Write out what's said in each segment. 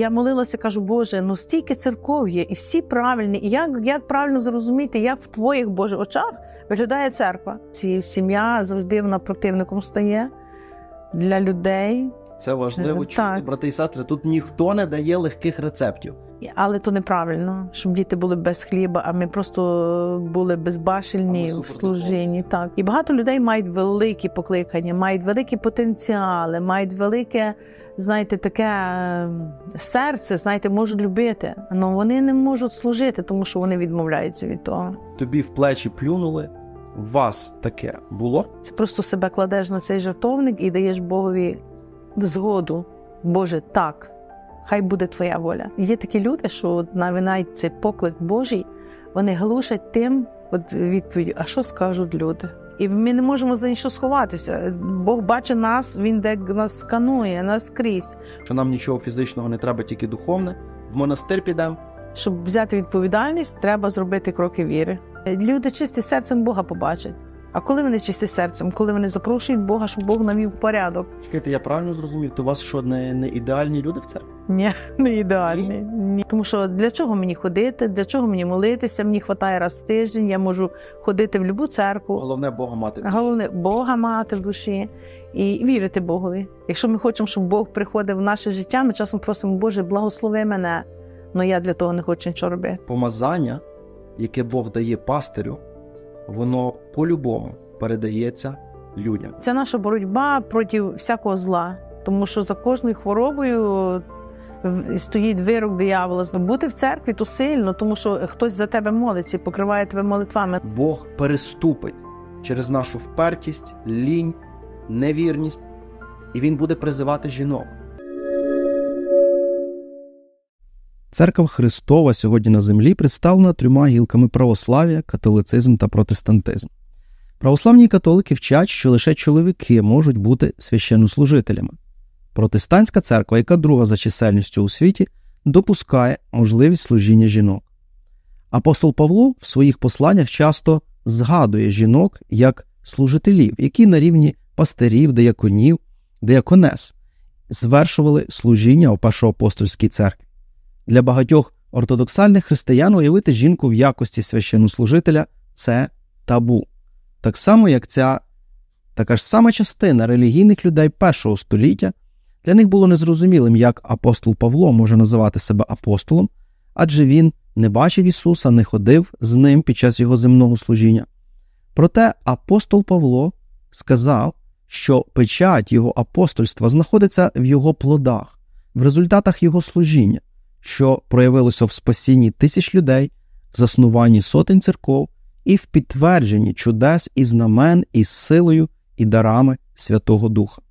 Я молилася, кажу, Боже, ну стільки церков є, і всі правильні. І як як правильно зрозуміти, як в твоїх Боже очах виглядає церква? Ці сім'я завжди вона противником стає для людей. Це важливо, Е, чути, брати і сестри. Тут ніхто не дає легких рецептів. Але то неправильно, щоб діти були без хліба, а ми просто були безбашельні в супер служінні. Так і багато людей мають великі покликання, мають великі потенціали, мають велике, знаєте, таке е, серце, знаєте, можуть любити. але вони не можуть служити, тому що вони відмовляються від того. Тобі в плечі плюнули. Вас таке було? Це просто себе кладеш на цей жартовник і даєш Богові згоду. Боже, так, хай буде твоя воля. Є такі люди, що навіть цей поклик Божий, вони глушать тим от відповіддю, а що скажуть люди? І ми не можемо за нічого сховатися. Бог бачить нас, він де нас сканує, нас скрізь. Що нам нічого фізичного не треба, тільки духовне. В монастир підемо. Щоб взяти відповідальність, треба зробити кроки віри. Люди чисті серцем Бога побачать. А коли вони чисті серцем, коли вони запрошують Бога, щоб Бог навів порядок. Чекайте, я правильно зрозумів, то у вас що не, не ідеальні люди в церкві? Ні, не ідеальний. Ні. Тому що для чого мені ходити, для чого мені молитися? Мені вистачає раз в тиждень, я можу ходити в будь-яку церкву. Головне Бога мати. Головне Бога мати в душі і вірити Богові. Якщо ми хочемо, щоб Бог приходив в наше життя, ми часом просимо, Боже, благослови мене. але я для того не хочу нічого робити. Помазання, яке Бог дає пастирю, воно по-любому передається людям. Це наша боротьба проти всякого зла, тому що за кожною хворобою стоїть вирок диявола. Бути в церкві то сильно, тому що хтось за тебе молиться, покриває тебе молитвами. Бог переступить через нашу впертість, лінь, невірність, і Він буде призивати жінок. Церква Христова сьогодні на землі представлена трьома гілками православ'я, католицизм та протестантизм. Православні католики вчать, що лише чоловіки можуть бути священнослужителями. Протестантська церква, яка друга за чисельністю у світі, допускає можливість служіння жінок. Апостол Павло в своїх посланнях часто згадує жінок як служителів, які на рівні пастирів, деяконів, деяконес звершували служіння у першоапостольській церкві. Для багатьох ортодоксальних християн уявити жінку в якості священнослужителя це табу. Так само, як ця така ж сама частина релігійних людей першого століття для них було незрозумілим, як апостол Павло може називати себе апостолом, адже він не бачив Ісуса, не ходив з ним під час його земного служіння. Проте апостол Павло сказав, що печать його апостольства знаходиться в його плодах, в результатах його служіння, що проявилося в спасінні тисяч людей, в заснуванні сотень церков і в підтвердженні чудес і знамен із силою і дарами Святого Духа.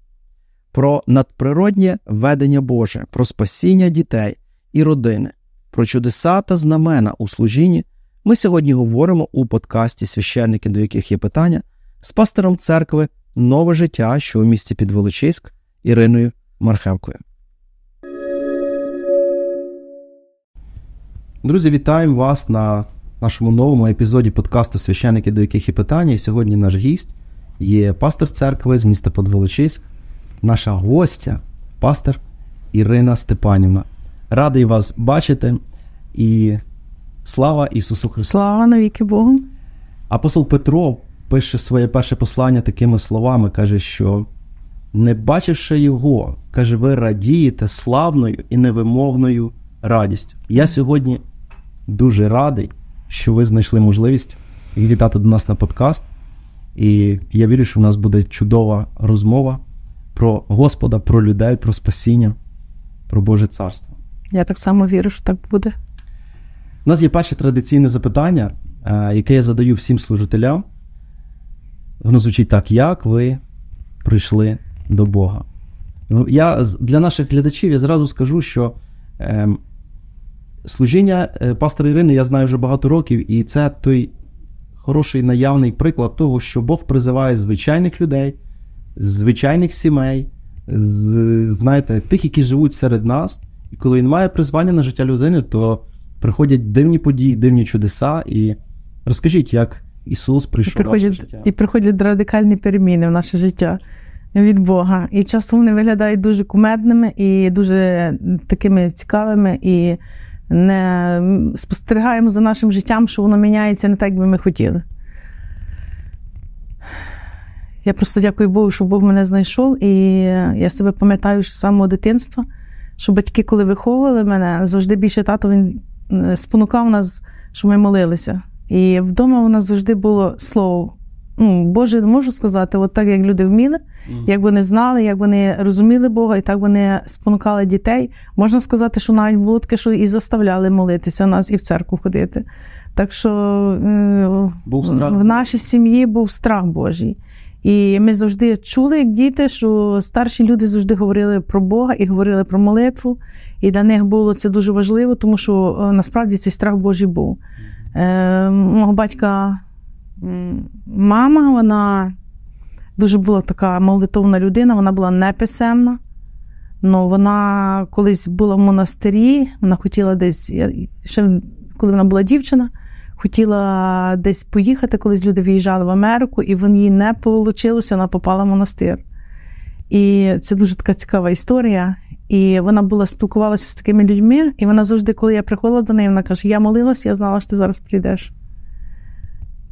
Про надприроднє ведення Боже, про спасіння дітей і родини, про чудеса та знамена у служінні ми сьогодні говоримо у подкасті Священники, до яких є питання, з пастором церкви Нове життя, що у місті Підволочиськ Іриною Мархевкою. Друзі, вітаємо вас на нашому новому епізоді подкасту Священники, до яких є питання. І сьогодні наш гість є пастор церкви з міста Подволочиськ, наша гостя, пастор Ірина Степанівна. Радий вас бачити і слава Ісусу Христу! Слава навіки Богу. Апостол Петро пише своє перше послання такими словами: каже, що не бачивши його, каже, ви радієте славною і невимовною радістю. Я сьогодні дуже радий, що ви знайшли можливість завітати до нас на подкаст. І я вірю, що в нас буде чудова розмова про Господа, про людей, про спасіння, про Боже царство. Я так само вірю, що так буде. У нас є перше традиційне запитання, е, яке я задаю всім служителям. Воно звучить так: як ви прийшли до Бога? Ну, Я для наших глядачів я зразу скажу, що ем, служіння е, пастора Ірини я знаю вже багато років, і це той хороший наявний приклад того, що Бог призиває звичайних людей, звичайних сімей, з, знаєте, тих, які живуть серед нас. І коли він має призвання на життя людини, то приходять дивні події, дивні чудеса. І розкажіть, як Ісус І прийшов в життя. і приходять радикальні переміни в наше життя. від Бога. І часто вони виглядають дуже кумедними і дуже такими цікавими, і не спостерігаємо за нашим життям, що воно міняється не так, як би ми хотіли. Я просто дякую Богу, що Бог мене знайшов, і я себе пам'ятаю з самого дитинства, що батьки, коли виховували мене, завжди більше тато він е, спонукав нас, щоб ми молилися. І вдома у нас завжди було слово. Ну, Боже, можу сказати, от так як люди вміли, як вони знали, як вони розуміли Бога, і так вони спонукали дітей. Можна сказати, що навіть було таке, що і заставляли молитися нас і в церкву ходити. Так що е, був страх. в нашій сім'ї був страх Божий. І ми завжди чули, як діти, що старші люди завжди говорили про Бога і говорили про молитву. І для них було це дуже важливо, тому що е, насправді цей страх Божий був. Е, Мого батька мама, вона дуже була така молитовна людина, вона була неписемна. Ну, вона колись була в монастирі, вона хотіла десь, ще коли вона була дівчина, хотіла десь поїхати, колись люди виїжджали в Америку, і в їй не вийшло, вона попала в монастир. І це дуже така цікава історія. І вона була спілкувалася з такими людьми, і вона завжди, коли я приходила до неї, вона каже: Я молилася, я знала, що ти зараз прийдеш.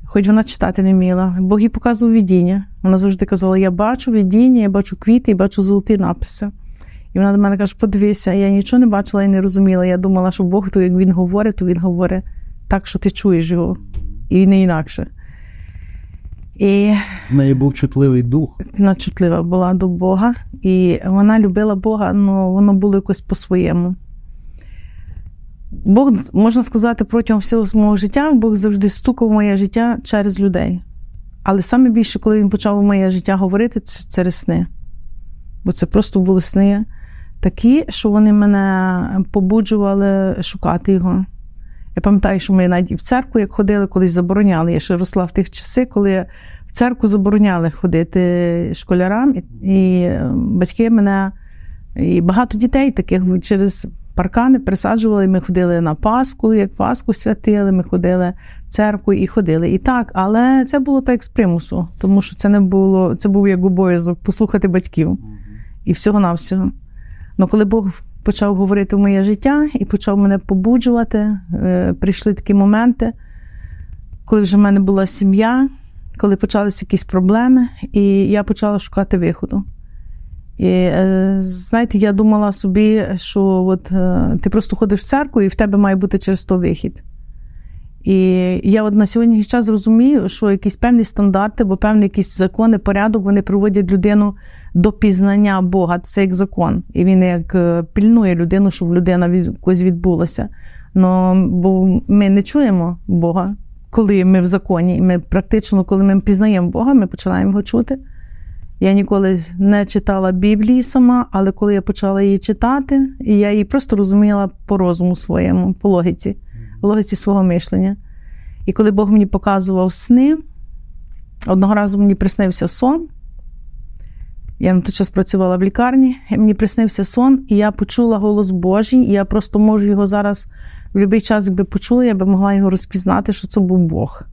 Хоч вона читати не вміла. Бог їй показував видіння. Вона завжди казала: Я бачу видіння, я бачу квіти, і бачу золоті написи. І вона до мене каже: подивися, я нічого не бачила і не розуміла. Я думала, що Бог, то як він говорить, то він говорить так, що ти чуєш його, і не інакше. І В неї був чутливий дух. Вона чутлива була до Бога, і вона любила Бога, але ну, воно було якось по-своєму. Бог, можна сказати, протягом всього мого життя Бог завжди стукав в моє життя через людей. Але саме більше, коли він почав у моє життя говорити, це через сни. Бо це просто були сни такі, що вони мене побуджували шукати його. Я пам'ятаю, що ми навіть в церкву, як ходили, колись забороняли. Я ще росла в тих часи, коли в церкву забороняли ходити школярам, і батьки мене, і багато дітей таких через паркани присаджували. Ми ходили на Пасху, як Пасху святили, ми ходили в церкву і ходили. І так, але це було так з примусу, тому що це не було, це був як обов'язок послухати батьків і всього-навсього. Ну, коли Бог почав говорити в моє життя і почав мене побуджувати, е, прийшли такі моменти, коли вже в мене була сім'я, коли почалися якісь проблеми, і я почала шукати виходу. І е, знаєте, я думала собі, що от е, ти просто ходиш в церкву і в тебе має бути через то вихід. І я от на сьогоднішній час розумію, що якісь певні стандарти, бо певні якісь закони, порядок, вони приводять людину до пізнання Бога. Це як закон. І він як е, пільнує людину, щоб людина якось відбулася. Но, Бо ми не чуємо Бога, коли ми в законі. Ми практично, коли ми пізнаємо Бога, ми починаємо його чути. Я ніколи не читала Біблії сама, але коли я почала її читати, я її просто розуміла по розуму своєму, по логіці, логіці свого мишлення. І коли Бог мені показував сни, одного разу мені приснився сон. Я на той час працювала в лікарні, мені приснився сон, і я почула голос Божий, і я просто можу його зараз в будь-який час, якби почула, я би могла його розпізнати, що це був Бог.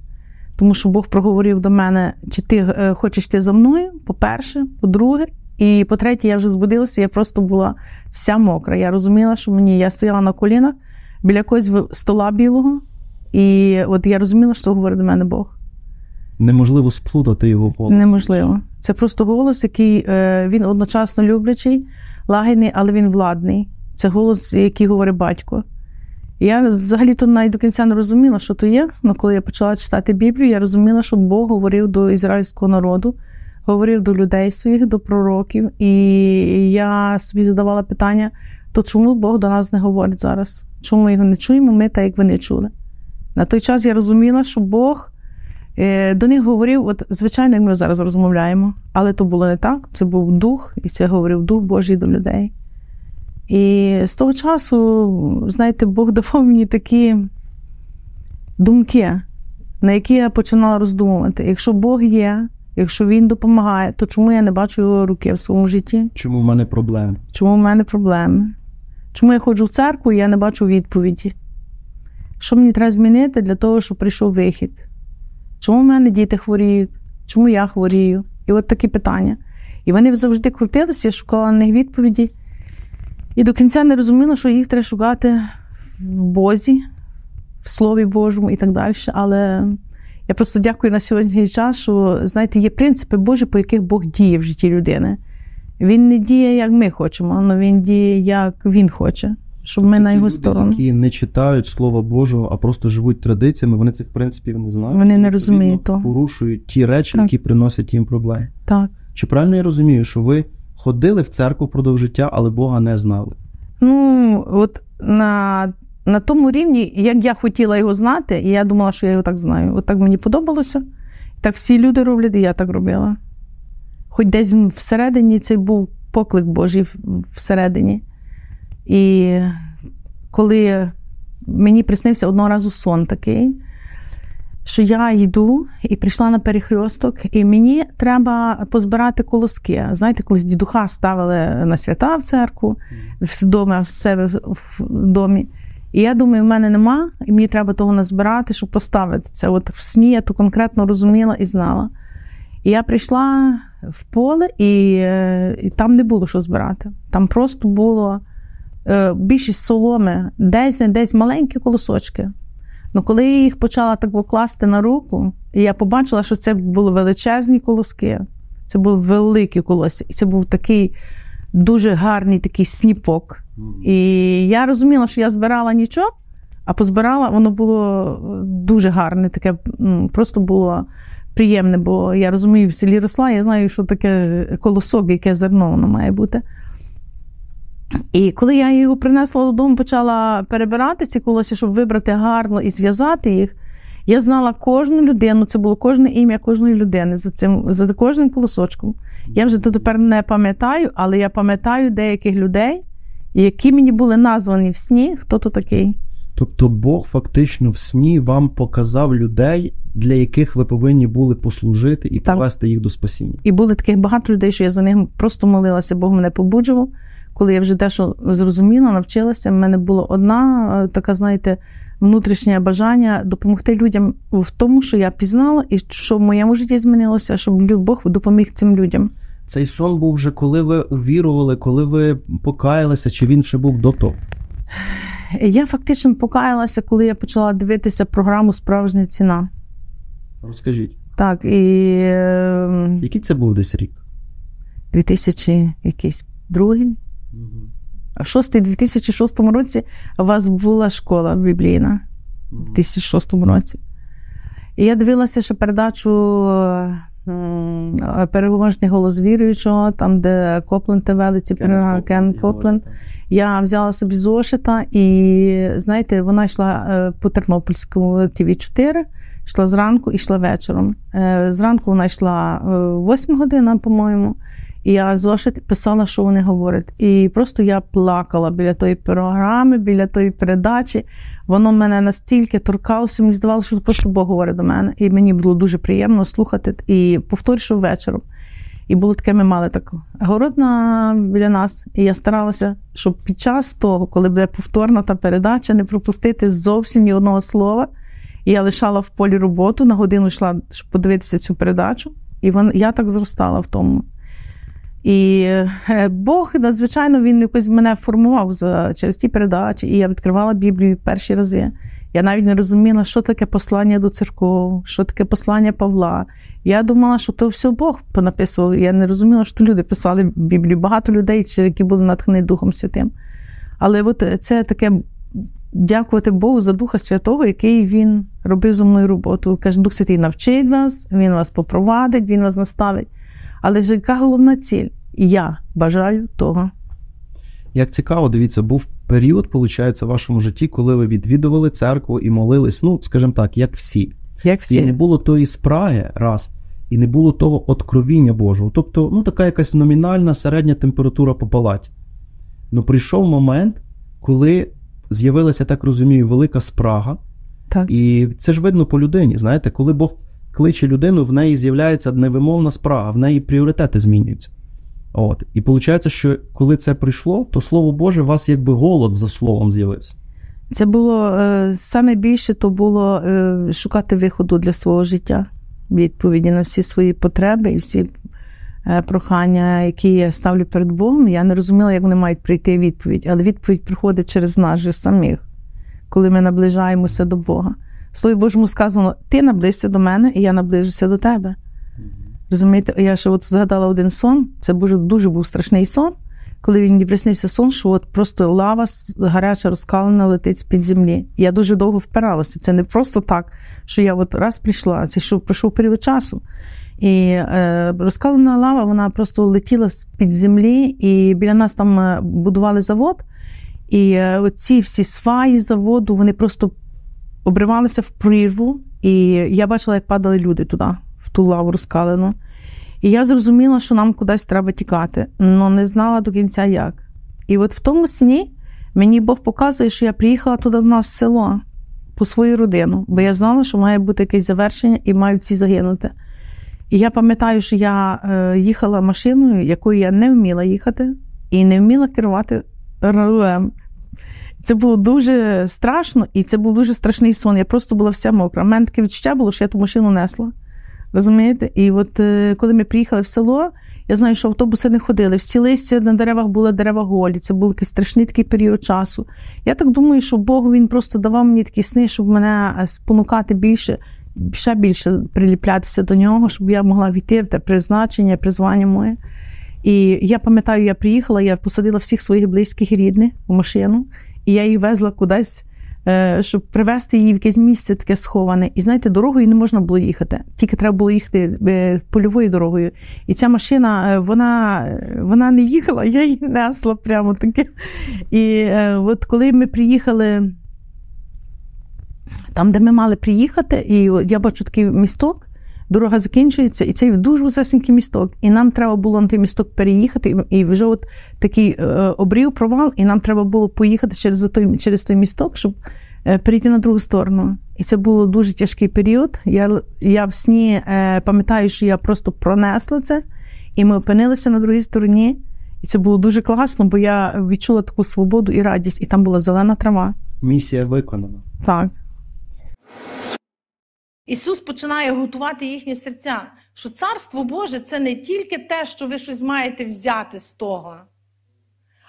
Тому що Бог проговорив до мене, чи ти е, хочеш йти за мною, по-перше, по-друге, і по-третє, я вже збудилася, я просто була вся мокра. Я розуміла, що мені я стояла на колінах біля якогось стола білого, і от я розуміла, що говорить до мене Бог. Неможливо сплутати його голос. Неможливо. Це просто голос, який е, він одночасно люблячий, лагідний, але він владний. Це голос, який говорить батько. Я взагалі-то навіть до кінця не розуміла, що то є. Але коли я почала читати Біблію, я розуміла, що Бог говорив до ізраїльського народу, говорив до людей своїх, до пророків. І я собі задавала питання: то чому Бог до нас не говорить зараз? Чому ми його не чуємо? Ми так, як вони чули. На той час я розуміла, що Бог е, до них говорив, от звичайно, як ми зараз розмовляємо, але то було не так. Це був дух, і це говорив Дух Божий до людей. І з того часу, знаєте, Бог давав мені такі думки, на які я починала роздумувати. Якщо Бог є, якщо Він допомагає, то чому я не бачу його руки в своєму житті? Чому в мене проблеми? Чому в мене проблеми? Чому я ходжу в церкву і я не бачу відповіді? Що мені треба змінити для того, щоб прийшов вихід? Чому в мене діти хворіють? Чому я хворію? І от такі питання. І вони завжди крутилися, я шукала на них відповіді. І до кінця не розуміла, що їх треба шукати в Бозі, в Слові Божому і так далі. Але я просто дякую на сьогоднішній час, що знаєте, є принципи Божі, по яких Бог діє в житті людини. Він не діє, як ми хочемо, але він діє, як він хоче, щоб ми на його люди, сторону. які не читають Слова Божого, а просто живуть традиціями, вони цих принципів не знають. Вони не розуміють того. порушують ті речі, Так. які приносять їм проблеми. Так. Чи правильно я розумію, що ви ходили в церкву впродовж життя, але Бога не знали? Ну, от на, на тому рівні, як я хотіла його знати, і я думала, що я його так знаю. От так мені подобалося. Так всі люди роблять, і я так робила. Хоч десь всередині цей був поклик Божий всередині. І коли мені приснився одного разу сон такий, що я йду і прийшла на перехресток, і мені треба позбирати колоски. Знаєте, колись дідуха ставили на свята в церкву вдома в себе в- домі. І я думаю, в мене нема, і мені треба того назбирати, щоб поставити це. От в сні я то конкретно розуміла і знала. І я прийшла в поле, і, е, і там не було що збирати. Там просто було е, більшість соломи, десь десь маленькі колосочки. Ну, коли я їх почала так покласти на руку, і я побачила, що це були величезні колоски. Це були великі колоси. І це був такий дуже гарний такий сніпок. І я розуміла, що я збирала нічого, а позбирала, воно було дуже гарне, таке просто було приємне, бо я розумію, в селі росла, я знаю, що таке колосок, яке зерно воно має бути. І коли я його принесла додому, почала перебирати ці колоси, щоб вибрати гарно і зв'язати їх. Я знала кожну людину, це було кожне ім'я кожної людини за цим, за кожним колосочком. Я вже то тепер не пам'ятаю, але я пам'ятаю деяких людей, які мені були названі в сні, хто то такий. Тобто Бог фактично в сні вам показав людей, для яких ви повинні були послужити і Так. привести їх до спасіння. І було таких багато людей, що я за них просто молилася, Бог мене побуджував. Коли я вже дещо зрозуміла, навчилася, в мене було одна е, така, знаєте, внутрішнє бажання допомогти людям в тому, що я пізнала, і що в моєму житті змінилося, щоб Бог допоміг цим людям. Цей сон був вже коли ви увірували, коли ви покаялися, чи він ще був до того? Я фактично покаялася, коли я почала дивитися програму Справжня ціна. Розкажіть, Так, і е, який це був десь рік? 2000 якийсь другий, шостий, 2006 році у вас була школа біблійна. в 2006 році. І я дивилася ще передачу м, переможний голос віруючого, там, де Копленд ТВ, ці передачі, Кен Копленд. Я взяла собі зошита, і знаєте, вона йшла е, по Тернопільському ТВ 4 йшла зранку і йшла вечором. Е, Зранку вона йшла 8 година, по-моєму, я зошит писала, що вони говорять. І просто я плакала біля тої програми, біля тої передачі. Воно мене настільки торкалося, мені здавалося, що просто Бог говорить до мене. І мені було дуже приємно слухати і повторюю вечором. І було таке, ми мали таку город на, біля нас. І я старалася, щоб під час того, коли буде повторна та передача, не пропустити зовсім ні одного слова. І я лишала в полі роботу, на годину йшла, щоб подивитися цю передачу. І вон, я так зростала в тому. І е, Бог, надзвичайно, він якось мене формував за, через ті передачі, і я відкривала Біблію перші рази. Я навіть не розуміла, що таке послання до церков, що таке послання Павла. Я думала, що то все Бог понаписував. Я не розуміла, що люди писали Біблію. Багато людей, які були натхнені Духом Святим. Але от це таке дякувати Богу за Духа Святого, який він робив зі мною роботу. Каже, Дух Святий навчить вас, він вас попровадить, він вас наставить. Але ж яка головна ціль? Я бажаю того. Як цікаво, дивіться, був період, виходить, в вашому житті, коли ви відвідували церкву і молились, ну, скажімо так, як всі. Як всі. І не було тої спраги, раз, і не було того откровіння Божого. Тобто, ну, така якась номінальна середня температура по палаті. Ну, прийшов момент, коли з'явилася, я так розумію, велика спрага. Так. І це ж видно по людині. Знаєте, коли Бог кличе людину, в неї з'являється невимовна спрага, в неї пріоритети змінюються. От. І виходить, що коли це прийшло, то Слово Боже, у вас якби голод за словом з'явився. Це було е, саме більше то було е, шукати виходу для свого життя, відповіді на всі свої потреби і всі е, прохання, які я ставлю перед Богом, я не розуміла, як вони мають прийти відповідь. Але відповідь приходить через нас же самих, коли ми наближаємося до Бога. Слові Божому сказано: ти наблизься до мене, і я наближуся до тебе. Розумієте, я ще от згадала один сон. Це дуже, дуже був страшний сон, коли він мені приснився сон, що от просто лава гаряча розкалена летить з-під землі. Я дуже довго впиралася. Це не просто так, що я от раз прийшла, це що пройшов період часу. І е, розкалена лава, вона просто летіла з-під землі, і біля нас там е, будували завод. І е, ці всі сваї заводу, вони просто обривалися в прірву, і я бачила, як падали люди туди, в ту лаву розкалену. І я зрозуміла, що нам кудись треба тікати, але не знала до кінця як. І от в тому сні мені Бог показує, що я приїхала туди в нас в село по свою родину, бо я знала, що має бути якесь завершення і мають всі загинути. І я пам'ятаю, що я е, їхала машиною, якою я не вміла їхати, і не вміла керувати рулем. Це було дуже страшно, і це був дуже страшний сон. Я просто була вся мокра. У мене таке відчуття було, що я ту машину несла. Розумієте? І от е, коли ми приїхали в село, я знаю, що автобуси не ходили. Всі листя на деревах були дерева голі. Це був якийсь страшний такий період часу. Я так думаю, що Бог він просто давав мені такі сни, щоб мене е, спонукати більше, ще більше приліплятися до нього, щоб я могла війти в те призначення, призвання моє. І я пам'ятаю, я приїхала, я посадила всіх своїх близьких і рідних у машину, і я її везла кудись. Е, щоб привезти її в якесь місце таке сховане. І знаєте, дорогою не можна було їхати. Тільки треба було їхати е, польовою дорогою. І ця машина, е, вона вона не їхала, я її несла прямо таки. І от коли ми приїхали там, де ми мали приїхати, і я бачу такий місток. Дорога закінчується, і цей дуже висесенький місток. І нам треба було на той місток переїхати. І вже от такий е, обрів провал, і нам треба було поїхати через той через той місток, щоб е, перейти на другу сторону. І це був дуже тяжкий період. Я я в сні е, пам'ятаю, що я просто пронесла це, і ми опинилися на другій стороні. І це було дуже класно, бо я відчула таку свободу і радість, і там була зелена трава. Місія виконана. Так. Ісус починає готувати їхні серця, що Царство Боже це не тільки те, що ви щось маєте взяти з того,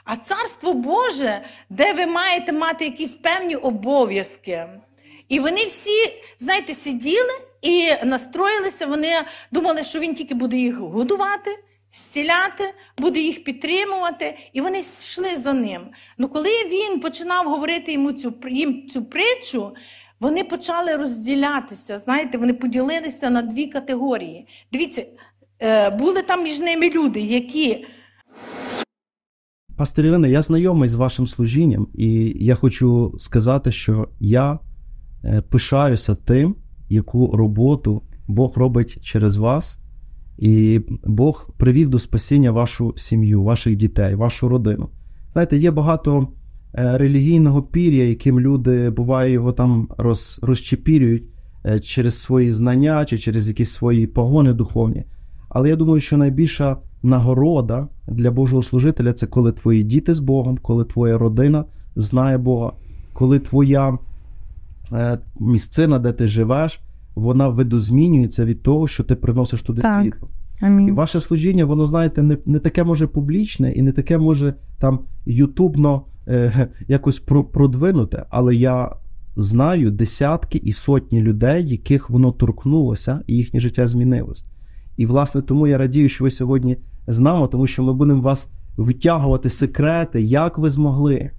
а Царство Боже, де ви маєте мати якісь певні обов'язки. І вони всі, знаєте, сиділи і настроїлися, вони думали, що він тільки буде їх годувати, зціляти, буде їх підтримувати, і вони йшли за ним. Ну коли він починав говорити йому цю, їм цю притчу, вони почали розділятися. Знаєте, вони поділилися на дві категорії. Дивіться, е, були там між ними люди, які. Пастор Ірина, я знайомий з вашим служінням, і я хочу сказати, що я е, пишаюся тим, яку роботу Бог робить через вас, і Бог привів до спасіння вашу сім'ю, ваших дітей, вашу родину. Знаєте, є багато релігійного пір'я, яким люди буває його там роз, розчепірюють е, через свої знання чи через якісь свої погони духовні. Але я думаю, що найбільша нагорода для Божого служителя це коли твої діти з Богом, коли твоя родина знає Бога, коли твоя е, місцина, де ти живеш, вона видозмінюється від того, що ти приносиш туди світло. Амінь. І ваше служіння, воно, знаєте, не не таке може публічне і не таке може там ютубно е, якось продвинуте, але я знаю десятки і сотні людей, яких воно торкнулося, і їхнє життя змінилось. І, власне, тому я радію, що ви сьогодні з нами, тому що ми будемо вас витягувати секрети, як ви змогли,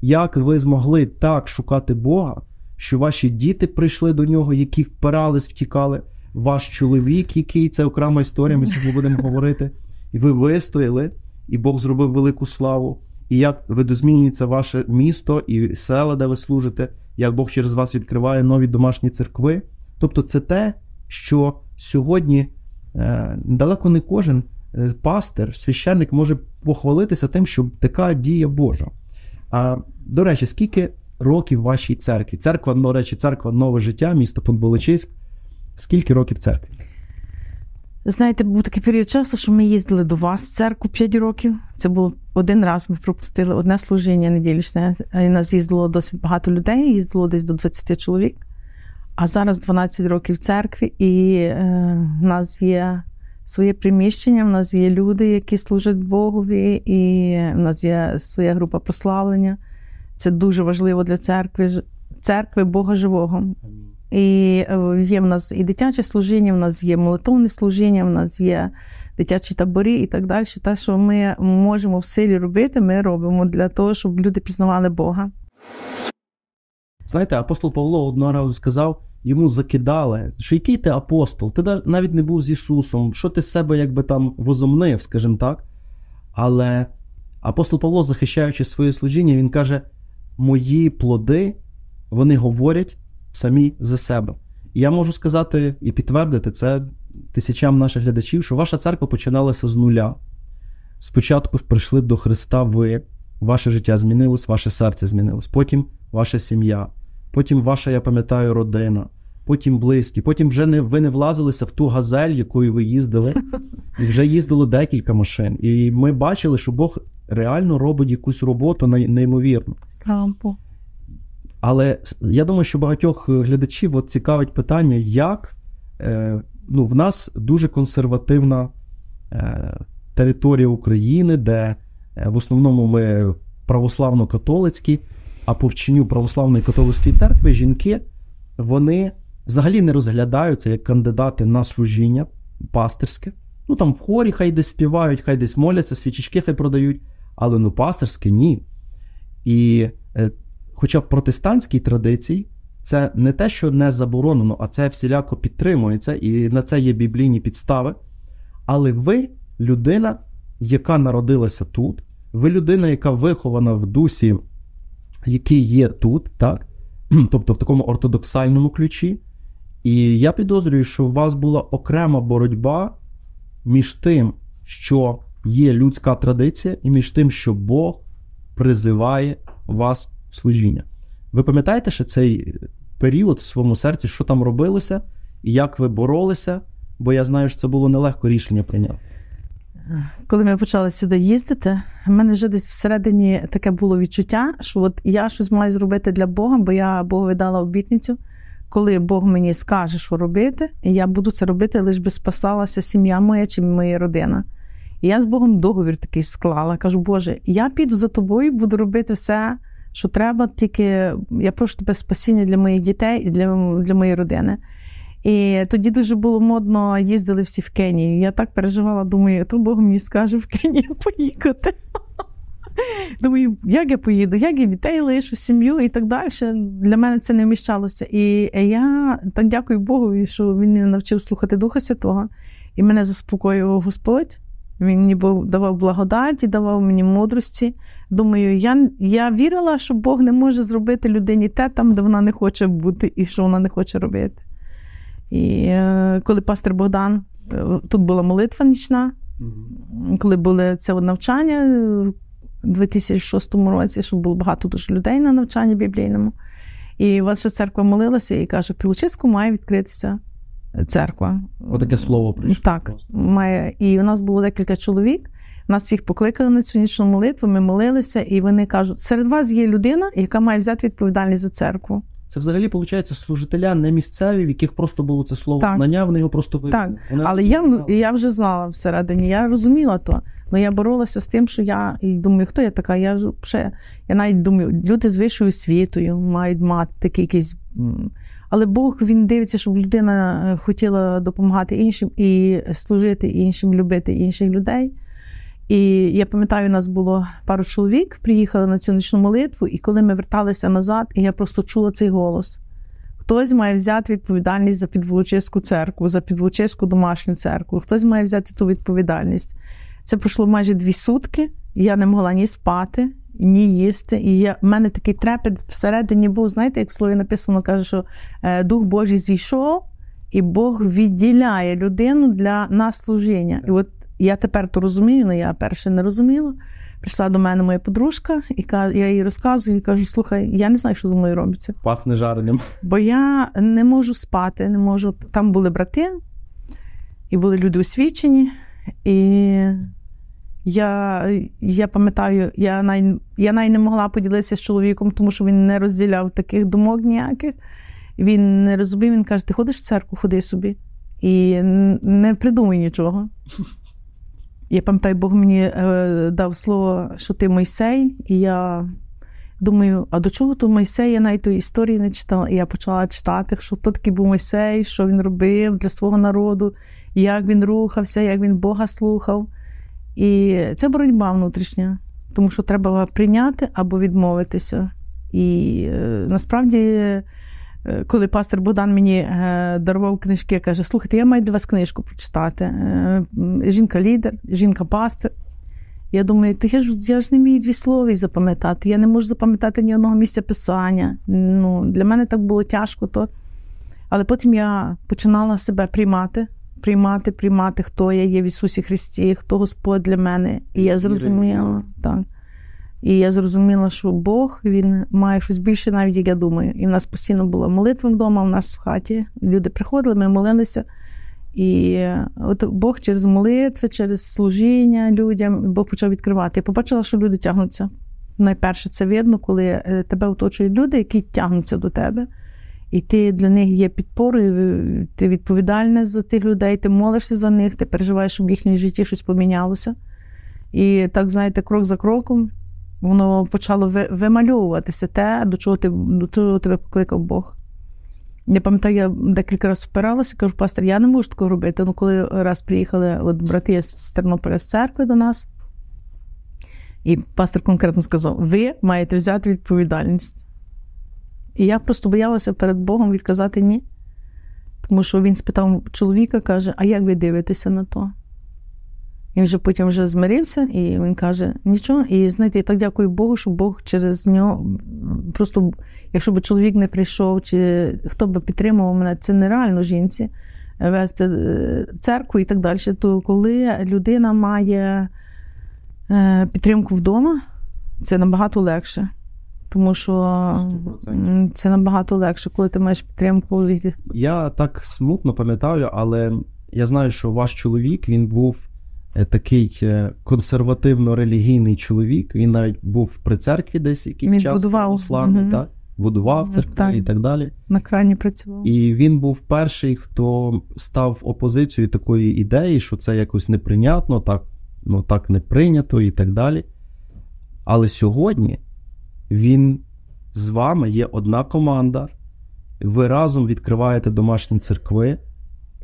як ви змогли так шукати Бога, що ваші діти прийшли до нього, які впирались, втікали. Ваш чоловік, який це окрема історія, ми сьогодні будемо говорити, і ви вистояли, і Бог зробив велику славу і як видозмінюється ваше місто і села, де ви служите, як Бог через вас відкриває нові домашні церкви. Тобто, це те, що сьогодні е, далеко не кожен е, пастир, священник може похвалитися тим, що така дія Божа. А до речі, скільки років вашій церкві? Церква, до речі, церква нове життя, місто Подболочиськ. Скільки років церкві? Знаєте, був такий період часу, що ми їздили до вас в церкву 5 років. Це було один раз. Ми пропустили одне служіння неділічне. І нас їздило досить багато людей, їздило десь до 20 чоловік. А зараз 12 років в церкві, і е, в нас є своє приміщення, в нас є люди, які служать Богові, і в нас є своя група прославлення. Це дуже важливо для церкви, церкви Бога Живого. І е, є в нас і дитяче служіння, в нас є молитовне служіння, в нас є дитячі таборі і так далі. Те, що ми можемо в силі робити, ми робимо для того, щоб люди пізнавали Бога. Знаєте, апостол Павло одного разу сказав, йому закидали, що який ти апостол? Ти навіть не був з Ісусом, що ти себе якби там возомнив, скажімо так. Але апостол Павло, захищаючи своє служіння, він каже: мої плоди, вони говорять самі за себе. І я можу сказати і підтвердити це тисячам наших глядачів, що ваша церква починалася з нуля. Спочатку прийшли до Христа ви, ваше життя змінилось, ваше серце змінилось, потім ваша сім'я, потім ваша, я пам'ятаю, родина, потім близькі, потім вже не ви не влазилися в ту газель, якою ви їздили, і вже їздило декілька машин. І ми бачили, що Бог реально робить якусь роботу неймовірну. Слава Але я думаю, що багатьох глядачів от цікавить питання, як е, ну, в нас дуже консервативна е, територія України, де е, в основному ми православно-католицькі, а по вченню православної католицької церкви жінки вони взагалі не розглядаються як кандидати на служіння пастирське. Ну там в хорі хай десь співають, хай десь моляться, свічечки хай продають, але ну пастирське ні. І е, хоча в протестантській традиції це не те, що не заборонено, а це всіляко підтримується, і на це є біблійні підстави. Але ви людина, яка народилася тут, ви людина, яка вихована в дусі, який є тут, так? тобто в такому ортодоксальному ключі. І я підозрюю, що у вас була окрема боротьба між тим, що є людська традиція, і між тим, що Бог призиває вас служіння. Ви пам'ятаєте, що цей період в своєму серці, що там робилося, і як ви боролися? Бо я знаю, що це було нелегко рішення прийняти. Коли ми почали сюди їздити, в мене вже десь всередині таке було відчуття, що от я щось маю зробити для Бога, бо я Богу дала обітницю. Коли Бог мені скаже, що робити, я буду це робити, лише би спасалася сім'я моя чи моя родина. І я з Богом договір такий склала. Кажу, Боже, я піду за тобою, буду робити все, що треба, тільки я прошу тебе спасіння для моїх дітей і для, для моєї родини. І тоді дуже було модно, їздили всі в Кенію. Я так переживала, думаю, то Бог мені скаже в Кенію поїхати. Думаю, як я поїду, як я дітей лишу, сім'ю і так далі. Для мене це не вміщалося. І я так дякую Богу, що він мене навчив слухати Духа Святого, і мене заспокоював Господь. Він мені давав благодаті, давав мені мудрості. Думаю, я я вірила, що Бог не може зробити людині те там, де вона не хоче бути і що вона не хоче робити. І е, коли пастор Богдан, е, тут була молитва нічна, коли було це навчання у 2006 році, щоб було багато дуже людей на навчанні біблійному. І ваша церква молилася і каже: Пілочиську має відкритися церква. Отаке слово прийшло. Так, має. І у нас було декілька чоловік. Нас всіх покликали на цю нічну молитву, ми молилися, і вони кажуть: серед вас є людина, яка має взяти відповідальність за церкву. Це взагалі виходить служителя не місцеві, в яких просто було це слово так. знання, вони його просто виконали. Так, вони але я я вже знала всередині, я розуміла то. Але я боролася з тим, що я і думаю, хто я така? Я вже я навіть думаю, люди з вищою освітою мають мати такі якісь. Але Бог він дивиться, щоб людина е, хотіла допомагати іншим і служити іншим, любити інших людей. І я пам'ятаю, у нас було пару чоловік, приїхали на цю нічну молитву, і коли ми верталися назад, я просто чула цей голос. Хтось має взяти відповідальність за підволочиську церкву, за підволочиську домашню церкву, хтось має взяти ту відповідальність. Це пройшло майже дві сутки, я не могла ні спати, ні їсти. І я, в мене такий трепет всередині був, знаєте, як в слові написано, каже, що е, Дух Божий зійшов, і Бог відділяє людину для нас служіння. І от я тепер то розумію, але я перше не розуміла. Прийшла до мене моя подружка, і я їй розказую і кажу: слухай, я не знаю, що зі мною робиться. Пахне жаренням. Бо я не можу спати, не можу. Там були брати, і були люди освічені. І я я пам'ятаю, я навіть, я навіть не могла поділитися з чоловіком, тому що він не розділяв таких думок ніяких. Він не розумів, він каже: Ти ходиш в церкву, ходи собі. і не придумуй нічого. Я пам'ятаю, Бог мені е, дав слово, що ти Мойсей, і я думаю, а до чого то Мойсей? Я навіть тої історії не читала. І я почала читати, що хто такий був Мойсей, що він робив для свого народу, як він рухався, як він Бога слухав. І це боротьба внутрішня, тому що треба прийняти або відмовитися. І е, насправді, е, коли пастор Богдан мені е, дарував книжки, каже: слухайте, я маю для вас книжку прочитати. Жінка-лідер, жінка-пастор. Я думаю, ти я ж я ж не вмію дві слова запам'ятати. Я не можу запам'ятати ні одного місця писання. Ну, Для мене так було тяжко. то. Але потім я починала себе приймати, приймати, приймати, хто я є в Ісусі Христі, хто Господь для мене. І я зрозуміла, так. І я зрозуміла, що Бог він має щось більше, навіть як я думаю. І в нас постійно була молитва вдома, у нас в хаті. Люди приходили, ми молилися. І от Бог через молитви, через служіння людям Бог почав відкривати. Я побачила, що люди тягнуться. Найперше це видно, коли е, тебе оточують люди, які тягнуться до тебе. І ти для них є підпорою, ти відповідальна за тих людей, ти молишся за них, ти переживаєш, щоб в їхній житті щось помінялося. І так, знаєте, крок за кроком воно почало вимальовуватися те, до чого ти до чого тебе покликав Бог. Я пам'ятаю, я декілька разів впиралася, кажу, пастор, я не можу такого робити. Ну, коли раз приїхали от брати з Тернополя з церкви до нас, і пастор конкретно сказав: ви маєте взяти відповідальність. І я просто боялася перед Богом відказати ні. Тому що він спитав чоловіка, каже: А як ви дивитеся на то? Він вже потім вже змирився, і він каже: нічого. І знаєте, я так дякую Богу, що Бог через нього просто, якщо б чоловік не прийшов, чи хто би підтримував мене, це нереально жінці вести е, церкву і так далі. То коли людина має е, підтримку вдома, це набагато легше. Тому що 100%. це набагато легше, коли ти маєш підтримку. Я так смутно пам'ятаю, але я знаю, що ваш чоловік він був Е, такий е, консервативно-релігійний чоловік. Він навіть був при церкві десь якийсь він час будував. православний, угу. так? Будував церкви так. і так далі. На крані працював. І він був перший, хто став опозицією такої ідеї, що це якось неприйнятно, так, ну, так не прийнято і так далі. Але сьогодні він з вами є одна команда. Ви разом відкриваєте домашні церкви,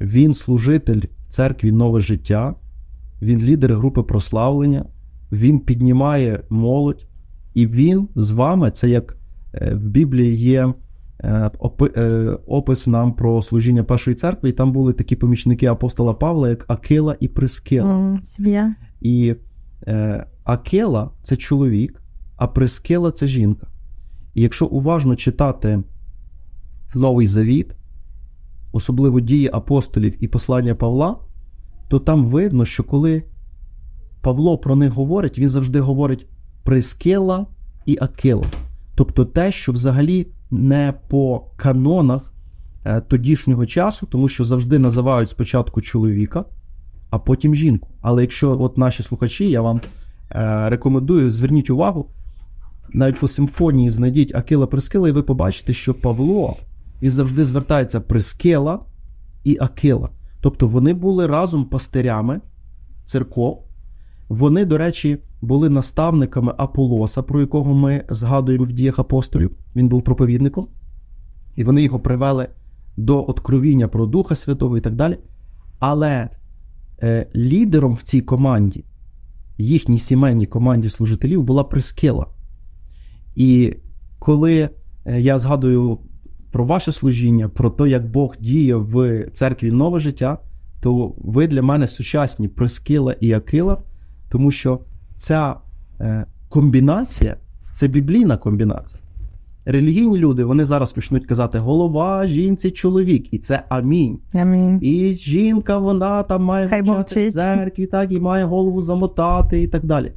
він служитель в церкві нове життя він лідер групи прославлення, він піднімає молодь, і він з вами, це як е, в Біблії є е, е, опис нам про служіння першої церкви, і там були такі помічники апостола Павла, як Акила і Прискила. Mm, і е, Акела це чоловік, а Прискила це жінка. І якщо уважно читати Новий Завіт, особливо дії апостолів і послання Павла, то там видно, що коли Павло про них говорить, він завжди говорить Прискила і Акила. Тобто те, що взагалі не по канонах е, тодішнього часу, тому що завжди називають спочатку чоловіка, а потім жінку. Але якщо от наші слухачі, я вам е, рекомендую, зверніть увагу, навіть по симфонії знайдіть Акила Прискила, і ви побачите, що Павло він завжди звертається Прискила і Акила. Тобто вони були разом пастирями церков. Вони, до речі, були наставниками Аполоса, про якого ми згадуємо в діях апостолів. Він був проповідником, і вони його привели до откровіння про Духа Святого і так далі. Але е, лідером в цій команді, їхній сімейній команді служителів, була Прискила. І коли е, я згадую про ваше служіння, про те, як Бог діє в церкві нове життя, то ви для мене сучасні Прискила і Акила, тому що ця е, комбінація це біблійна комбінація. Релігійні люди вони зараз почнуть казати голова, жінці, чоловік, і це амінь. Амінь. І жінка, вона там має в церкві, так, і має голову замотати і так далі.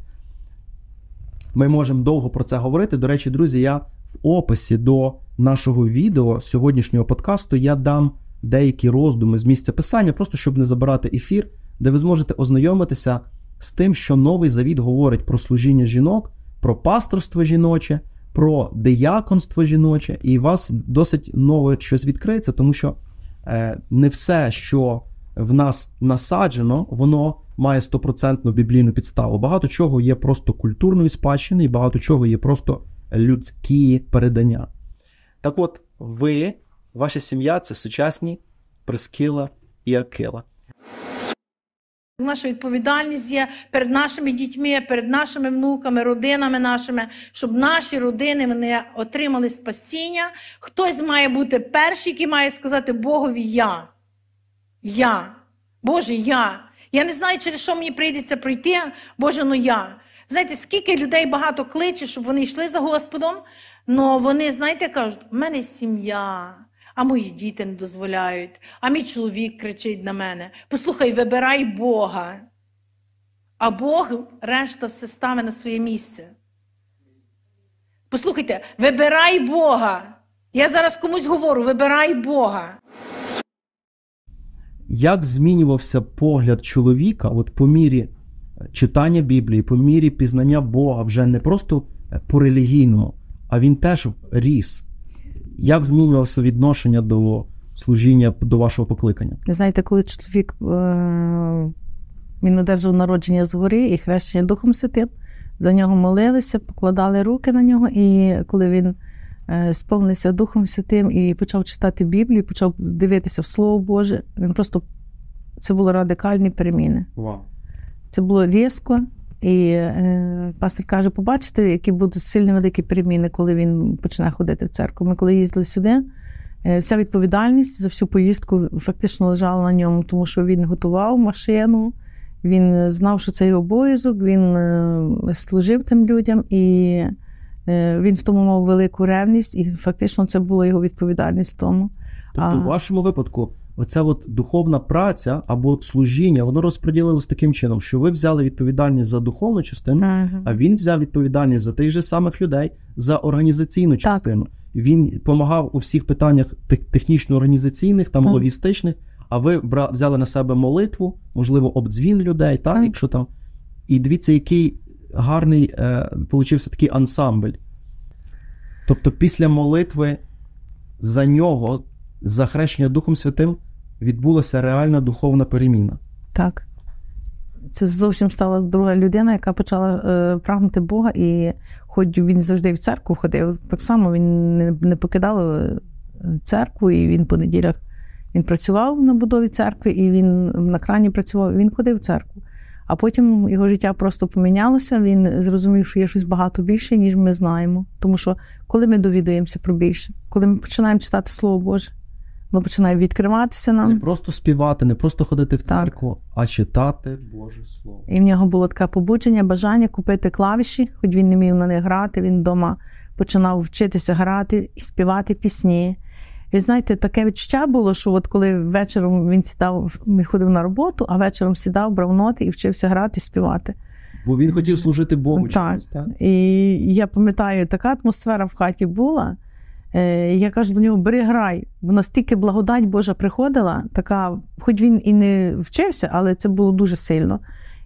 Ми можемо довго про це говорити. До речі, друзі, я в описі до нашого відео сьогоднішнього подкасту я дам деякі роздуми з місця писання, просто щоб не забирати ефір, де ви зможете ознайомитися з тим, що новий завіт говорить про служіння жінок, про пасторство жіноче, про дияконство жіноче, і у вас досить нове щось відкриється, тому що е, не все, що в нас насаджено, воно має стопроцентну біблійну підставу. Багато чого є просто культурної спадщини, і багато чого є просто людські передання. Так от, ви, ваша сім'я це сучасні Прискила і Акила. Наша відповідальність є перед нашими дітьми, перед нашими внуками, родинами нашими, щоб наші родини вони отримали спасіння. Хтось має бути перший, який має сказати Богові я. Я. Боже, я. Я не знаю, через що мені прийдеться пройти, Боже, ну я. Знаєте, скільки людей багато кличе, щоб вони йшли за Господом, але вони, знаєте, кажуть, у мене сім'я а мої діти не дозволяють, а мій чоловік кричить на мене: Послухай, вибирай Бога. А Бог решта все ставить на своє місце. Послухайте, вибирай Бога. Я зараз комусь говорю: вибирай Бога. Як змінювався погляд чоловіка от по мірі читання Біблії, по мірі пізнання Бога вже не просто по релігійному, а він теж ріс. Як змінювалося відношення до служіння до вашого покликання? Знаєте, коли чоловік е, він одержав народження згори і хрещення Духом Святим, за нього молилися, покладали руки на нього, і коли він е, сповнився Духом Святим і почав читати Біблію, почав дивитися в Слово Боже, він просто це були радикальні переміни. Wow. Це було різко. І е, пастор каже: побачите, які будуть сильні великі переміни, коли він почне ходити в церкву. Ми коли їздили сюди, е, вся відповідальність за всю поїздку фактично лежала на ньому, тому що він готував машину, він знав, що це його обов'язок, він е, служив тим людям, і е, він в тому мав велику ревність, і фактично це була його відповідальність в тому. Тобто, а... в вашому випадку оця от духовна праця або служіння, воно розподілилось таким чином, що ви взяли відповідальність за духовну частину, uh-huh. а він взяв відповідальність за тих же самих людей за організаційну частину. Так. Він допомагав у всіх питаннях технічно-організаційних, там uh-huh. логістичних. А ви взяли на себе молитву, можливо, обдзвін людей, так, так. якщо там. І дивіться, який гарний е, получився такий ансамбль. Тобто, після молитви за нього, за хрещення Духом Святим, відбулася реальна духовна переміна. Так. Це зовсім стала друга людина, яка почала е, прагнути Бога, і хоч він завжди в церкву ходив, так само він не, не покидав е, церкву, і він по неділях він працював на будові церкви, і він на крані працював, він ходив в церкву. А потім його життя просто помінялося. Він зрозумів, що є щось багато більше, ніж ми знаємо. Тому що коли ми довідуємося про більше, коли ми починаємо читати Слово Боже, Воно починає відкриватися нам. Не просто співати, не просто ходити в церкву, так. а читати Боже Слово. І в нього було таке побудження, бажання купити клавіші, хоч він не міг на них грати. Він вдома починав вчитися грати і співати пісні. І знаєте, таке відчуття було, що от коли вечором він сідав, він ходив на роботу, а вечором сідав, брав ноти і вчився грати і співати. Бо він хотів служити Богу. Так. Так? І я пам'ятаю, така атмосфера в хаті була. Е, я кажу до нього, бери грай, бо настільки благодать Божа приходила, така, хоч він і не вчився, але це було дуже сильно.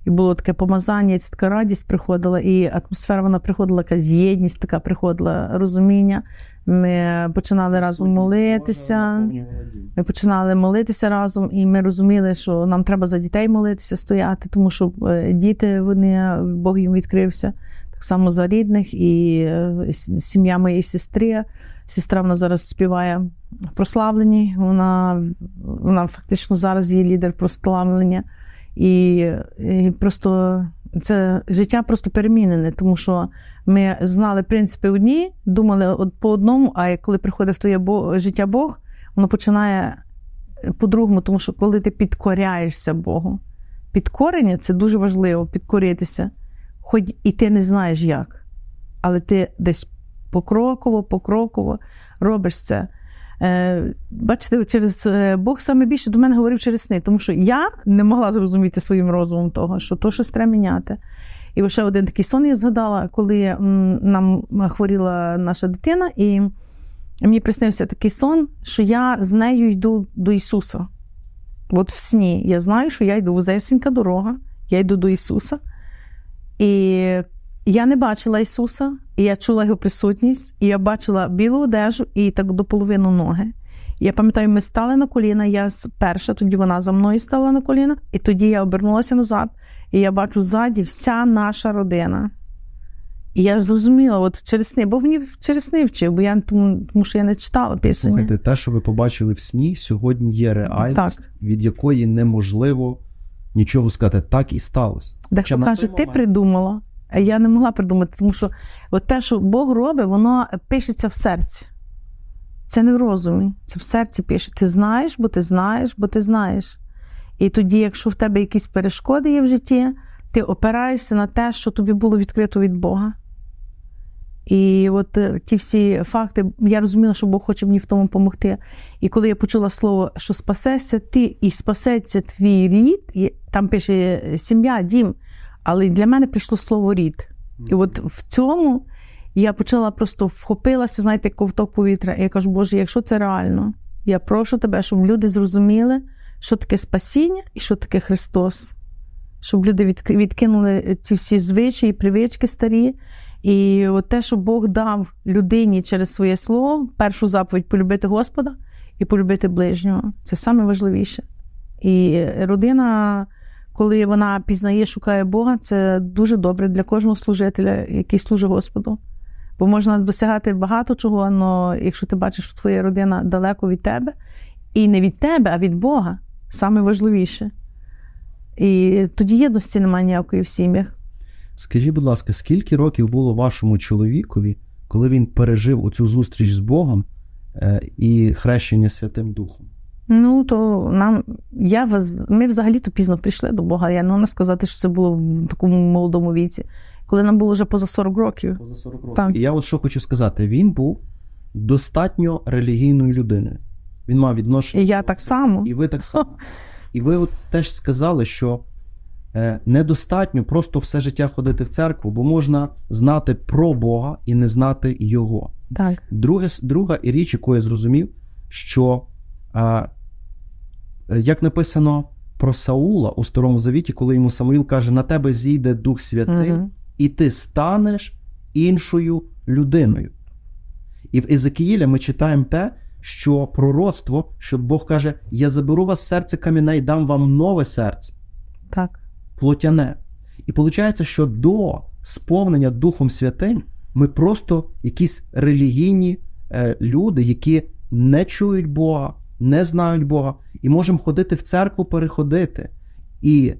І було таке помазання, ця така радість приходила, і атмосфера вона приходила, якась єдність, така приходила розуміння. Ми починали разом молитися. Ми починали молитися разом, і ми розуміли, що нам треба за дітей молитися, стояти, тому що е, діти, вони Бог їм відкрився. Так само за рідних, і е, сім'я моєї сестри. Сестра вона зараз співає в прославленні. Вона вона фактично зараз є лідер прославлення. І, і просто це життя просто перемінене, тому що ми знали принципи одні, думали по одному, а коли приходить в твоє життя Бог, воно починає по-другому, тому що коли ти підкоряєшся Богу, підкорення це дуже важливо підкоритися, хоч і ти не знаєш як, але ти десь покроково, покроково робиш це. Е, Бачите, через е, Бог саме більше до мене говорив через сни, тому що я не могла зрозуміти своїм розумом того, що то щось треба міняти. І ще один такий сон я згадала, коли нам хворіла наша дитина, і мені приснився такий сон, що я з нею йду до Ісуса. От в сні я знаю, що я йду вузесенька дорога, я йду до Ісуса. І я не бачила Ісуса, і я чула його присутність, і я бачила білу одежу і так до половини ноги. Я пам'ятаю, ми стали на коліна, я перша, тоді вона за мною стала на коліна, і тоді я обернулася назад, і я бачу ззаді вся наша родина. І я зрозуміла, от через сни, бо мені через сни вчив, бо я тому, тому що я не читала пісень. Слухайте, те, що ви побачили в сні, сьогодні є реальність, Так. від якої неможливо нічого сказати. Так і сталося. Дехто каже, ти момент- придумала. А я не могла придумати, тому що от те, що Бог робить, воно пишеться в серці. Це не в розумі, це в серці пише. Ти знаєш, бо ти знаєш, бо ти знаєш. І тоді, якщо в тебе якісь перешкоди є в житті, ти опираєшся на те, що тобі було відкрито від Бога. І от е, ті всі факти, я розуміла, що Бог хоче мені в тому допомогти. І коли я почула слово, що спасешся ти і спасеться твій рід, і там пише е, сім'я, дім. Але для мене прийшло слово рід. І от в цьому я почала просто вхопилася, знаєте, ковток повітря. І я кажу, Боже, якщо це реально, я прошу тебе, щоб люди зрозуміли, що таке спасіння і що таке Христос. Щоб люди відкинули ці всі звичаї, привички старі. І от те, що Бог дав людині через своє слово, першу заповідь полюбити Господа і полюбити ближнього. Це найважливіше. І родина, коли вона пізнає, шукає Бога, це дуже добре для кожного служителя, який служить Господу. Бо можна досягати багато чого, але якщо ти бачиш, що твоя родина далеко від тебе, і не від тебе, а від Бога, саме важливіше. І тоді єдності немає ніякої в сім'ях. Скажіть, будь ласка, скільки років було вашому чоловікові, коли він пережив оцю зустріч з Богом е, і хрещення Святим Духом? Ну, то нам, я, ми взагалі-то пізно прийшли до Бога. Я не можу сказати, що це було в такому молодому віці, коли нам було вже поза 40 років. Поза 40 років. Так. І я от що хочу сказати: він був достатньо релігійною людиною. Він мав відношення. І я так само. І ви так само. І ви от теж сказали, що е, недостатньо просто все життя ходити в церкву, бо можна знати про Бога і не знати Його. Так. Друге, друга і річ, яку я зрозумів, що е, як написано про Саула у Старому Завіті, коли йому Самуїл каже: на тебе зійде Дух Святий, Мгм. і ти станеш іншою людиною. І в Езекіїля ми читаємо те, що пророцтво, що Бог каже: Я заберу вас серце кам'яне і дам вам нове серце Так. плотяне. І виходить, що до сповнення Духом Святим ми просто якісь релігійні е, люди, які не чують Бога, не знають Бога, і можемо ходити в церкву, переходити, і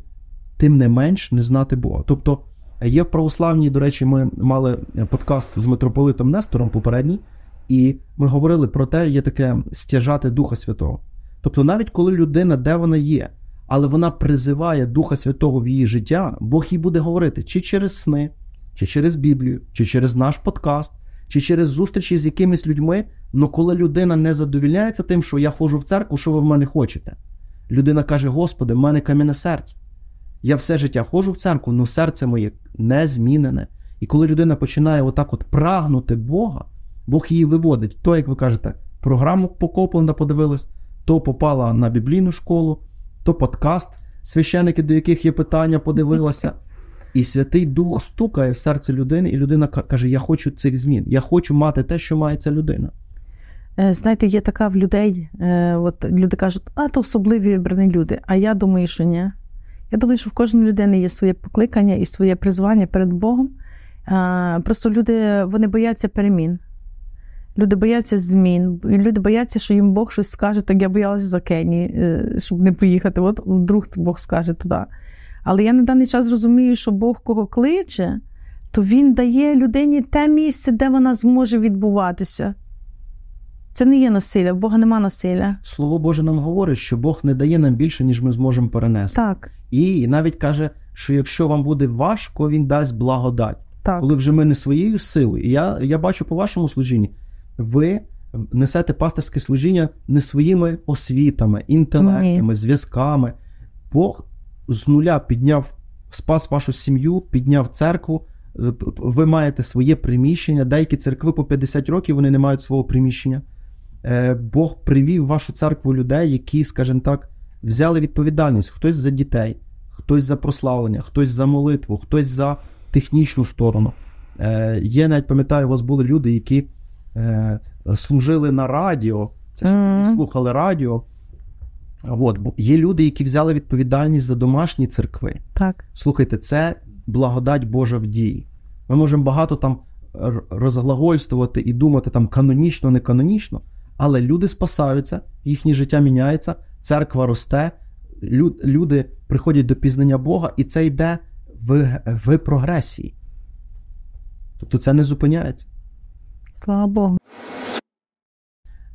тим не менш не знати Бога. Тобто є в православній, до речі, ми мали подкаст з митрополитом Нестором попередній, і ми говорили про те, є таке стяжати Духа Святого. Тобто, навіть коли людина, де вона є, але вона призиває Духа Святого в її життя, Бог їй буде говорити чи через сни, чи через Біблію, чи через наш подкаст, чи через зустрічі з якимись людьми. Но коли людина не задовільняється тим, що я ходжу в церкву, що ви в мене хочете? Людина каже: Господи, в мене кам'яне серце. Я все життя ходжу в церкву, але серце моє не змінене. І коли людина починає отак от прагнути Бога, Бог її виводить. То, як ви кажете, програму по Копленда подивилась, то попала на біблійну школу, то подкаст, священики, до яких є питання, подивилася. І Святий Дух стукає в серце людини, і людина каже: Я хочу цих змін, я хочу мати те, що має ця людина. Е, Знаєте, є така в людей, е, от люди кажуть, а то особливі вибрані люди. А я думаю, що ні. Я думаю, що в кожної людини є своє покликання і своє призвання перед Богом. Просто люди вони бояться перемін. Люди бояться змін, і люди бояться, що їм Бог щось скаже, так я боялася за Кені, е, щоб не поїхати. От вдруг Бог скаже туди. Але я на даний час розумію, що Бог кого кличе, то він дає людині те місце, де вона зможе відбуватися. Це не є насилля, в Бога нема насилля. Слово Боже нам говорить, що Бог не дає нам більше, ніж ми зможемо перенести. Так, І навіть каже, що якщо вам буде важко, він дасть благодать. так. Коли вже ми не своєю силою. І я, я бачу по вашому служінні, ви несете пасторське служіння не своїми освітами, інтелектами, зв'язками. Бог з нуля підняв, спас вашу сім'ю, підняв церкву. Е, Ви маєте своє приміщення. Деякі церкви по 50 років вони не мають свого приміщення. Е, Бог привів в вашу церкву людей, які, скажімо так, взяли відповідальність. Хтось за дітей, хтось за прославлення, хтось за молитву, хтось за технічну сторону. Е, Є, навіть пам'ятаю, у вас були люди, які е, служили на радіо Це mm. слухали радіо. От, бо є люди, які взяли відповідальність за домашні церкви. Так. Слухайте, це благодать Божа в дії. Ми можемо багато там розглагольствувати і думати там канонічно, не канонічно, але люди спасаються, їхнє життя міняється, церква росте, люди приходять до пізнання Бога, і це йде в, в прогресії. Тобто це не зупиняється. Слава Богу.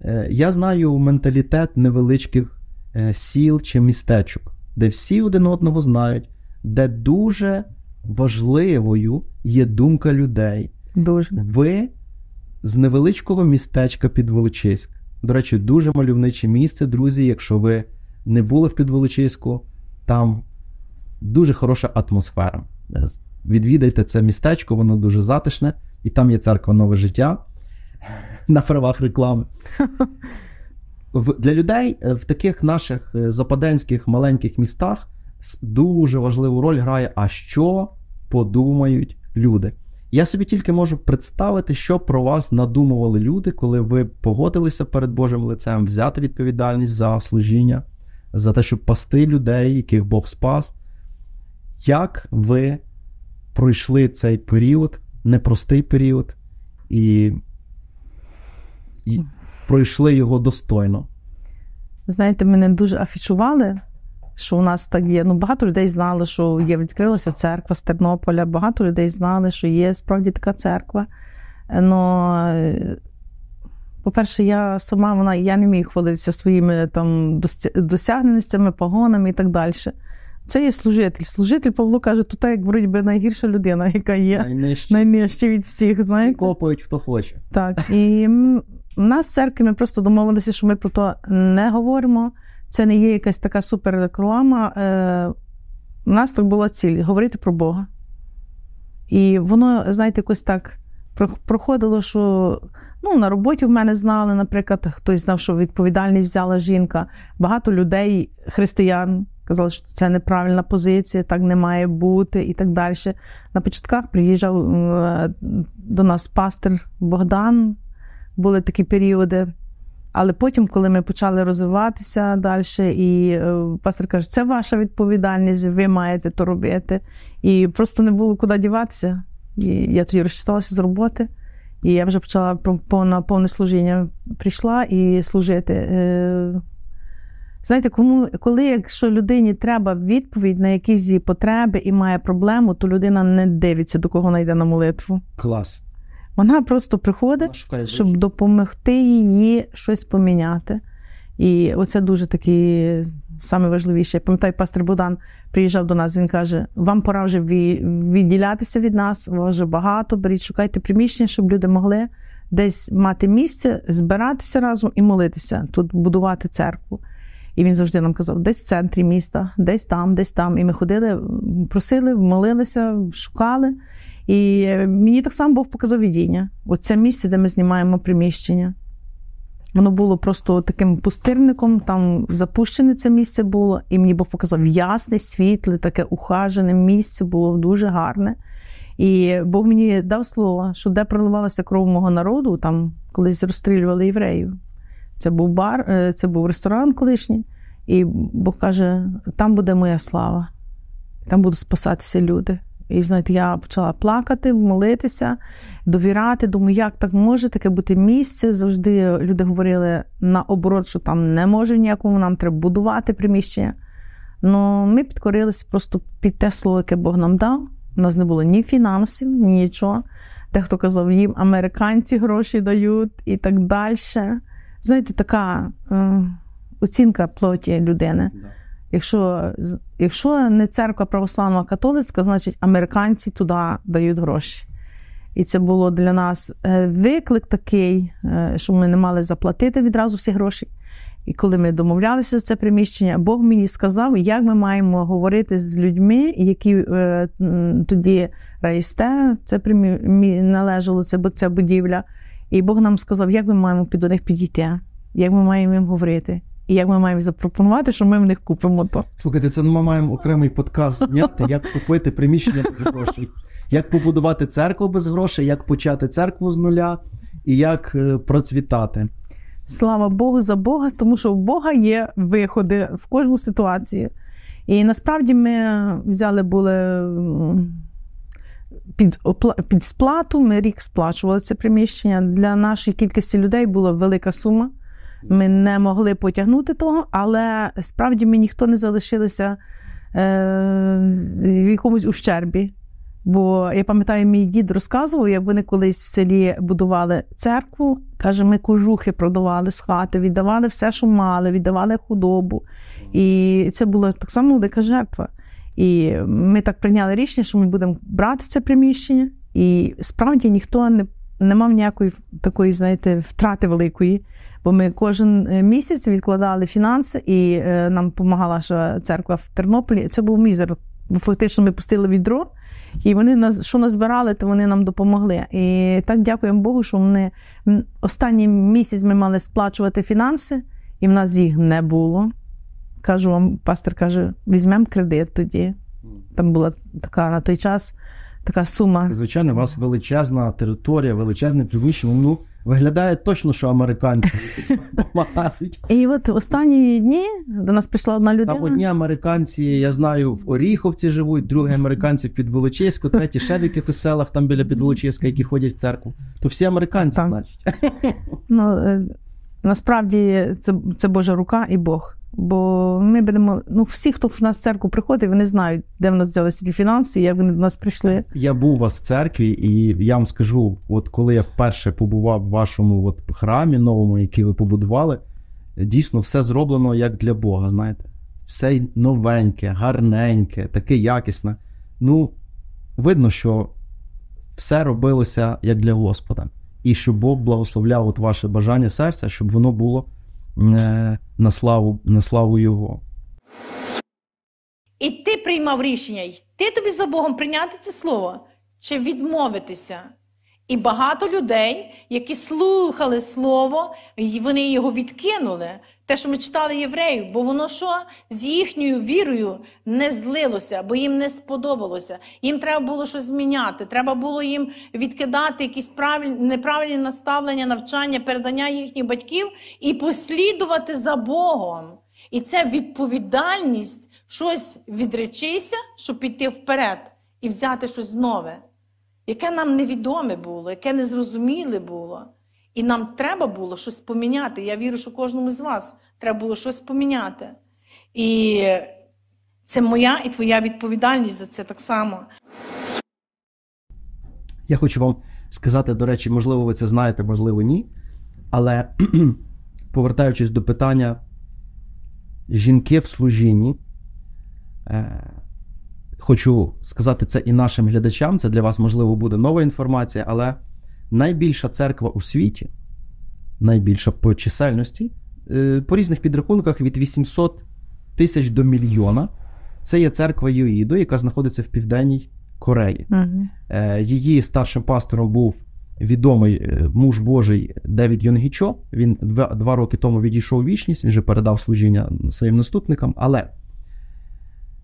Е, я знаю менталітет невеличких е, сіл чи містечок, де всі один одного знають, де дуже важливою є думка людей. Дуже. Ви з невеличкого містечка Підволочиськ. До речі, дуже мальовниче місце, друзі. Якщо ви не були в Підволочиську, там дуже хороша атмосфера. Е, відвідайте це містечко, воно дуже затишне, і там є церква нове життя на правах реклами. Для людей е, в таких наших е, западенських маленьких містах дуже важливу роль грає, а що подумають люди. Я собі тільки можу представити, що про вас надумували люди, коли ви погодилися перед Божим лицем взяти відповідальність за служіння, за те, щоб пасти людей, яких Бог спас. Як ви пройшли цей період, непростий період, і, і пройшли його достойно? Знаєте, мене дуже афішували що у нас так є. Ну, Багато людей знали, що є відкрилася церква з Тернополя, багато людей знали, що є справді така церква. Но, по-перше, я сама вона, я не міг хвалитися своїми там досягненнями, погонами і так далі. Це є служитель. Служитель Павло каже, тут як вроді би найгірша людина, яка є найнижче від всіх. знаєте. Всі копають, хто хоче. Так. І в нас в церкві ми просто домовилися, що ми про то не говоримо. Це не є якась така суперреклама. Е, У нас так була ціль говорити про Бога. І воно, знаєте, якось так проходило, що ну, на роботі в мене знали, наприклад, хтось знав, що відповідальність взяла жінка. Багато людей, християн, казали, що це неправильна позиція, так не має бути і так далі. На початках приїжджав е, до нас пастор Богдан, були такі періоди. Але потім, коли ми почали розвиватися далі, і е, пастор каже, це ваша відповідальність, ви маєте то робити. І просто не було куди діватися. І Я тоді розчиталася з роботи, і я вже почала на повне служіння прийшла і служити. Е, знаєте, кому, коли якщо людині треба відповідь на якісь її потреби і має проблему, то людина не дивиться, до кого найде на молитву. Клас. Вона просто приходить, Вона щоб допомогти її щось поміняти. І оце дуже такі саме важливіше. Я пам'ятаю, пастор Богдан приїжджав до нас, він каже: вам пора вже відділятися від нас, вас вже багато, беріть, шукайте приміщення, щоб люди могли десь мати місце, збиратися разом і молитися, тут будувати церкву. І він завжди нам казав, десь в центрі міста, десь там, десь там. І ми ходили, просили, молилися, шукали. І мені так само Бог показав видіння. Оце місце, де ми знімаємо приміщення. Воно було просто таким пустирником, там запущене це місце було, і мені Бог показав ясне, світле, таке ухажене місце, було дуже гарне. І Бог мені дав слово, що де проливалася кров мого народу, там колись розстрілювали євреїв. Це був бар, е, це був ресторан колишній. І Бог каже: там буде моя слава, там будуть спасатися люди. І знаєте, я почала плакати, молитися, довіряти. Думаю, як так може таке бути місце. Завжди люди говорили наоборот, що там не може ніякому, нам треба будувати приміщення. Ну, ми підкорилися просто під те слово, яке Бог нам дав. У нас не було ні фінансів, ні нічого. Дехто казав, їм американці гроші дають і так далі. Знаєте, така е, оцінка плоті людини. Якщо якщо не церква православна католицька, значить американці туди дають гроші. І це було для нас е, виклик такий, е, що ми не мали заплатити відразу всі гроші. І коли ми домовлялися за це приміщення, Бог мені сказав, як ми маємо говорити з людьми, які е, тоді раїсте, це примі... належало це ця будівля. І Бог нам сказав, як ми маємо до них підійти, як ми маємо їм говорити. І як ми маємо запропонувати, що ми в них купимо то. Слухайте, це ми маємо окремий подкаст зняти, як купити приміщення без грошей, як побудувати церкву без грошей, як почати церкву з нуля і як е, процвітати. Слава Богу за Бога, тому що в Бога є виходи в кожну ситуацію. І насправді ми взяли були під, під сплату, ми рік сплачували це приміщення. Для нашої кількості людей була велика сума. Ми не могли потягнути того, але справді ми ніхто не залишилися е, в якомусь ущербі. Бо я пам'ятаю, мій дід розказував, як вони колись в селі будували церкву. Каже, ми кожухи продавали з хати, віддавали все, що мали, віддавали худобу. І це була так само велика жертва. І ми так прийняли рішення, що ми будемо брати це приміщення. І справді ніхто не, не мав ніякої такої, знаєте, втрати великої. Бо ми кожен е, місяць відкладали фінанси, і е, нам допомагала наша церква в Тернополі. Це був мізер. Бо фактично ми пустили відро, і вони нас, що назбирали, то вони нам допомогли. І так дякуємо Богу, що вони останній місяць ми мали сплачувати фінанси, і в нас їх не було. Кажу вам, пастор каже, візьмемо кредит тоді. Там була така на той час така сума. Звичайно, у вас величезна територія, величезне приміщення. Ну, виглядає точно, що американці допомагають. І от останні дні до нас прийшла одна людина. Там одні американці, я знаю, в Оріховці живуть, другі американці під Волочиську, треті ще в якихось селах там біля Підволочиська, які ходять в церкву. То всі американці, значить. Ну, е, насправді це, це Божа рука і Бог. Бо ми будемо, ну всі, хто в нас в церкву приходить, вони знають, де в нас взялися ті фінанси, як вони до нас прийшли. Я був у вас в церкві, і я вам скажу, от коли я вперше побував в вашому от храмі новому, який ви побудували, дійсно все зроблено як для Бога, знаєте. Все новеньке, гарненьке, таке якісне. Ну, видно, що все робилося як для Господа. І щоб Бог благословляв от ваше бажання серця, щоб воно було на славу, на славу Його. І ти приймав рішення йти тобі за Богом прийняти це слово чи відмовитися. І багато людей, які слухали слово, і вони його відкинули. Те, що ми читали євреїв, бо воно що з їхньою вірою не злилося, бо їм не сподобалося. Їм треба було щось зміняти. Треба було їм відкидати якісь правильні, неправильні наставлення, навчання, передання їхніх батьків і послідувати за Богом. І це відповідальність щось відречися, щоб піти вперед і взяти щось нове, яке нам невідоме було, яке незрозуміле було. І нам треба було щось поміняти. Я вірю, що кожному з вас треба було щось поміняти. І це моя і твоя відповідальність за це так само. Я хочу вам сказати, до речі, можливо, ви це знаєте, можливо, ні. Але повертаючись до питання жінки в служінні, е, хочу сказати це і нашим глядачам. Це для вас, можливо, буде нова інформація, але найбільша церква у світі, найбільша по чисельності, е, по різних підрахунках від 800 тисяч до мільйона. Це є церква Юїду, яка знаходиться в Південній Кореї. Е, Її старшим пастором був відомий е, муж Божий Девід Йонгічо. Він два, роки тому відійшов у вічність, він вже передав служіння своїм наступникам. Але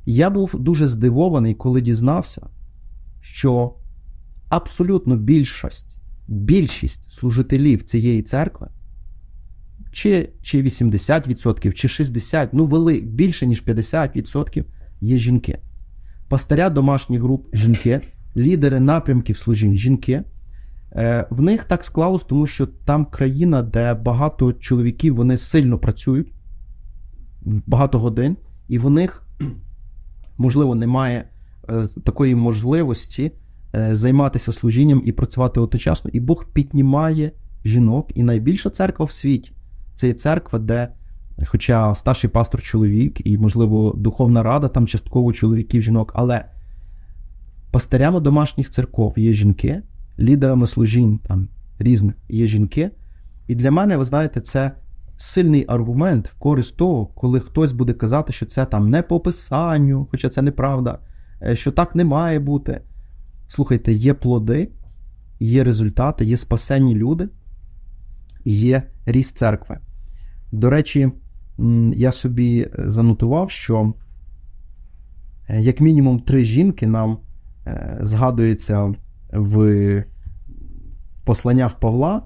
я був дуже здивований, коли дізнався, що абсолютно більшість, більшість служителів цієї церкви, чи, чи 80%, чи 60%, ну вели більше ніж 50% є жінки. Пастиря домашніх груп жінки, лідери напрямків служінь жінки. Е, В них так склалось, тому що там країна, де багато чоловіків вони сильно працюють багато годин, і в них, можливо, немає е, такої можливості е, займатися служінням і працювати одночасно. І Бог піднімає жінок, і найбільша церква в світі це є церква, де, хоча старший пастор чоловік, і, можливо, духовна рада, там частково чоловіків, жінок, але пастирями домашніх церков є жінки, лідерами служінь там різних є жінки. І для мене, ви знаєте, це сильний аргумент в користь того, коли хтось буде казати, що це там не по писанню, хоча це неправда, е, що так не має бути. Слухайте, є плоди, є результати, є спасенні люди, є ріст церкви. До речі, я собі занотував, що е, як мінімум три жінки нам е, згадуються в посланнях Павла,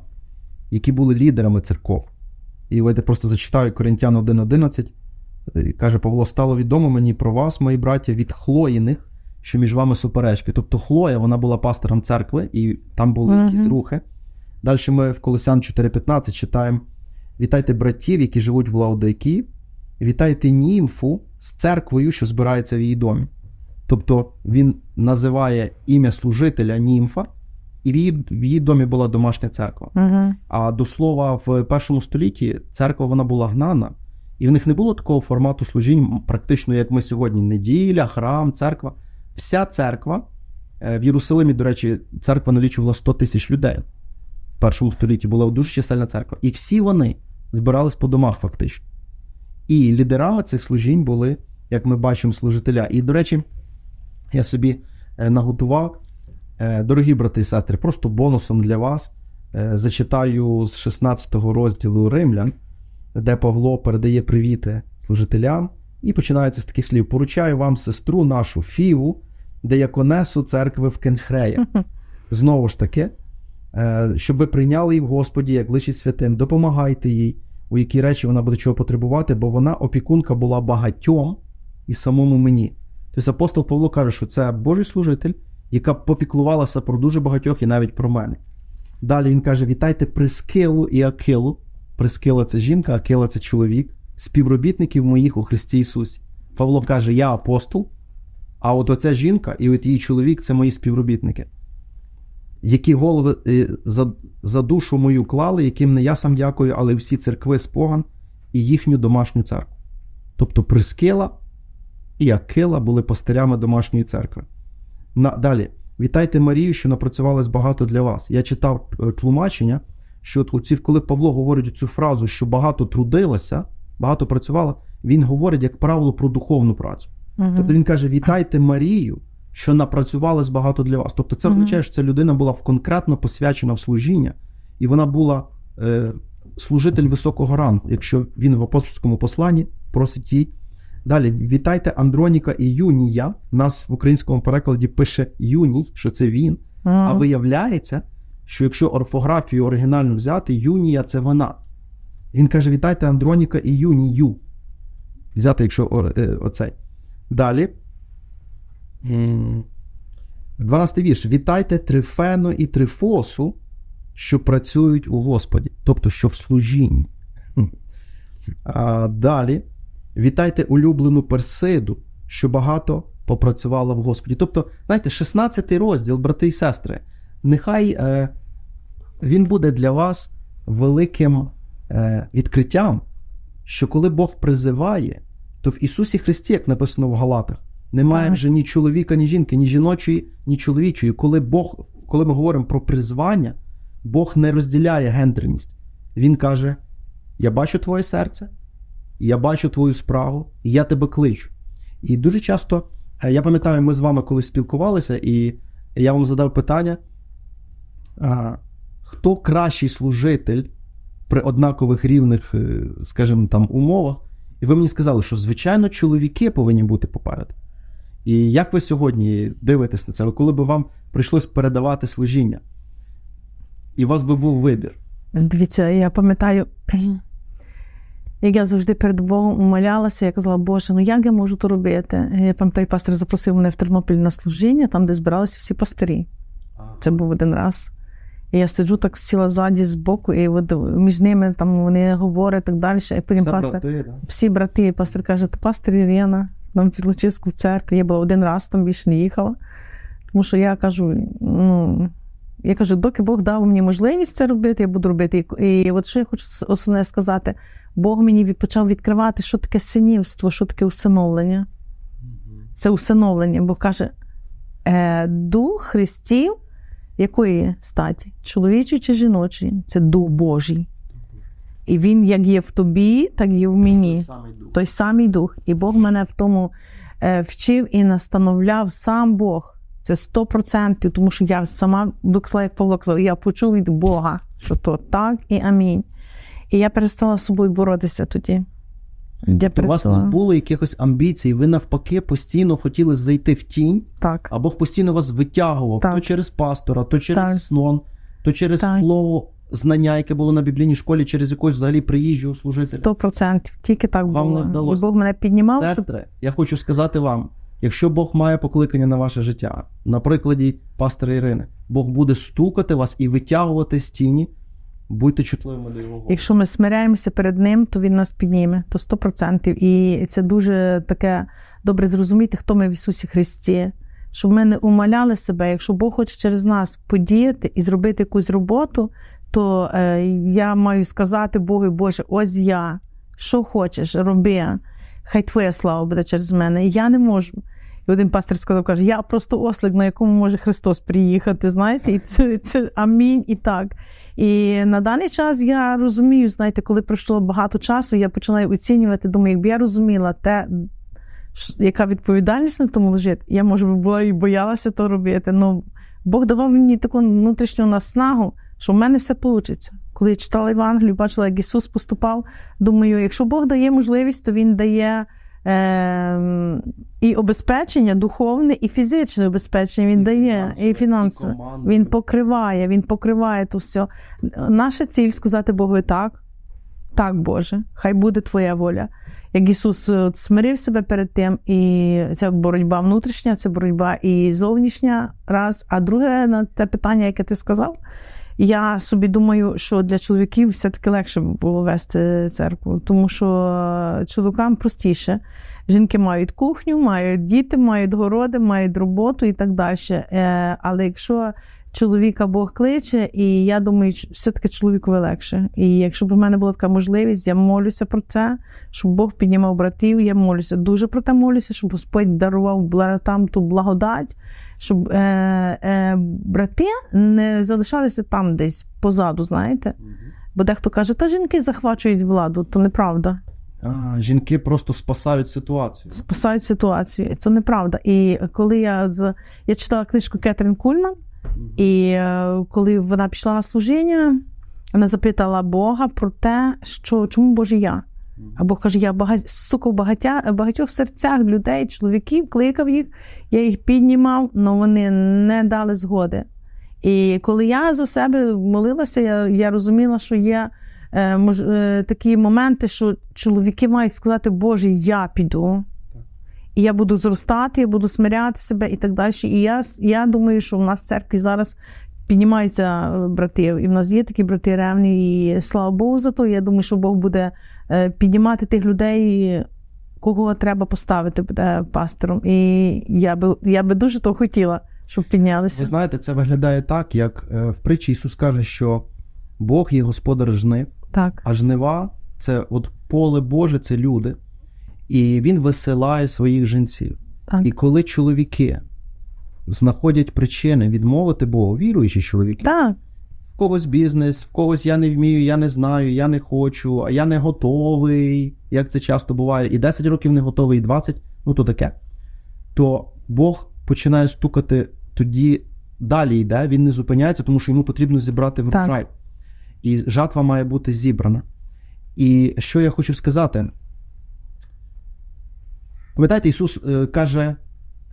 які були лідерами церков. І я просто зачитаю Коринтян 1.11. Е, Каже Павло, стало відомо мені про вас, мої браття, від Хлоїних, що між вами суперечки. Тобто Хлоя, вона була пастором церкви, і там були Мгм. якісь рухи. Далі ми в Колосян 4.15 читаємо: Вітайте братів, які живуть в Лаодейкі, вітайте німфу з церквою, що збирається в її домі. Тобто він називає ім'я служителя німфа, і в її, в її домі була домашня церква. Угу. А до слова, в першому столітті церква вона була гнана, і в них не було такого формату служінь, практично як ми сьогодні: неділя, храм, церква. Вся церква е, в Єрусалимі, до речі, церква налічувала 100 тисяч людей. В першому столітті була дуже чисельна церква. І всі вони збирались по домах, фактично. І лідерами цих служінь були, як ми бачимо, служителя. І, до речі, я собі е, наготував, дорогі брати і сестри, просто бонусом для вас е, зачитаю з 16 розділу Римлян, де Павло передає привіти служителям, і починається з таких слів: Поручаю вам сестру нашу Фіву, деяконесу церкви в Кенхрея. Знову ж таки, е, щоб ви прийняли її в Господі, як личить святим, допомагайте їй, у які речі вона буде чого потребувати, бо вона опікунка була багатьом і самому мені. Тобто апостол Павло каже, що це Божий служитель, яка попіклувалася про дуже багатьох і навіть про мене. Далі він каже: вітайте Прискилу і Акилу. Прискила це жінка, Акила це чоловік, співробітників моїх у Христі Ісусі. Павло каже: Я апостол, а от оця жінка і от її чоловік це мої співробітники, які голови е, за, за душу мою клали, яким не я сам дякую, але всі церкви споган і їхню домашню церкву. Тобто Прискила і Акила були пастирями домашньої церкви. На, далі, вітайте Марію, що напрацювалась багато для вас. Я читав е, тлумачення, що от оці, коли Павло говорить цю фразу, що багато трудилася, багато працювала, він говорить, як правило, про духовну працю. Тобто він каже: Вітайте Марію, що напрацювалась багато для вас. Тобто, це Мгм. означає, що ця людина була конкретно посвячена в служіння, і вона була е, служитель високого рангу, якщо він в апостольському посланні просить їй. Далі, вітайте Андроніка і Юнія. У нас в українському перекладі пише Юній, що це він. А виявляється, що якщо орфографію оригінально взяти, Юнія це вона. Він каже: вітайте Андроніка і Юнію. Взяти, якщо е, оцей. Далі. М, 12 вірш. Вітайте Трифену і Трифосу, що працюють у Господі, тобто, що в служінні. А, далі. Вітайте улюблену Персиду, що багато попрацювала в Господі. Тобто, знаєте, 16 розділ, брати і сестри, нехай е, він буде для вас великим е, відкриттям, що коли Бог призиває, то в Ісусі Христі, як написано в Галатах, немає вже ні чоловіка, ні жінки, ні жіночої, ні чоловічої. Коли Бог, коли ми говоримо про призвання, Бог не розділяє гендерність. Він каже: Я бачу твоє серце, я бачу твою справу, і я тебе кличу. І дуже часто, е, я пам'ятаю, ми з вами колись спілкувалися, і я вам задав питання: хто кращий служитель при однакових рівних, е, скажімо, там, умовах? І ви мені сказали, що звичайно чоловіки повинні бути попереду. І як ви сьогодні дивитесь на це, коли б вам прийшлось передавати служіння, і у вас би був вибір? Дивіться, я пам'ятаю, як я завжди перед Богом умолялася, я казала, Боже, ну як я можу то робити? Я пам'ятаю, пастор запросив мене в Тернопіль на служіння, там, де збиралися всі пастирі. Це був один раз. І я сиджу так сіла ззаді з боку, і от між ними там вони говорять так далі. І потім Це пастор, брати, да? всі брати, і пастор каже, то пастор Ірина, нам підлучиску в церкві. Я була один раз, там більше не їхала. Тому що я кажу, ну, я кажу, доки Бог дав мені можливість це робити, я буду робити. І, і от що я хочу основне сказати: Бог мені почав відкривати, що таке синівство, що таке усиновлення. Це усиновлення, бо каже, е, дух Христів, якої статі? Чоловічий чи жіночий? Це дух Божий. І він як є в тобі, так і в мені Самий дух. той самий дух. І Бог мене в тому е, вчив і настановляв сам Бог. Це 100%, тому що я сама як Павло казав, я почув від Бога, що то так і амінь. І я перестала з собою боротися тоді. Я Тобто у вас не було якихось амбіцій, ви навпаки постійно хотіли зайти в тінь, Так. а Бог постійно вас витягував Так. то через пастора, то через Так. сон, то через Так. слово знання, яке було на біблійній школі, через якогось взагалі приїжджого служителя. Сто процентів. Тільки так Вам було. не вдалося. І Бог мене піднімав, щоб я хочу сказати вам: якщо Бог має покликання на ваше життя, на прикладі пастора Ірини, Бог буде стукати вас і витягувати з тіні, будьте чутливими до його голосу. Якщо ми смиряємося перед ним, то він нас підніме, то 100%. І це дуже таке добре зрозуміти, хто ми в Ісусі Христі. Щоб ми не умаляли себе. Якщо Бог хоче через нас подіяти і зробити якусь роботу, то е, я маю сказати Богу, Боже, ось я, що хочеш, роби. Хай твоя слава буде через мене. І я не можу. І один пастор сказав, каже, я просто ослик, на якому може Христос приїхати. Знаєте, і це, це амінь і так. І на даний час я розумію, знаєте, коли пройшло багато часу, я починаю оцінювати, думаю, якби я розуміла те, яка відповідальність на тому лежить, я, може би, була і боялася то робити. Ну, Бог давав мені таку внутрішню наснагу, що в мене все вийде. Коли я читала Євангелію, бачила, як Ісус поступав, думаю, якщо Бог дає можливість, то Він дає. Е, і обезпечення духовне, і фізичне обезпечення він І дає, і фінансове, і. Він покриває, він покриває то все. Наша ціль сказати Богу так. Так, Боже, хай буде Твоя воля. Як Ісус е, смирив себе перед тим, і ця боротьба внутрішня, це боротьба і зовнішня, раз. А друге, на те питання, яке ти сказав, я собі думаю, що для чоловіків все-таки легше було вести церкву, тому що чоловікам простіше. Жінки мають кухню, мають діти, мають городи, мають роботу і так далі. Е, Але якщо чоловіка Бог кличе, і я думаю, все-таки чоловікові легше. І якщо б в мене була така можливість, я молюся про це, щоб Бог піднімав братів. Я молюся дуже про те молюся, щоб Господь дарував братам ту благодать, щоб е, е, брати не залишалися там десь позаду, знаєте. Бо дехто каже, та жінки захвачують владу, то неправда. А, жінки просто спасають ситуацію. Спасають ситуацію. Це неправда. І коли я я читала книжку Кетрін Кульман, і е, коли вона пішла на служіння, вона запитала Бога про те, що чому Боже я? Мгм. А Бог каже, я багать, стукав багатя, багатьох серцях людей, чоловіків, кликав їх, я їх піднімав, але вони не дали згоди. І коли я за себе молилася, я, я розуміла, що є е, мож, е, такі моменти, що чоловіки мають сказати, Боже, я піду. І я буду зростати, я буду смиряти себе і так далі. І я, я думаю, що в нас в церкві зараз піднімаються е, брати, і в нас є такі брати ревні, і слава Богу за то. Я думаю, що Бог буде піднімати тих людей, кого треба поставити буде пастором. І я би, я би дуже того хотіла, щоб піднялися. Ви знаєте, це виглядає так, як е, в притчі Ісус каже, що Бог є господар жнив, Так, а жнива це от поле Боже, це люди, і Він висилає своїх жінців. так, І коли чоловіки знаходять причини відмовити Богу, віруючі чоловіки, так, в когось бізнес, в когось я не вмію, я не знаю, я не хочу, а я не готовий, як це часто буває, і 10 років не готовий, і 20, ну то таке. То Бог починає стукати тоді далі йде, він не зупиняється, тому що йому потрібно зібрати врожай. І жатва має бути зібрана. І що я хочу сказати? Пам'ятаєте, Ісус е, каже,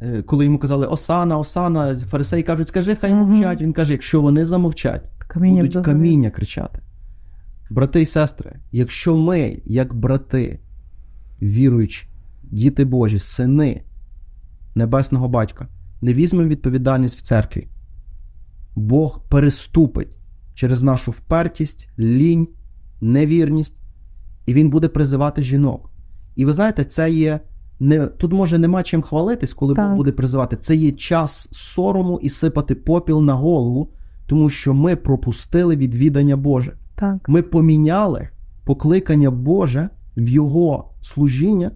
е, коли йому казали Осана, Осана, фарисеї кажуть, скажи, хай мовчать. Він каже, якщо вони замовчать, каміння будуть буде каміння кричати. Брати і сестри, якщо ми, як брати, віруючі, діти Божі, сини Небесного Батька, не візьмемо відповідальність в церкві, Бог переступить через нашу впертість, лінь, невірність, і Він буде призивати жінок. І ви знаєте, це є. Не, тут може нема чим хвалитись, коли Так. Бог буде призивати. Це є час сорому і сипати попіл на голову, тому що ми пропустили відвідання Боже. Так, Ми поміняли покликання Боже в Його служіння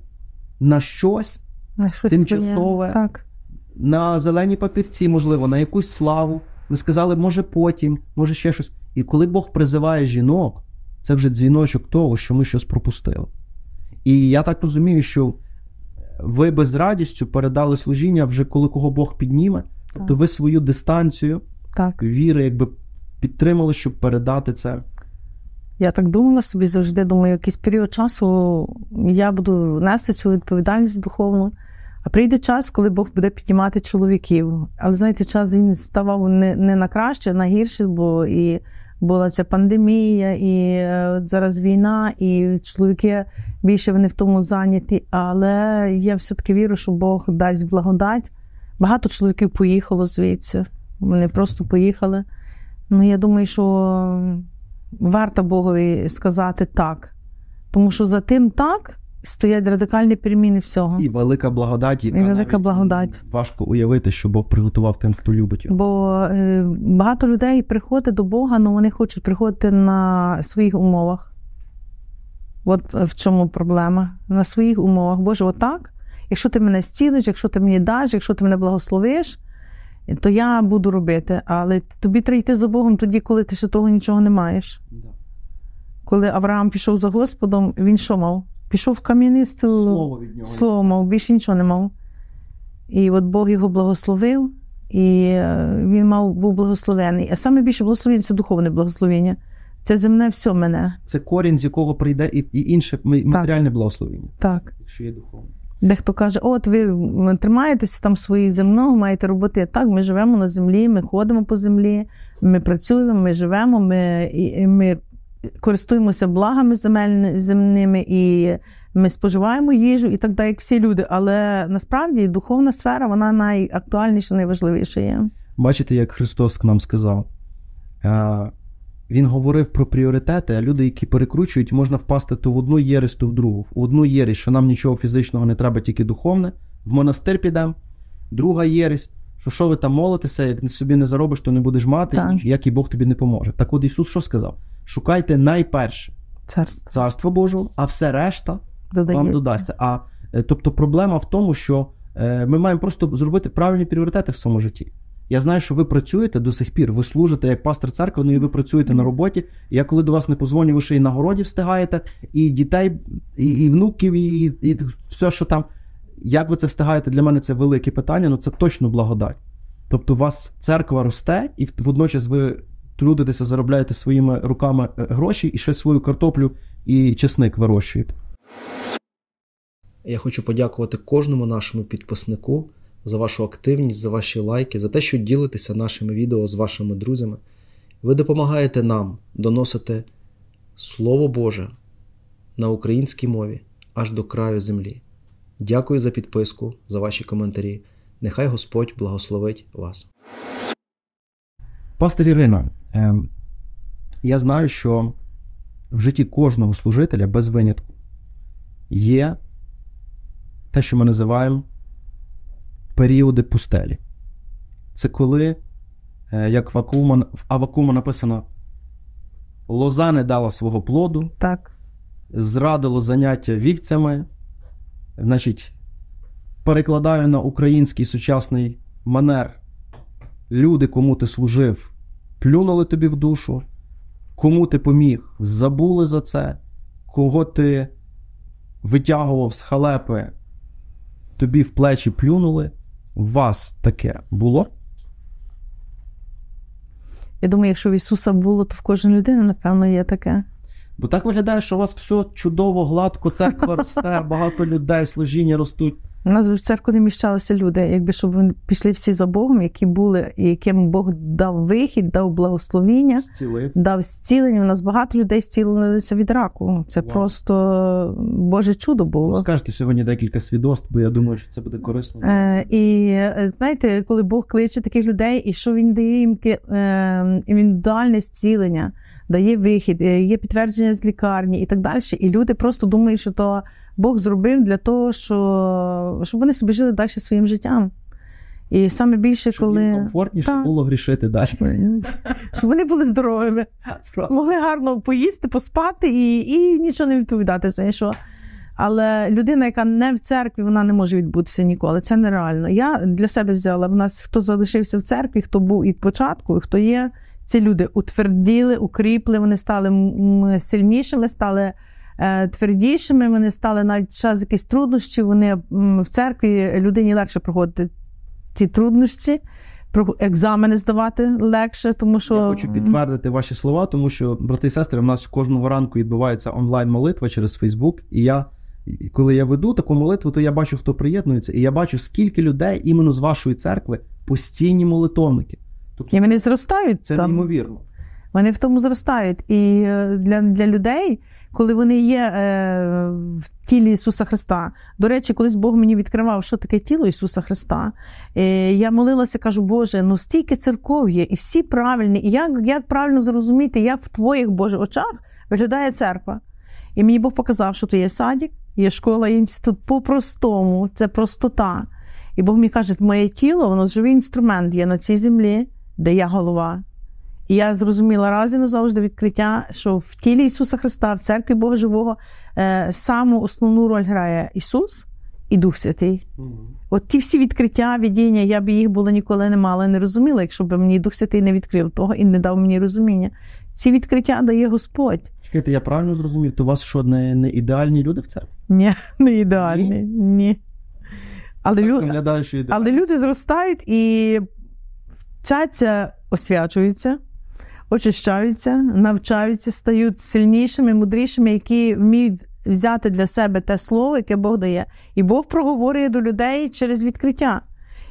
на щось, на щось Тимчасове. Так, на зелені папірці, можливо, на якусь славу. Ми сказали, може потім, може ще щось. І коли Бог призиває жінок, це вже дзвіночок того, що ми щось пропустили. І я так розумію, що ви би з радістю передали служіння вже коли кого Бог підніме, тобто ви свою дистанцію так. віри якби підтримали, щоб передати це. Я так думала собі завжди, думаю, якийсь період часу я буду нести цю відповідальність духовну. А прийде час, коли Бог буде піднімати чоловіків. Але знаєте, час він ставав не, не на краще, а на гірше, бо і була ця пандемія, і е, зараз війна, і чоловіки більше вони в тому зайняті. Але я все-таки вірю, що Бог дасть благодать. Багато чоловіків поїхало звідси. Вони просто поїхали. Ну, я думаю, що варто Богові сказати так. Тому що за тим так стоять радикальні переміни всього. І велика благодать, І велика благодать. Важко уявити, що Бог приготував тим, хто любить його. Бо е, багато людей приходить до Бога, але вони хочуть приходити на своїх умовах. От в чому проблема. На своїх умовах. Боже, отак. Якщо ти мене зцілиш, якщо ти мені даш, якщо ти мене благословиш, то я буду робити. Але тобі треба йти за Богом тоді, коли ти ще того нічого не маєш. Коли Авраам пішов за Господом, він що мав? Пішов в кам'янисту Слово від нього. слово мав, більше нічого не мав. І от Бог його благословив, і е, він мав був благословений. А саме більше благословення це духовне благословення. Це земне все мене. Це корінь, з якого прийде і, і інше матеріальне благословення, Так. якщо є духовне. Дехто каже, от ви тримаєтеся там своєї земного, маєте роботи. Так, ми живемо на землі, ми ходимо по землі, ми працюємо, ми живемо, ми, ми користуємося благами земними і ми споживаємо їжу і так далі, як всі люди. Але насправді духовна сфера вона найактуальніша, найважливіша є. Бачите, як Христос к нам сказав. Він говорив про пріоритети, а люди, які перекручують, можна впасти то в одну єресь, то в другу. В одну єресь, що нам нічого фізичного не треба, тільки духовне. В монастир підемо. Друга єресь, що що ви там молитеся, як собі не заробиш, то не будеш мати, Так. як і Бог тобі не поможе. Так от Ісус що сказав? Шукайте найперше Царство царство Божого, а все решта додається. вам додасться. А е, тобто проблема в тому, що е, ми маємо просто зробити правильні пріоритети в своєму житті. Я знаю, що ви працюєте до сих пір. Ви служите як пастор церкви, ну і ви працюєте на роботі. Я коли до вас не позвоню, ви ще і на городі встигаєте, і дітей, і, і внуків, і, і, і все, що там. Як ви це встигаєте? Для мене це велике питання, ну це точно благодать. Тобто, у вас церква росте, і водночас ви трудитеся, заробляєте своїми руками е, гроші і ще свою картоплю і чесник вирощуєте. Я хочу подякувати кожному нашому підписнику за вашу активність, за ваші лайки, за те, що ділитеся нашими відео з вашими друзями. Ви допомагаєте нам доносити Слово Боже на українській мові аж до краю землі. Дякую за підписку, за ваші коментарі. Нехай Господь благословить вас. Пастор Ірина, ем, я знаю, що в житті кожного служителя без винятку є те, що ми називаємо періоди пустелі. Це коли, е, як в Авакума, в Авакума написано, лоза не дала свого плоду, Так. зрадило заняття вівцями. Значить, перекладаю на український сучасний манер. Люди, кому ти служив, плюнули тобі в душу, кому ти поміг, забули за це, кого ти витягував з халепи, тобі в плечі плюнули. У вас таке було? Я думаю, якщо в Ісуса було, то в кожної людини, напевно, є таке. Бо так виглядає, що у вас все чудово, гладко, церква росте, багато людей, служіння ростуть. У нас в церкву не міщалися люди, якби щоб вони пішли всі за Богом, які були, і яким Бог дав вихід, дав благословіння, Зцілив. дав зцілення. У нас багато людей зцілилися від раку. Це Вау. просто Боже чудо було. Скажете сьогодні декілька свідоцтв, бо я думаю, що це буде корисно. Е, і е, знаєте, коли Бог кличе таких людей, і що він дає їм е, індивідуальне зцілення, дає вихід, е, є підтвердження з лікарні і так далі. І люди просто думають, що то Бог зробив для того, що, щоб вони собі жили далі своїм життям. І саме більше, Щоб їм коли комфортніше Так. було грішити далі. щоб вони були здоровими, Просто. могли гарно поїсти, поспати і, і нічого не відповідати за що. Але людина, яка не в церкві, вона не може відбутися ніколи. Це нереально. Я для себе взяла. В нас хто залишився в церкві, хто був від початку, і хто є. Ці люди утверділи, укріпли, вони стали сильнішими, стали твердішими. Вони стали навіть час якісь труднощі. Вони в церкві людині легше проходити ті труднощі, про- екзамени здавати легше, тому що Я хочу підтвердити ваші слова, тому що, брати і сестри, у нас кожного ранку відбувається онлайн-молитва через Фейсбук, і я. Коли я веду таку молитву, то я бачу, хто приєднується, і я бачу, скільки людей іменно з вашої церкви постійні молитовники. Тобто і вони зростають це там. неймовірно. Вони в тому зростають. І е, для, для людей, коли вони є е, в тілі Ісуса Христа. До речі, колись Бог мені відкривав, що таке тіло Ісуса Христа. Е, я молилася, кажу, Боже, ну стільки церков є, і всі правильні. І як, як правильно зрозуміти, як в твоїх Божих очах виглядає церква? І мені Бог показав, що то є садик, є школа, є інститут. По-простому, це простота. І Бог мені каже, моє тіло, воно живий інструмент є на цій землі, де я голова. І я зрозуміла раз і назавжди відкриття, що в тілі Ісуса Христа, в церкві Бога Живого, е, саму основну роль грає Ісус і Дух Святий. От ті всі відкриття, видіння, я б їх було ніколи не мала, не розуміла, якщо б мені Дух Святий не відкрив того і не дав мені розуміння. Ці відкриття дає Господь. Чекайте, я правильно зрозумів, то у вас що не, не ідеальні люди в церкві? Ні, не ідеальний. Ні. Але, Так лю... що. Але люди зростають і вчаться, освячуються, очищаються, навчаються, стають сильнішими, мудрішими, які вміють взяти для себе те слово, яке Бог дає. І Бог проговорює до людей через відкриття.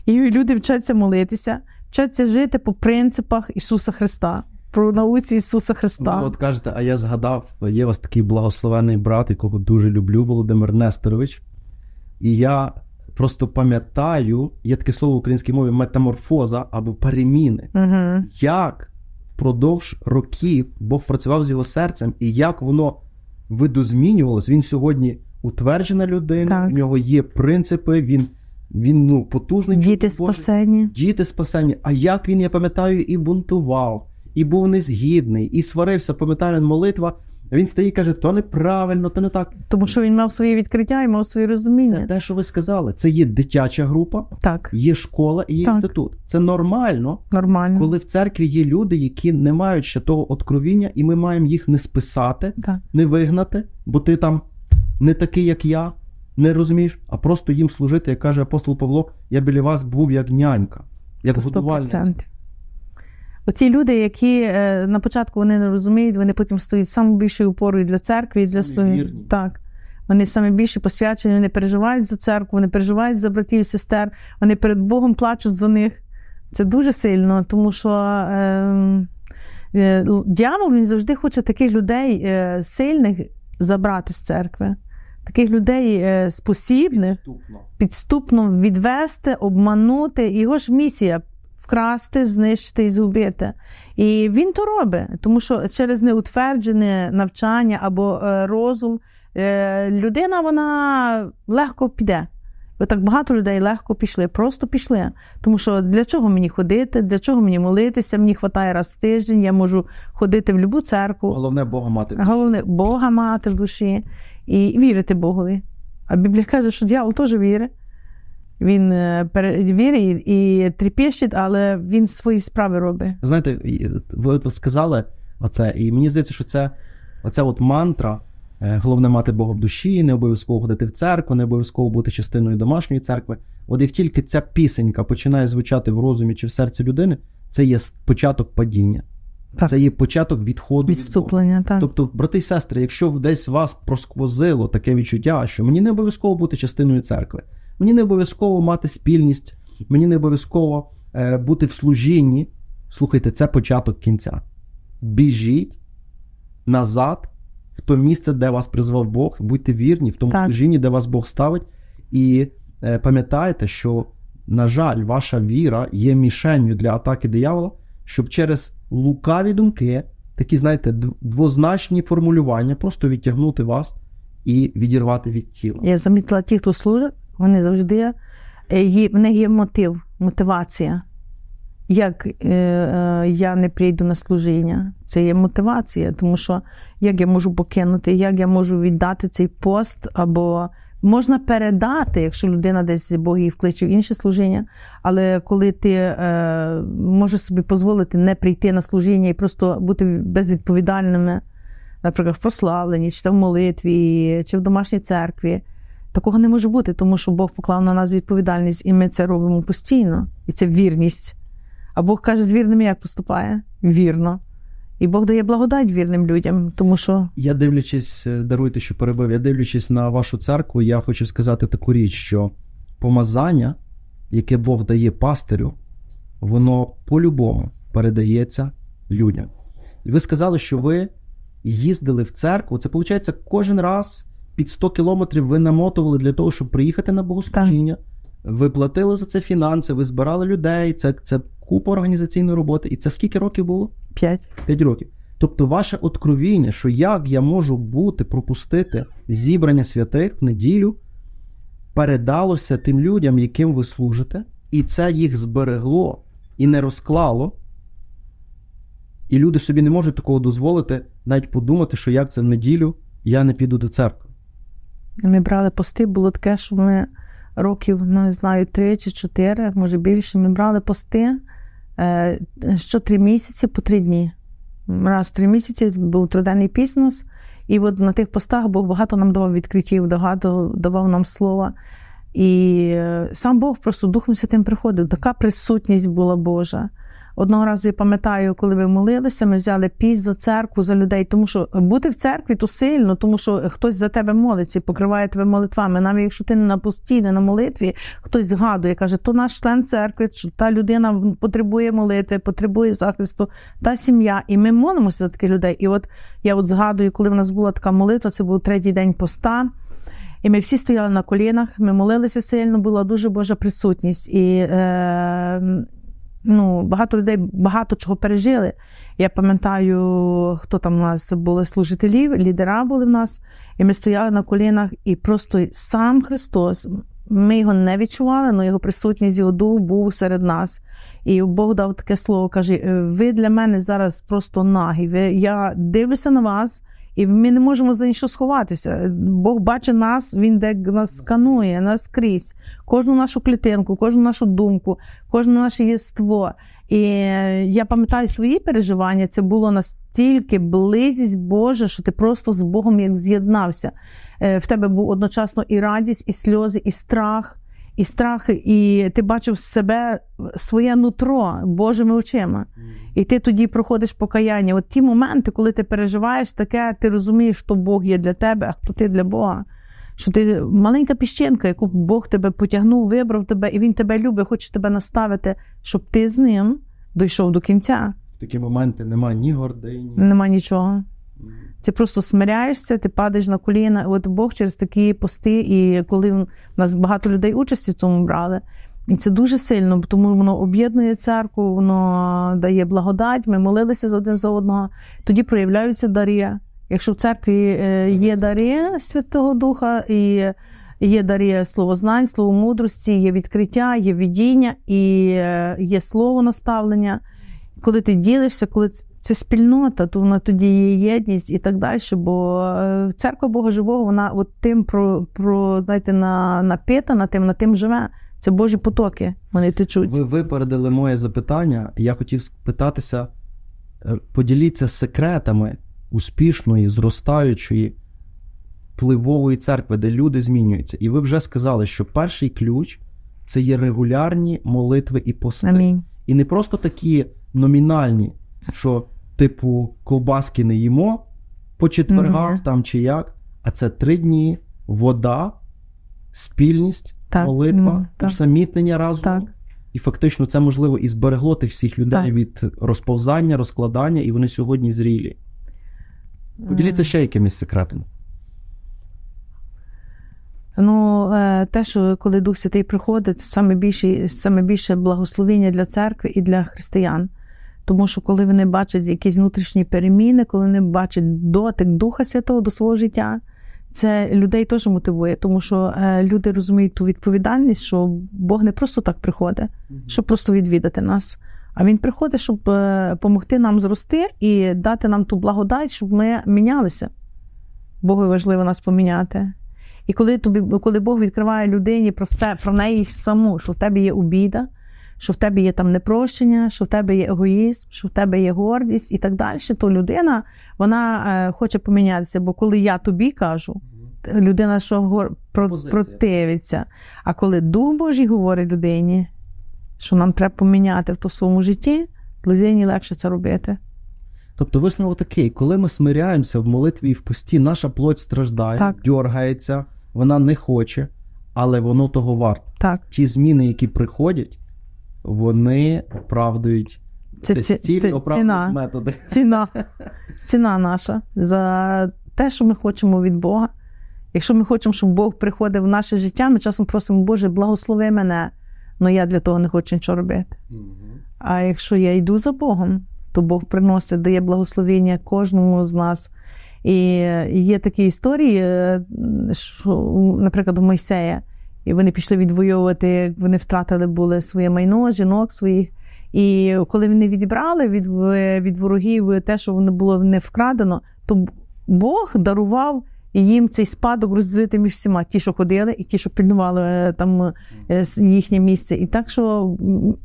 І люди вчаться молитися, вчаться жити по принципах Ісуса Христа, про науці Ісуса Христа. Ви от кажете, а я згадав, є у вас такий благословений брат, якого дуже люблю, Володимир Нестерович. І я просто пам'ятаю, є таке слово в українській мові метаморфоза або переміни. Угу. Як впродовж років Бог працював з його серцем, і як воно видозмінювалось. Він сьогодні утверджена людина, Так. в нього є принципи, він, він ну, потужний. Діти спасені. Діти спасені. А як він, я пам'ятаю, і бунтував, і був незгідний, і сварився, пам'ятаю, молитва. Він стає і каже, то неправильно, то не так. Тому що він мав свої відкриття і мав свої розуміння. Це те, що ви сказали. Це є дитяча група, Так, є школа і є Так. інститут. Це нормально, нормально. коли в церкві є люди, які не мають ще того откровіння, і ми маємо їх не списати, Так. не вигнати, бо ти там не такий, як я, не розумієш, а просто їм служити, як каже апостол Павло, я біля вас був як нянька, як годувальниця. 100%. Люди, які е, на початку вони не розуміють, вони потім стають самою більшою опорою для церкви і для вірні. Так. Вони саме більше посвячені, вони переживають за церкву, вони переживають за братів і сестер, вони перед Богом плачуть за них. Це дуже сильно, тому що е, е, дьявол він завжди хоче таких людей е, сильних забрати з церкви, таких людей е, спосібних Підступно. підступно відвести, обманути. Його ж місія вкрасти, знищити і згубити. І він то робить, тому що через неутверджене навчання або е, розум е, людина вона легко піде. Отак багато людей легко пішли, просто пішли. Тому що для чого мені ходити, для чого мені молитися? Мені вистачає раз в тиждень, я можу ходити в будь-яку церкву. Головне Бога мати. Головне Бога мати в душі і вірити Богові. А Біблія каже, що дьявол теж вірить. Він е, вірить і, трепещить, але він свої справи робить. Знаєте, ви от сказали оце, і мені здається, що це оця от мантра. е, Головне мати Бога в душі, не обов'язково ходити в церкву, не обов'язково бути частиною домашньої церкви. От як тільки ця пісенька починає звучати в розумі чи в серці людини, це є початок падіння, Так. це є початок відходу. від Відступлення, так. Тобто, брати і сестри, якщо десь вас просквозило таке відчуття, що мені не обов'язково бути частиною церкви, мені не обов'язково мати спільність, мені не обов'язково е, бути в служінні, слухайте, це початок кінця. Біжіть назад в то місце, де вас призвав Бог, будьте вірні в тому Так. служінні, де вас Бог ставить, і е, пам'ятайте, що, на жаль, ваша віра є мішенню для атаки диявола, щоб через лукаві думки, такі, знаєте, двозначні формулювання, просто відтягнути вас і відірвати від тіла. Я замітила ті, хто служить, вони завжди е, є, в них є мотив, мотивація. Як е, е, я не прийду на служіння, це є мотивація, тому що як я можу покинути, як я можу віддати цей пост, або можна передати, якщо людина десь Бог її вкличе в інше служіння, але коли ти е, можеш собі дозволити не прийти на служіння і просто бути безвідповідальними, наприклад, в прославленні, чи в молитві, чи в домашній церкві. Такого не може бути, тому що Бог поклав на нас відповідальність, і ми це робимо постійно. І це вірність. А Бог каже, з вірними як поступає? Вірно. І Бог дає благодать вірним людям, тому що Я дивлячись, е, даруйте, що перебив, я дивлячись на вашу церкву, я хочу сказати таку річ, що помазання, яке Бог дає пастирю, воно по-любому передається людям. Ви сказали, що ви їздили в церкву. Це виходить, кожен раз під 100 кілометрів ви намотували для того, щоб приїхати на богослужіння. Ви платили за це фінанси, ви збирали людей. Це, це купа організаційної роботи. І це скільки років було? П'ять. 5 років. Тобто, ваше откровіння, що як я можу бути, пропустити зібрання святих в неділю, передалося тим людям, яким ви служите, і це їх зберегло і не розклало. І люди собі не можуть такого дозволити, навіть подумати, що як це в неділю я не піду до церкви. Ми брали пости, було таке, що ми років, ну, не знаю, три чи чотири, може більше. Ми брали пости е, що три місяці по три дні. Раз три місяці був триденний піст і от на тих постах Бог багато нам давав відкриттів, багато давав нам слова. І е, сам Бог просто Духом Святим приходив. Така присутність була Божа. Одного разу я пам'ятаю, коли ми молилися, ми взяли піс за церкву, за людей. Тому що бути в церкві то сильно, тому що хтось за тебе молиться, покриває тебе молитвами. Навіть якщо ти не на пості, не на молитві, хтось згадує, каже, то наш член церкви, що та людина потребує молитви, потребує захисту, та сім'я. І ми молимося за таких людей. І от я от згадую, коли в нас була така молитва, це був третій день поста. І ми всі стояли на колінах, ми молилися сильно, була дуже Божа присутність. І е, ну, багато людей багато чого пережили. Я пам'ятаю, хто там у нас були служителі, лідера були в нас, і ми стояли на колінах, і просто сам Христос. Ми його не відчували, але його присутність, його дух був серед нас. І Бог дав таке слово: каже: ви для мене зараз просто нагі. Ви, Я дивлюся на вас, і ми не можемо за нічого сховатися. Бог бачить нас, він де нас сканує нас скрізь, кожну нашу клітинку, кожну нашу думку, кожне наше єство. І я пам'ятаю свої переживання. Це було настільки близість Божа, що ти просто з Богом як з'єднався. Е, в тебе був одночасно і радість, і сльози, і страх і страх, і ти бачив себе, своє нутро Божими очима. І ти тоді проходиш покаяння. От ті моменти, коли ти переживаєш таке, ти розумієш, що Бог є для тебе, а хто ти для Бога. Що ти маленька піщинка, яку Бог тебе потягнув, вибрав тебе, і Він тебе любить, хоче тебе наставити, щоб ти з ним дійшов до кінця. В такі моменти немає ні гордині, нема нічого. Ти просто смиряєшся, ти падаєш на коліна. От Бог через такі пости, і коли в нас багато людей участі в цьому брали. І це дуже сильно, тому воно об'єднує церкву, воно дає благодать. Ми молилися за один за одного. Тоді проявляються дарі. Якщо в церкві е, є дарі Святого Духа, і є дарі словознань, слово мудрості, є відкриття, є видіння і е, є слово наставлення. Коли ти ділишся, коли це спільнота, то вона тоді є єдність і так далі. Бо е, церква Бога Живого, вона от тим про, про знаєте, на, напитана, тим на тим живе. Це Божі потоки. Вони течуть. Ви випередили моє запитання. Я хотів спитатися: е, поділіться секретами успішної, зростаючої, впливової церкви, де люди змінюються. І ви вже сказали, що перший ключ це є регулярні молитви і пости. Амінь. І не просто такі номінальні що, типу, ковбаски не їмо по четвергах mm-hmm. там чи як, а це три дні, вода, спільність, так, молитва, усамітнення разом. Так. І фактично це можливо і зберегло тих всіх людей так. від розповзання, розкладання, і вони сьогодні зрілі. Поділіться ще якимись секретами. Ну, е, те, що коли Дух Святий приходить, це саме більше, саме більше благословення для церкви і для християн. Тому що коли вони бачать якісь внутрішні переміни, коли вони бачать дотик Духа Святого до свого життя, це людей теж мотивує, тому що е, люди розуміють ту відповідальність, що Бог не просто так приходить, щоб просто відвідати нас. А він приходить, щоб допомогти е, нам зрости і дати нам ту благодать, щоб ми мінялися. Богу важливо нас поміняти. І коли тобі, коли Бог відкриває людині про це, про неї саму, що в тебе є обіда, що в тебе є там непрощення, що в тебе є егоїзм, що в тебе є гордість і так далі, то людина вона е, хоче помінятися. Бо коли я тобі кажу, людина що про, противиться. А коли Дух Божий говорить людині, що нам треба поміняти в то своєму житті, людині легше це робити. Тобто висновок такий, коли ми смиряємося в молитві і в пості, наша плоть страждає, так. дергається, вона не хоче, але воно того варто. Так. Ті зміни, які приходять, вони оправдують Це, Це ці- це ціна. методи. ціна, ціна наша за те, що ми хочемо від Бога. Якщо ми хочемо, щоб Бог приходив в наше життя, ми часом просимо, Боже, благослови мене. але я для того не хочу нічого робити. А якщо я йду за Богом, то Бог приносить, дає благословення кожному з нас. І є такі історії, е, що, наприклад, у Мойсея, і вони пішли відвоювати, як вони втратили були своє майно, жінок своїх. І коли вони відібрали від, від ворогів те, що воно було не вкрадено, то Бог дарував їм цей спадок розділити між всіма, ті, що ходили, і ті, що пільнували е, там е, їхнє місце. І так що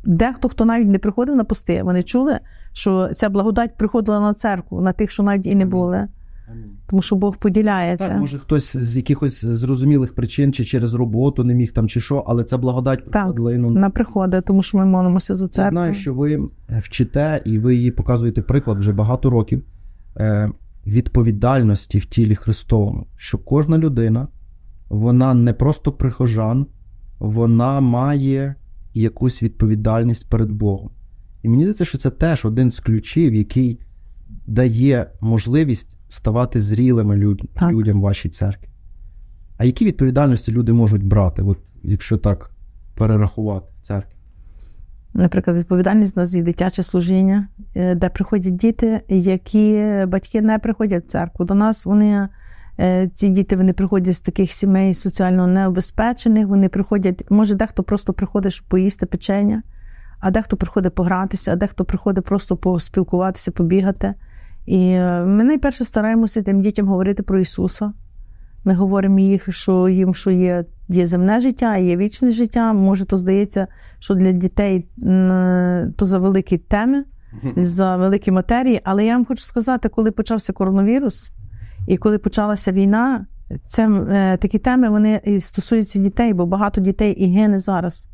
дехто, хто навіть не приходив на пости, вони чули, що ця благодать приходила на церкву, на тих, що навіть і не були. Тому що Бог поділяє це. Так, може хтось з якихось зрозумілих причин, чи через роботу не міг там, чи що, але ця благодать приходила ну, Вона приходить, тому що ми молимося за Я знаю, що ви вчите і ви її показуєте приклад вже багато років е, відповідальності в тілі Христовому, що кожна людина, вона не просто прихожан, вона має якусь відповідальність перед Богом. І мені здається, що це теж один з ключів, який дає можливість ставати зрілими люд, людям вашій церкві. А які відповідальності люди можуть брати, от, якщо так перерахувати в церкві? Наприклад, відповідальність у нас є дитяче служіння, е, де приходять діти, які батьки не приходять в церкву. До нас вони. е, Ці діти вони приходять з таких сімей соціально необезпечених. Вони приходять, може, дехто просто приходить, щоб поїсти печення, а дехто приходить погратися, а дехто приходить просто поспілкуватися, побігати. І е, ми найперше стараємося тим дітям говорити про Ісуса. Ми говоримо їх, що їм що є, є земне життя, є вічне життя. Може, то здається, що для дітей то за великі теми, за великі матерії. Але я вам хочу сказати, коли почався коронавірус і коли почалася війна, це е, такі теми вони і стосуються дітей, бо багато дітей і гине зараз.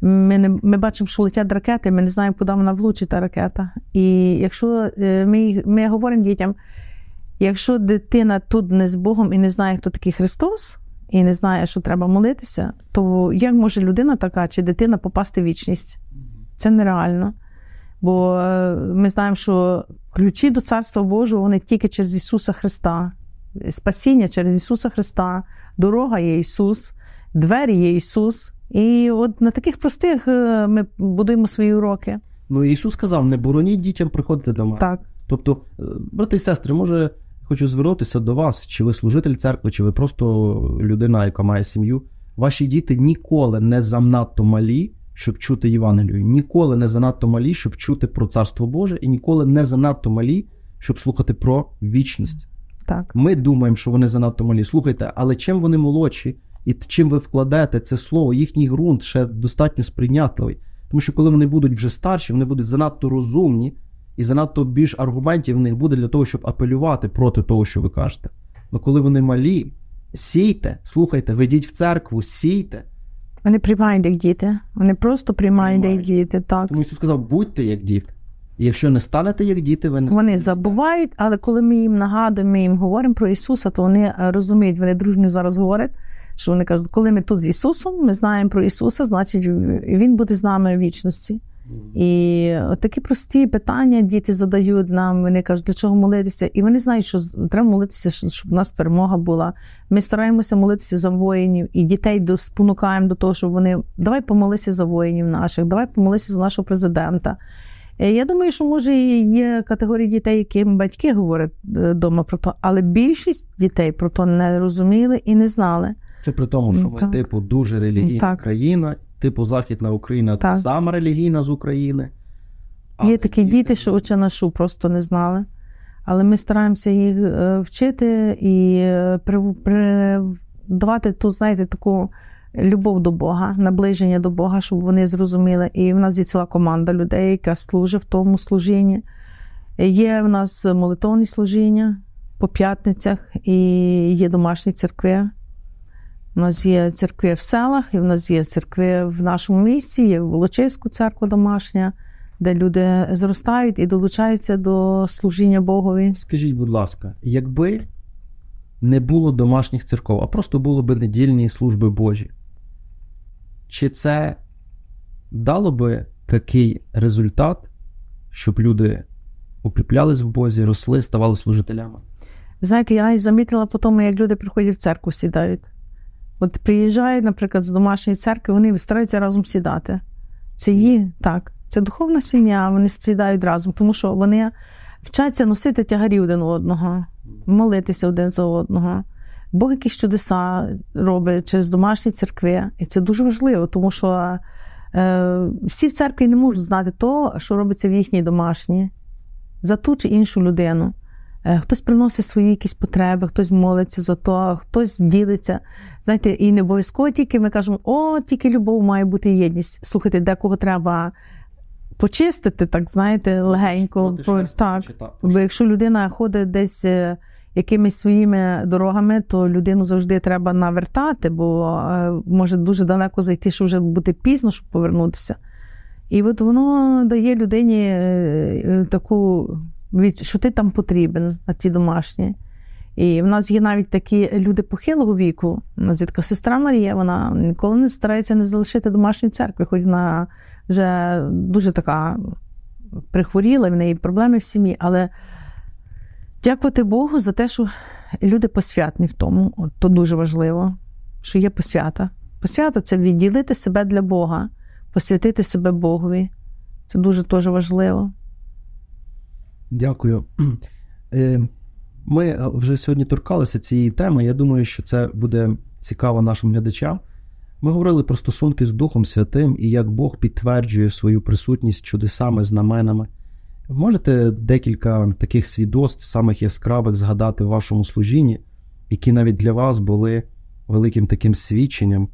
Ми, не, ми бачимо, що летять ракети, ми не знаємо, куди вона влучить та ракета. І якщо е, ми, ми говоримо дітям, якщо дитина тут не з Богом і не знає, хто такий Христос, і не знає, що треба молитися, то як може людина така чи дитина попасти в вічність? Це нереально. Бо е, ми знаємо, що ключі до Царства Божого вони тільки через Ісуса Христа. Спасіння через Ісуса Христа, дорога є Ісус, двері є Ісус. І от на таких простих е, ми будуємо свої уроки. Ну, Ісус сказав: не бороніть дітям приходити до мене. Так. Тобто, е, брати і сестри, може, хочу звернутися до вас, чи ви служитель церкви, чи ви просто людина, яка має сім'ю. Ваші діти ніколи не занадто малі, щоб чути Євангелію, ніколи не занадто малі, щоб чути про Царство Боже, і ніколи не занадто малі, щоб слухати про вічність. Так. Ми думаємо, що вони занадто малі. Слухайте, але чим вони молодші, і чим ви вкладете це слово, їхній ґрунт ще достатньо сприйнятливий. Тому що коли вони будуть вже старші, вони будуть занадто розумні, і занадто більш аргументів в них буде для того, щоб апелювати проти того, що ви кажете. Але коли вони малі, сійте, слухайте, ведіть в церкву, сійте. Вони приймають як діти. Вони просто приймають як діти. Так. Тому Ісус сказав, будьте як діти. І якщо не станете як діти, ви не Вони станете. забувають, але коли ми їм нагадуємо, ми їм говоримо про Ісуса, то вони е, розуміють, вони дружньо зараз говорять, що вони кажуть, коли ми тут з Ісусом, ми знаємо про Ісуса, значить Він буде з нами в вічності. І от такі прості питання діти задають нам. Вони кажуть, для чого молитися? І вони знають, що треба молитися, щоб у нас перемога була. Ми стараємося молитися за воїнів і дітей спонукаємо до того, щоб вони давай помолися за воїнів наших, давай помолися за нашого президента. Е, Я думаю, що може є категорії дітей, яким батьки говорять вдома про то, але більшість дітей про то не розуміли і не знали. Це при тому, що ми, Так. типу, дуже релігійна Так. країна, типу Західна Україна Так. сама релігійна з України. Є такі діти, що нашу просто не знали. Але ми стараємося їх е, вчити і е, давати ту, знаєте, таку любов до Бога, наближення до Бога, щоб вони зрозуміли. І в нас є ціла команда людей, яка служить в тому служінні. Є в нас молитовні служіння по п'ятницях і є домашні церкви. У нас є церкви в селах, і в нас є церкви в нашому місті, є Волочиську церква домашня де люди зростають і долучаються до служіння Богові. Скажіть, будь ласка, якби не було домашніх церков, а просто було би недільні служби Божі, чи це дало би такий результат, щоб люди укріплялись в Бозі, росли, ставали служителями? Знаєте, я навіть замітила по тому, як люди приходять в церкву, сідають. От приїжджають, наприклад, з домашньої церкви, вони стараються разом сідати. Це є так, це духовна сім'я, вони сідають разом, тому що вони вчаться носити тягарі один одного, молитися один за одного. Бог якісь чудеса робить через домашні церкви. І це дуже важливо, тому що е, всі в церкві не можуть знати то, що робиться в їхній домашній, за ту чи іншу людину. Е, хтось приносить свої якісь потреби, хтось молиться за то, хтось ділиться. Знаєте, і не обов'язково тільки ми кажемо, о, тільки любов має бути єдність. Слухайте, декого треба почистити, так знаєте, легенько. Так. Бо якщо людина ходить десь е, якимись своїми дорогами, то людину завжди треба навертати, бо е, може дуже далеко зайти, що вже буде пізно, щоб повернутися. І от воно дає людині таку що ти там потрібен, а ті домашні. І в нас є навіть такі люди похилого віку. У нас є така сестра Марія, вона ніколи не старається не залишити домашньої церкви, хоч вона вже дуже така прихворіла, в неї проблеми в сім'ї. Але дякувати Богу за те, що люди посвятні в тому. От, То дуже важливо, що є посвята. Посвята це відділити себе для Бога, посвятити себе Богові. Це дуже теж важливо. Дякую. Е, ми вже сьогодні торкалися цієї теми. Я думаю, що це буде цікаво нашим глядачам. Ми говорили про стосунки з Духом Святим і як Бог підтверджує свою присутність чудесами, знаменами. Можете декілька таких свідоцтв, самих яскравих, згадати в вашому служінні, які навіть для вас були великим таким свідченням?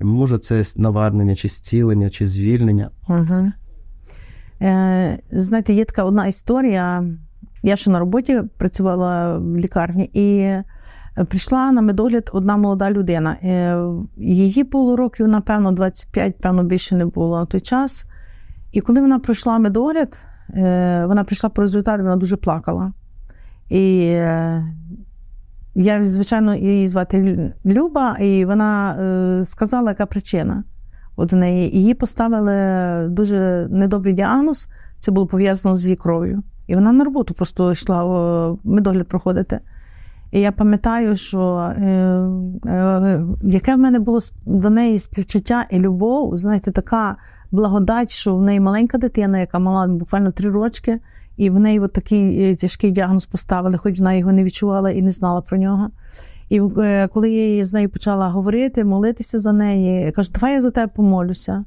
Може, це навернення, чи зцілення, чи звільнення? Угу. Е, знаєте, є така одна історія. Я ще на роботі працювала в лікарні і прийшла на медогляд одна молода людина. Е, її було років, напевно, 25, певно, більше не було на той час. І коли вона пройшла медогляд, е, вона прийшла по результаті, вона дуже плакала. І я, звичайно, її звати Люба, і вона сказала, яка причина от в неї. Їй поставили дуже недобрий діагноз. Це було пов'язано з її кров'ю. І вона на роботу просто йшла медогляд проходити. І я пам'ятаю, що е, е, яке в мене було до неї співчуття і любов, знаєте, така благодать, що в неї маленька дитина, яка мала буквально три рочки, і в неї от такий е, тяжкий діагноз поставили, хоч вона його не відчувала і не знала про нього. І е, коли я з нею почала говорити, молитися за неї, кажу, давай я за тебе помолюся.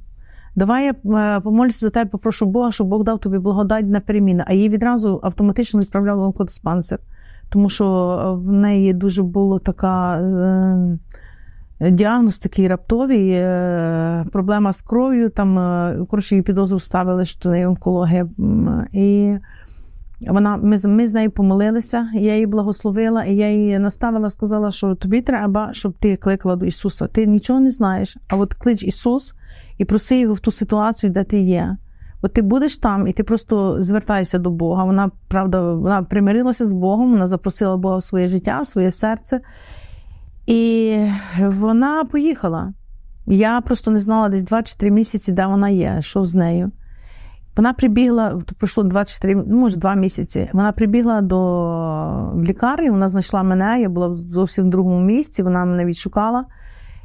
Давай я е, помолюся за тебе, попрошу Бога, щоб Бог дав тобі благодать на переміни. А її відразу автоматично відправляли в онкодиспансер, тому що в неї дуже було така е, діагноз такий раптовий, е, проблема з кров'ю. Там е, коротше, її підозру ставили, що неї онкологія. І вона, Ми ми з нею помолилися, я її благословила, і я її наставила, сказала, що тобі треба, щоб ти кликала до Ісуса. Ти нічого не знаєш, а от клич Ісус і проси його в ту ситуацію, де ти є. От ти будеш там, і ти просто звертайся до Бога. Вона правда, вона примирилася з Богом, вона запросила Бога в своє життя, в своє серце. І вона поїхала. Я просто не знала десь 2 чи 3 місяці, де вона є, що з нею. Вона прибігла, то пройшло 24, ну, може, два місяці. Вона прибігла до лікарні, вона знайшла мене, я була в зовсім другому місці, вона мене відшукала.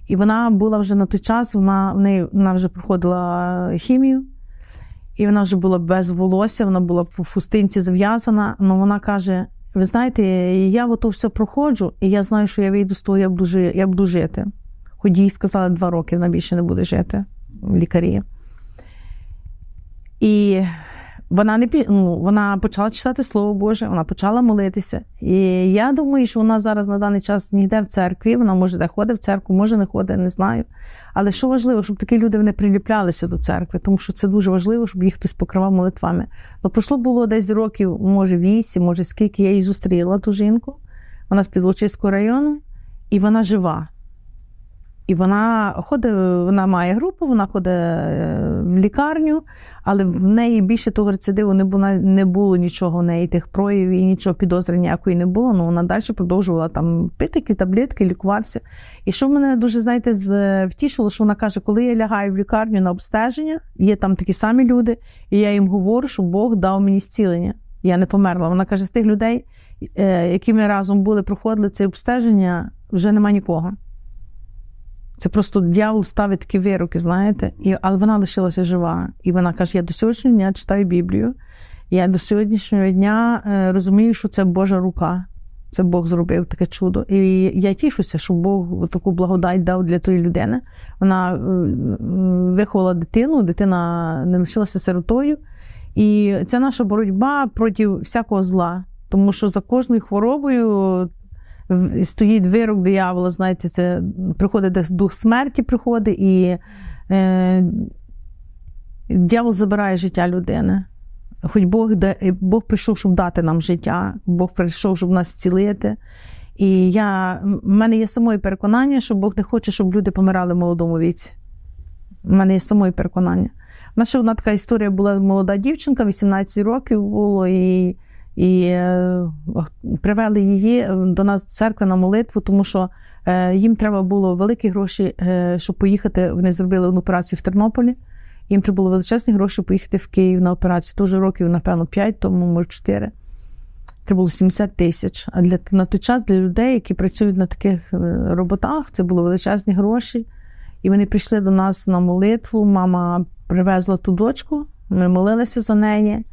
І вона була вже на той час, вона в неї вона вже проходила хімію, і вона вже була без волосся, вона була по фустинці зав'язана. але вона каже: ви знаєте, я ото все проходжу, і я знаю, що я вийду з того, я буду, я буду жити. Хоч їй сказали два роки, вона більше не буде жити в лікарі. І вона не ну, вона почала читати Слово Боже, вона почала молитися. І я думаю, що вона зараз на даний час ніде в церкві, вона може де ходить в церкву, може не ходить, не знаю. Але що важливо, щоб такі люди не приліплялися до церкви, тому що це дуже важливо, щоб їх хтось покривав молитвами. Ну, пройшло було десь років, може, вісім, може, скільки я її зустріла, ту жінку. Вона з Підволочиського району, і вона жива. І вона ходить, вона має групу, вона ходить е, в лікарню, але в неї більше того рецидиву не було, не було нічого в неї, тих проявів і нічого підозри ніякої не було. Ну вона далі продовжувала там пити які таблетки, лікуватися. І що мене дуже, знаєте, втішило, що вона каже, коли я лягаю в лікарню на обстеження, є там такі самі люди, і я їм говорю, що Бог дав мені зцілення. Я не померла. Вона каже, з тих людей, е, які ми разом були, проходили це обстеження, вже нема нікого. Це просто дьявол ставить такі вироки, знаєте, і, але вона лишилася жива. І вона каже: я до сьогоднішнього дня читаю Біблію, я до сьогоднішнього дня е, розумію, що це Божа рука. Це Бог зробив таке чудо. І я тішуся, що Бог таку благодать дав для тої людини. Вона е, виховала дитину, дитина не лишилася сиротою. І це наша боротьба проти всякого зла. Тому що за кожною хворобою стоїть вирок диявола, знаєте, це приходить дух смерті, приходить, і е, диявол забирає життя людини. Хоч Бог Бог прийшов, щоб дати нам життя, Бог прийшов, щоб нас зцілити. І я, в мене є самої переконання, що Бог не хоче, щоб люди помирали в молодому віці. У мене є самої переконання. Нас одна така історія була молода дівчинка, 18 років було, і і е, привели її е, до нас в церкву на молитву, тому що е, їм треба було великі гроші, щоб поїхати. Вони зробили одну операцію в Тернополі. Їм треба було величезні гроші щоб поїхати в Київ на операцію. Тоже років, напевно, 5, тому може 4. Треба було 70 тисяч. А для на той час для людей, які працюють на таких роботах, це були величезні гроші. І вони прийшли до нас на молитву. Мама привезла ту дочку, ми молилися за неї.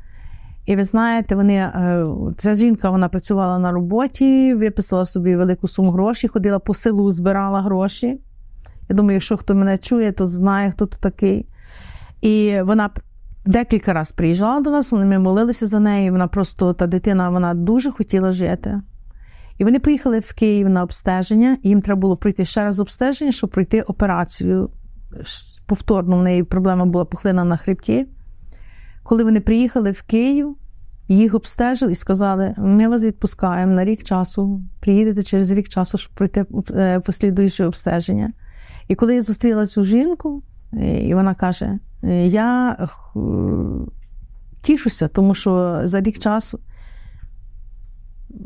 І ви знаєте, вони е, ця жінка вона працювала на роботі, виписала собі велику суму грошей, ходила по селу, збирала гроші. Я думаю, якщо хто мене чує, то знає, хто то такий. І вона декілька разів приїжджала до нас, ми молилися за нею. Вона просто та дитина вона дуже хотіла жити. І вони поїхали в Київ на обстеження. Їм треба було пройти ще раз обстеження, щоб пройти операцію. Повторно в неї проблема була пухлина на хребті. Коли вони приїхали в Київ, їх обстежили і сказали: ми вас відпускаємо на рік часу, приїдете через рік часу, щоб пройти е, послідуюче обстеження. І коли я зустріла цю жінку, е, і вона каже: Я тішуся, тому що за рік часу,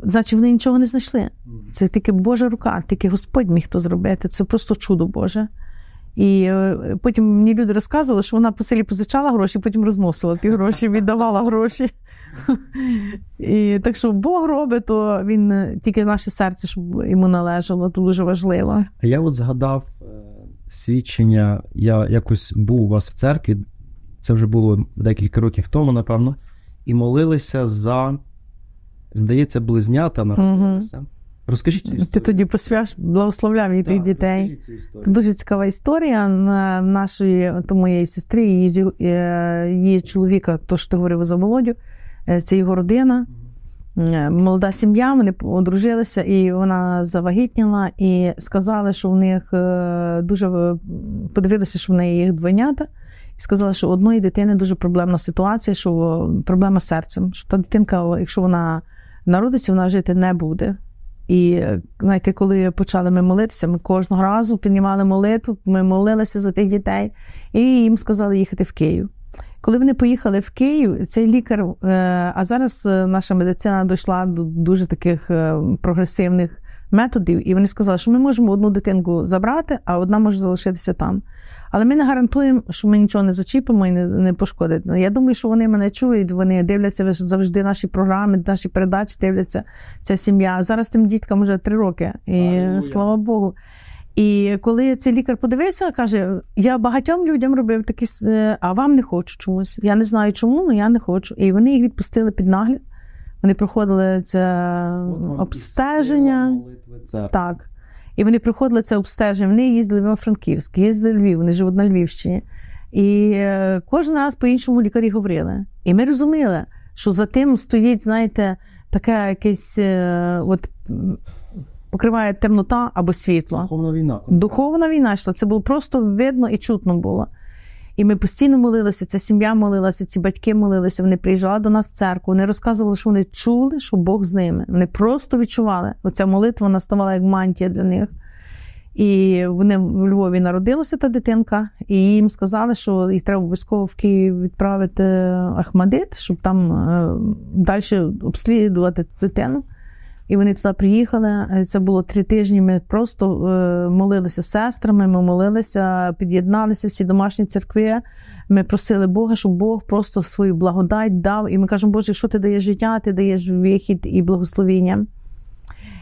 значить, вони нічого не знайшли. Це тільки Божа рука, тільки Господь міг то зробити. Це просто чудо Боже. І е, потім мені люди розказували, що вона по селі позичала гроші, потім розносила ті гроші, віддавала гроші. І Так що Бог робить, то він е, тільки наше серце, щоб йому належало, то дуже важливо. А я от згадав е, свідчення, я якось був у вас в церкві, це вже було декілька років тому, напевно, і молилися за, здається, близнята народилися. Угу. Розкажіть цю історію. Ти тоді посвяш, благословляв і тих дітей. Це дуже цікава історія нашої то моєї сестри, її е, її чоловіка, то що ти говорив за Володю, е, це його родина. Е, молода сім'я, вони одружилися, і вона завагітніла, і сказали, що в них дуже подивилися, що в неї їх двойнята, і сказали, що у одної дитини дуже проблемна ситуація, що проблема з серцем. Що та дитинка, якщо вона народиться, вона жити не буде. І знаєте, коли почали ми молитися, ми кожного разу піднімали молитву, ми молилися за тих дітей, і їм сказали їхати в Київ. Коли вони поїхали в Київ, цей лікар, е, а зараз е, наша медицина дійшла до дуже таких е, прогресивних методів, і вони сказали, що ми можемо одну дитинку забрати, а одна може залишитися там. Але ми не гарантуємо, що ми нічого не зачіпимо і не не пошкодимо. Я думаю, що вони мене чують, вони дивляться завжди наші програми, наші передачі, дивляться ця сім'я. Зараз тим діткам вже три роки, і Аллилуйя. слава Богу. І коли цей лікар подивився, каже: я багатьом людям робив такі, е, а вам не хочу чомусь. Я не знаю чому, але я не хочу. І вони їх відпустили під нагляд. Вони проходили це обстеження. Так. І вони приходили це обстеження. Вони їздили в Франківськ, їздили в Львів, вони живуть на Львівщині. І е, кожен раз по-іншому лікарі говорили. І ми розуміли, що за тим стоїть, знаєте, така якась е, от. Покриває темнота або світло. Духовна війна. Духовна війна йшла. Це було просто видно і чутно було. І ми постійно молилися, ця сім'я молилася, ці батьки молилися. Вони приїжджали до нас в церкву. Вони розказували, що вони чули, що Бог з ними. Вони просто відчували. Оця молитва вона ставала як мантія для них. І вони в Львові народилася та дитинка, і їм сказали, що їх треба обов'язково в Київ відправити Ахмадит, щоб там е, далі обслідувати дитину. І вони туди приїхали. Це було три тижні. Ми просто е, молилися з сестрами, ми молилися, під'єдналися всі домашні церкви. Ми просили Бога, щоб Бог просто свою благодать дав. І ми кажемо, Боже, що ти даєш життя, ти даєш вихід і благословіння.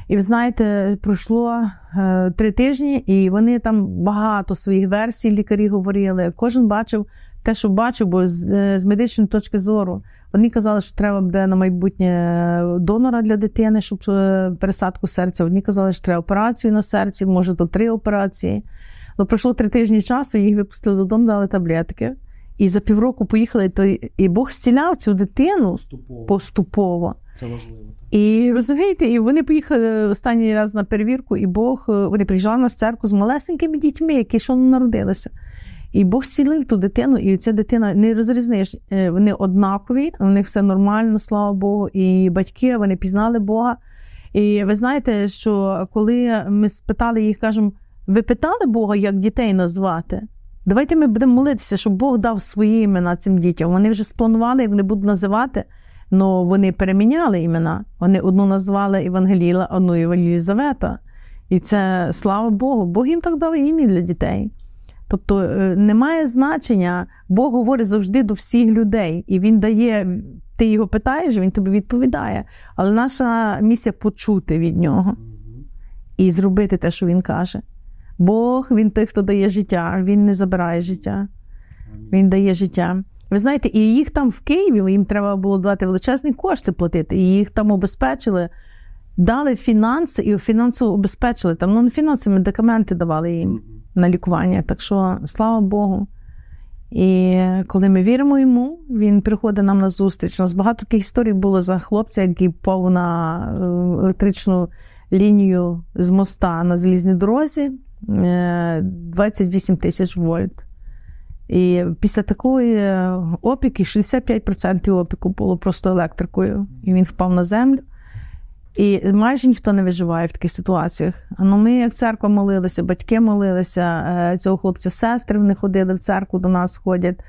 І ви знаєте, пройшло е, три тижні, і вони там багато своїх версій лікарі говорили. Кожен бачив те, що бачив, бо е, з медичної точки зору вони казали, що треба буде на майбутнє донора для дитини, щоб е, пересадку серця. Одні казали, що треба операцію на серці, може то три операції. Ну, пройшло три тижні часу, їх випустили додому, дали таблетки. І за півроку поїхали, то і Бог зціляв цю дитину Поступово. поступово. Це важливо. І розумієте, і вони поїхали останній раз на перевірку, і Бог е, вони приїжджали на церкву з малесенькими дітьми, які ще народилися. І Бог зцілив ту дитину, і ця дитина не розрізниш. е, Вони однакові, у них все нормально, слава Богу. І батьки вони пізнали Бога. І ви знаєте, що коли ми спитали їх, кажемо, ви питали Бога, як дітей назвати? Давайте ми будемо молитися, щоб Бог дав свої імена цим дітям. Вони вже спланували, і вони будуть називати. Ну, вони переміняли імена. Вони одну назвали Євангеліла, одну Єлізавета. І це слава Богу. Бог їм так дав ім'я для дітей. Тобто е, немає значення, Бог говорить завжди до всіх людей, і Він дає, ти його питаєш, він тобі відповідає. Але наша місія почути від нього і зробити те, що він каже. Бог він той, хто дає життя, він не забирає життя, він дає життя. Ви знаєте, і їх там в Києві їм треба було дати величезні кошти платити, і їх там обезпечили, дали фінанси і фінансово обезпечили. Там ну, не фінанси, медикаменти давали їм на лікування. Так що, слава Богу. І коли ми віримо йому, він приходить нам на зустріч. У нас багато таких історій було за хлопця, який впав на е, електричну лінію з моста на залізній дорозі е, 28 тисяч вольт. І після такої е, опіки 65% опіку було просто електрикою. І він впав на землю. І майже ніхто не виживає в таких ситуаціях. Ну, ми, як церква, молилися, батьки молилися, е, цього хлопця, сестри вони ходили в церкву, до нас ходять.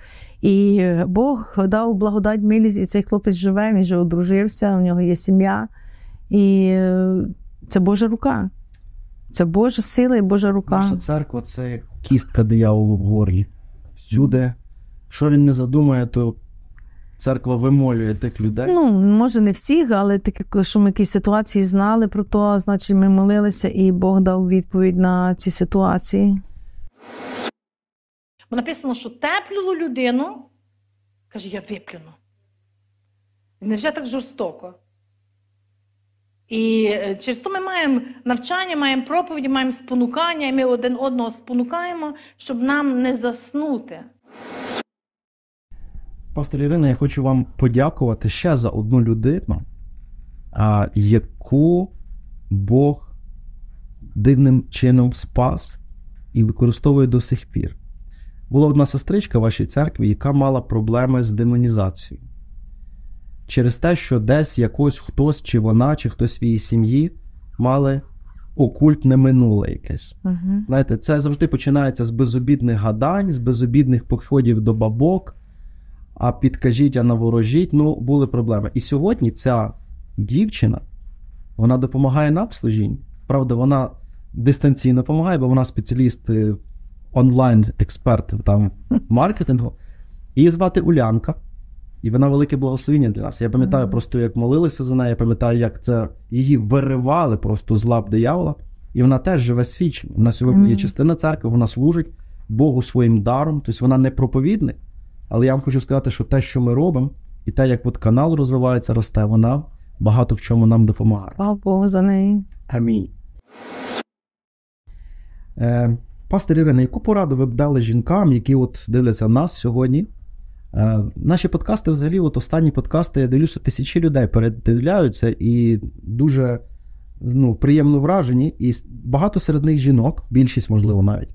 І Бог дав благодать милість, і цей хлопець живе, він вже одружився, у нього є сім'я. І е, це Божа рука. Це Божа сила і Божа рука. Наша церква це кістка дияволу в горлі. Всюди, що він не задумає, то церква вимолює тих людей. Ну, може, не всіх, але таке, що ми якісь ситуації знали про то, значить, ми молилися, і Бог дав відповідь на ці ситуації. Бо написано, що теплю людину, каже, я виплюну. Невже так жорстоко? І е, через то ми маємо навчання, маємо проповіді, маємо спонукання, і ми один одного спонукаємо, щоб нам не заснути. Пастор Ірина, я хочу вам подякувати ще за одну людину, яку Бог дивним чином спас і використовує до сих пір. Була одна сестричка в вашій церкві, яка мала проблеми з демонізацією. Через те, що десь якось хтось, чи вона, чи хтось в її сім'ї мали окультне минуле якесь. Угу. Знаєте, це завжди починається з безобідних гадань, з безобідних походів до бабок. А підкажіть, а наворожіть, ну, були проблеми. І сьогодні ця дівчина вона допомагає нам в служінні. Правда, вона дистанційно допомагає, бо вона спеціаліст е, онлайн-експерт там маркетингу. Її звати Улянка, і вона велике благословіння для нас. Я пам'ятаю Мгм. просто, як молилися за нею, я пам'ятаю, як це її виривали просто з лап диявола. І вона теж живе свідченням. Вона сьогодні є частина церкви, вона служить Богу своїм даром, тобто вона не проповідник. Але я вам хочу сказати, що те, що ми робимо, і те, як от канал розвивається, росте, вона багато в чому нам допомагає. Слава Богу за неї. Амінь. Е, Пастор Ірина, яку пораду ви б дали жінкам, які от дивляться нас сьогодні? Е, наші подкасти, взагалі, от останні подкасти, я дивлюся, тисячі людей передивляються і дуже ну, приємно вражені. І багато серед них жінок, більшість, можливо, навіть.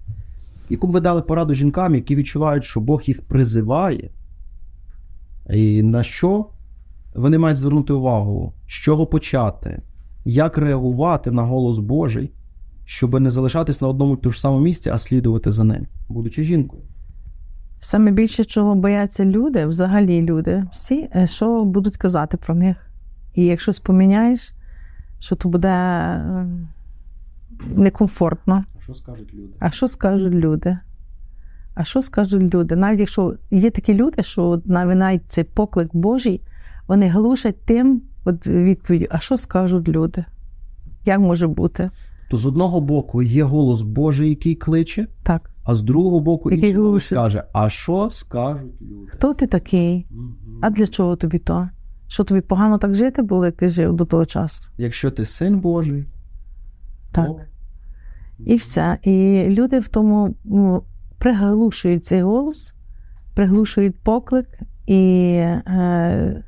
Яку б ви дали пораду жінкам, які відчувають, що Бог їх призиває, і на що вони мають звернути увагу, з чого почати, як реагувати на голос Божий, щоб не залишатись на одному і ж самому місці, а слідувати за ним, будучи жінкою. Саме більше чого бояться люди, взагалі люди, всі, е, що будуть казати про них. І як щось поміняєш, що то буде е, некомфортно. Що скажуть люди? А що скажуть люди? А що скажуть люди? Навіть якщо є такі люди, що навіть цей поклик Божий, вони глушать тим от відповіддю, а що скажуть люди? Як може бути? То з одного боку є голос Божий, який кличе, Так. а з другого боку Який голос каже: А що скажуть люди? Хто ти такий? Мгм. А для чого тобі то? Що тобі погано так жити було, як ти жив до того часу? Якщо ти син Божий, Так. то І все. І люди в тому ну, приглушують цей голос, приглушують поклик, і е,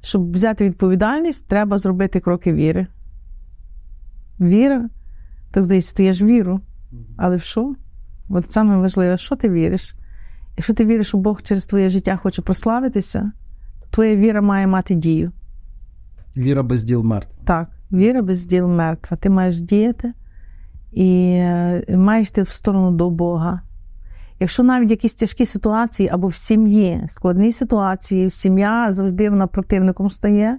щоб взяти відповідальність, треба зробити кроки віри. Віра, так здається, ти є ж віру. Але в що? От саме важливе, що ти віриш? Якщо ти віриш, що Бог через твоє життя хоче прославитися, то твоя віра має мати дію. віра без діл мертва. Так, віра без діл мертва. Ти маєш діяти і е, маєш йти в сторону до Бога. Якщо навіть якісь тяжкі ситуації або в сім'ї, складні ситуації, сім'я завжди вона противником стає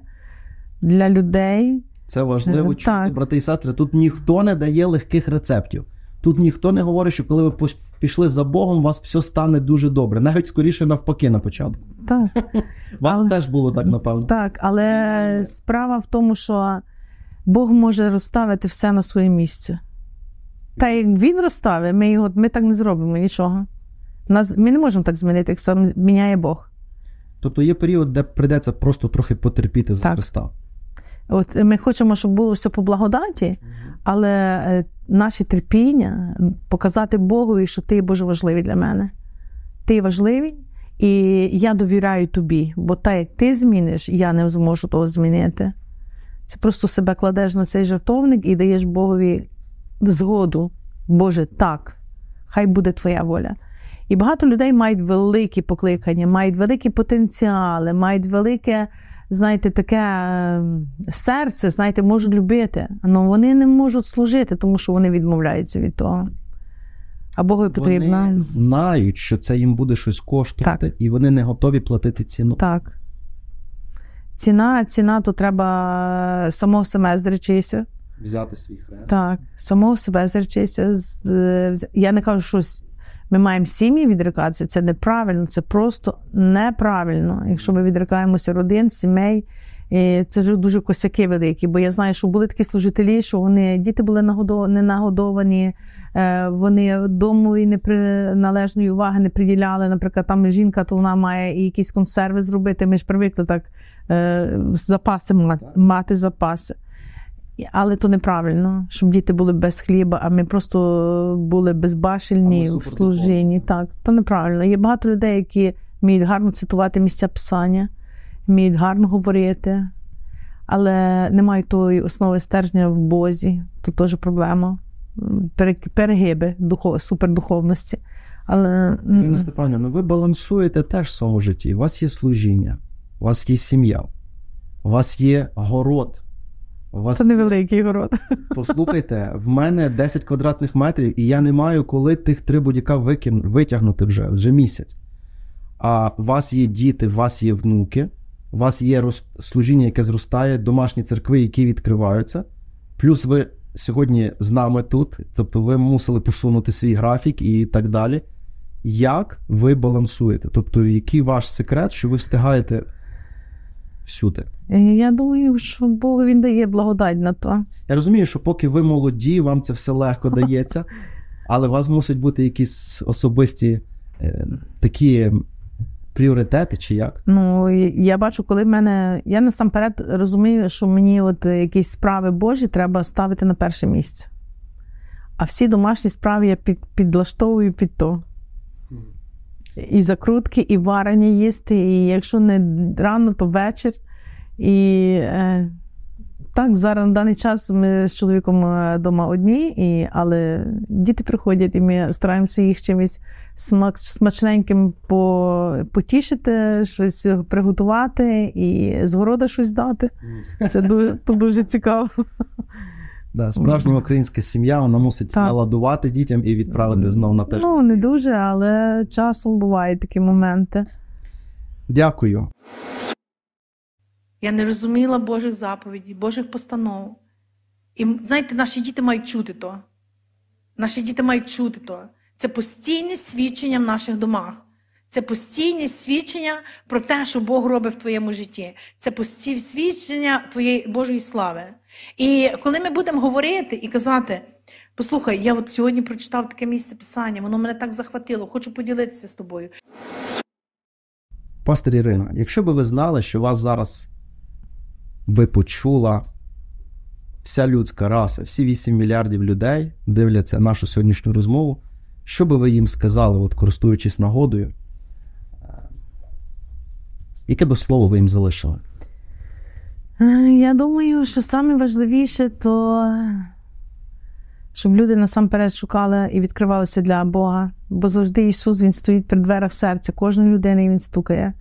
для людей. Це важливо Е, чути, так. брати і сестри. Тут ніхто не дає легких рецептів. Тут ніхто не говорить, що коли ви пішли за Богом, у вас все стане дуже добре. Навіть скоріше навпаки на початку. Так, Вас Але- теж було так, напевно. так, але справа в тому, що Бог може розставити все на своє місце. Та як він розставить, ми, його, ми так не зробимо нічого. Нас, ми не можемо так змінити, як сам міняє Бог. Тобто є період, де прийдеться просто трохи потерпіти за Так. Христа. От ми хочемо, щоб було все по благодаті, але е, наше терпіння показати Богові, що ти Боже важливий для мене. Ти важливий, і я довіряю тобі, бо так як ти зміниш, я не зможу того змінити. Це просто себе кладеш на цей жертовник і даєш Богові згоду. Боже, так, хай буде твоя воля. І багато людей мають великі покликання, мають великі потенціали, мають велике, знаєте, таке е, серце, знаєте, можуть любити, але вони не можуть служити, тому що вони відмовляються від того. А Богові потрібно. Вони знають, що це їм буде щось коштувати, Так. і вони не готові платити ціну. Так. Ціна, ціна, то треба самого себе зречися. Взяти свій хрест. Так, самого себе зречися. З- Я не кажу, що ми маємо сім'ї відрекатися. Це неправильно, це просто неправильно. Якщо ми відрикаємося родин, сімей, і це ж дуже косяки великі. Бо я знаю, що були такі служителі, що вони діти були не нагодовані, е, вони дому і належної уваги не приділяли. Наприклад, там жінка, то вона має і якісь консерви зробити. Ми ж привикли так е, запаси мати, мати запаси. Але то неправильно, щоб діти були без хліба, а ми просто були безбашельні в служінні. Так, то неправильно. Є багато людей, які вміють гарно цитувати місця писання, вміють гарно говорити, але не мають тої основи стержня в Бозі. Тут теж проблема. Перегиби духов, супердуховності. Але Ірина Степанівна, ну ви балансуєте теж в своєму житті. У вас є служіння, у вас є сім'я, у вас є город. У вас це невеликий город. Послухайте, в мене 10 квадратних метрів, і я не маю коли тих три будяка викин... витягнути вже, вже місяць. А у вас є діти, у вас є внуки, у вас є роз... служіння, яке зростає, домашні церкви, які відкриваються. Плюс ви сьогодні з нами тут, тобто ви мусили посунути свій графік і так далі. Як ви балансуєте? Тобто, який ваш секрет, що ви встигаєте всюди? І Я думаю, що Бог він дає благодать на то. Я розумію, що поки ви молоді, вам це все легко дається, але у вас мусять бути якісь особисті е, такі пріоритети, чи як? Ну, я бачу, коли в мене. Я насамперед розумію, що мені от якісь справи Божі треба ставити на перше місце. А всі домашні справи я під, підлаштовую під то. І закрутки, і варення їсти, і якщо не рано, то вечір. І е, так, зараз на даний час ми з чоловіком вдома одні, і, але діти приходять, і ми стараємося їх чимось смак, смачненьким по, потішити, щось приготувати і з города щось дати. Це дуже, то дуже цікаво. Да, справжня українська сім'я вона мусить Так. наладувати дітям і відправити знову на те. Ну, не дуже, але часом бувають такі моменти. Дякую. Я не розуміла Божих заповідей, Божих постанов. І знаєте, наші діти мають чути то. Наші діти мають чути то. Це постійне свідчення в наших домах. Це постійне свідчення про те, що Бог робить в твоєму житті. Це постійне свідчення твоєї Божої слави. І коли ми будемо говорити і казати: послухай, я от сьогодні прочитав таке місце писання, воно мене так захватило, хочу поділитися з тобою. Пастор Ірина, якщо би ви знали, що вас зараз би почула вся людська раса, всі 8 мільярдів людей дивляться нашу сьогоднішню розмову, що би ви їм сказали, от користуючись нагодою? Яке би слово ви їм залишили? Е, Я думаю, що саме важливіше, то щоб люди насамперед шукали і відкривалися для Бога. Бо завжди Ісус Він стоїть при дверях серця кожної людини і Він стукає.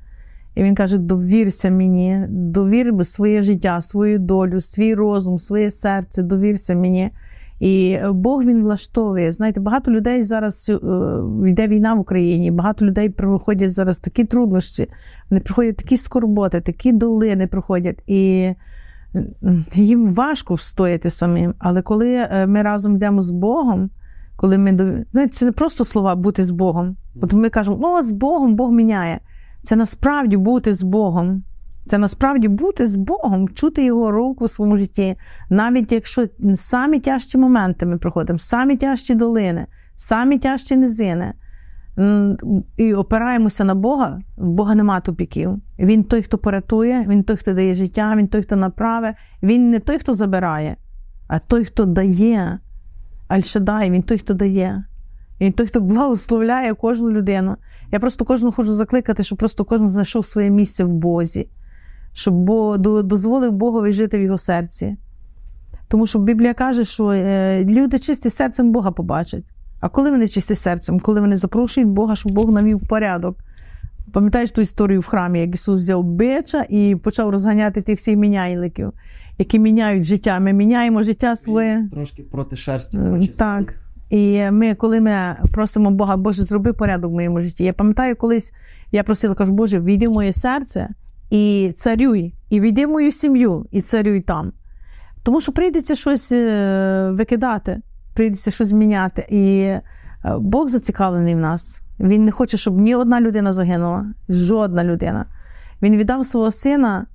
І Він каже: довірся мені, довір своє життя, свою долю, свій розум, своє серце, довірся мені. І Бог він влаштовує. Знаєте, багато людей зараз е, йде війна в Україні, багато людей проходять зараз такі труднощі, вони проходять такі скорботи, такі долини проходять. І їм важко встояти самим. Але коли е, ми разом йдемо з Богом, коли ми знаєте, це не просто слова бути з Богом. От ми кажемо, о, з Богом Бог міняє. Це насправді бути з Богом. Це насправді бути з Богом, чути його руку в своєму житті, навіть якщо самі тяжчі моменти ми проходимо, самі тяжчі долини, самі тяжчі низини. І опираємося на Бога, в Бога нема тупіків. Він той, хто порятує, він той, хто дає життя, він той, хто направить. Він не той, хто забирає, а той, хто дає. Аль-Шадай, він той, хто дає. Він той, хто благословляє кожну людину. Я просто кожного хочу закликати, щоб просто кожен знайшов своє місце в Бозі, щоб Бо- дозволив Богові жити в його серці. Тому що Біблія каже, що е, люди чисті серцем Бога побачать. А коли вони чисті серцем? Коли вони запрошують Бога, щоб Бог навів порядок. Пам'ятаєш ту історію в храмі, як Ісус взяв бича і почав розганяти тих всіх міняйників, які міняють життя. Ми міняємо життя своє. Трошки проти шерсті. Так. І ми, коли ми просимо Бога, Боже, зроби порядок в моєму житті. Я пам'ятаю, колись я просила, кажу, Боже, війди в моє серце і царюй, і війди в мою сім'ю, і царюй там. Тому що прийдеться щось е, викидати, прийдеться щось міняти. І е, Бог зацікавлений в нас. Він не хоче, щоб ні одна людина загинула, жодна людина. Він віддав свого сина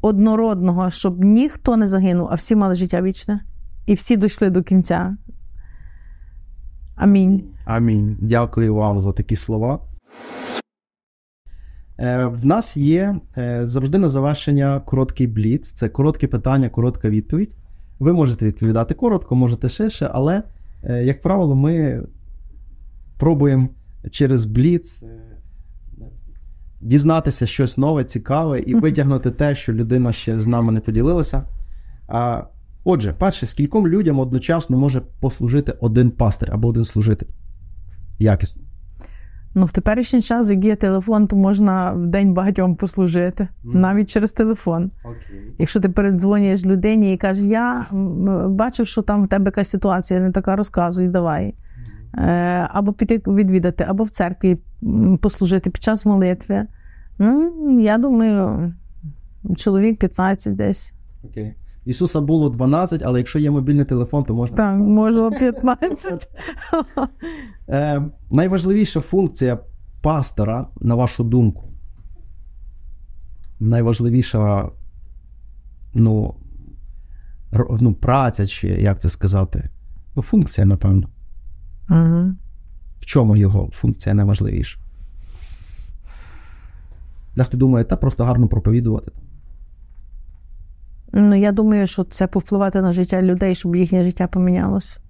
однородного, щоб ніхто не загинув, а всі мали життя вічне. І всі дійшли до кінця. Амінь. Амінь. Дякую вам за такі слова. Е, В нас є е, завжди на завершення короткий бліц. Це коротке питання, коротка відповідь. Ви можете відповідати коротко, можете ширше, але, е, як правило, ми пробуємо через бліц е, дізнатися щось нове, цікаве і витягнути те, що людина ще з нами не поділилася. А, Отже, перше, скільком людям одночасно може послужити один пастир або один служитель? Якісно. Ну, в теперішній час, як є телефон, то можна в день багатьом послужити, Мгм. навіть через телефон. Окей. Якщо ти передзвонюєш людині і кажеш, я бачив, що там в тебе якась ситуація, не така розказуй, давай. Е, Або піти відвідати, або в церкві послужити під час молитви. Ну, я думаю, чоловік 15 десь. Окей. Ісуса було 12, але якщо є мобільний телефон, то можна. Так, може 15. Е, найважливіша функція пастора, на вашу думку. Найважливіша ну, ну, праця, чи як це сказати? Ну, функція, напевно. Мгм. В чому його функція найважливіша? Дехто думає, та просто гарно проповідувати. Ну, я думаю, що це повпливати на життя людей, щоб їхнє життя помінялося.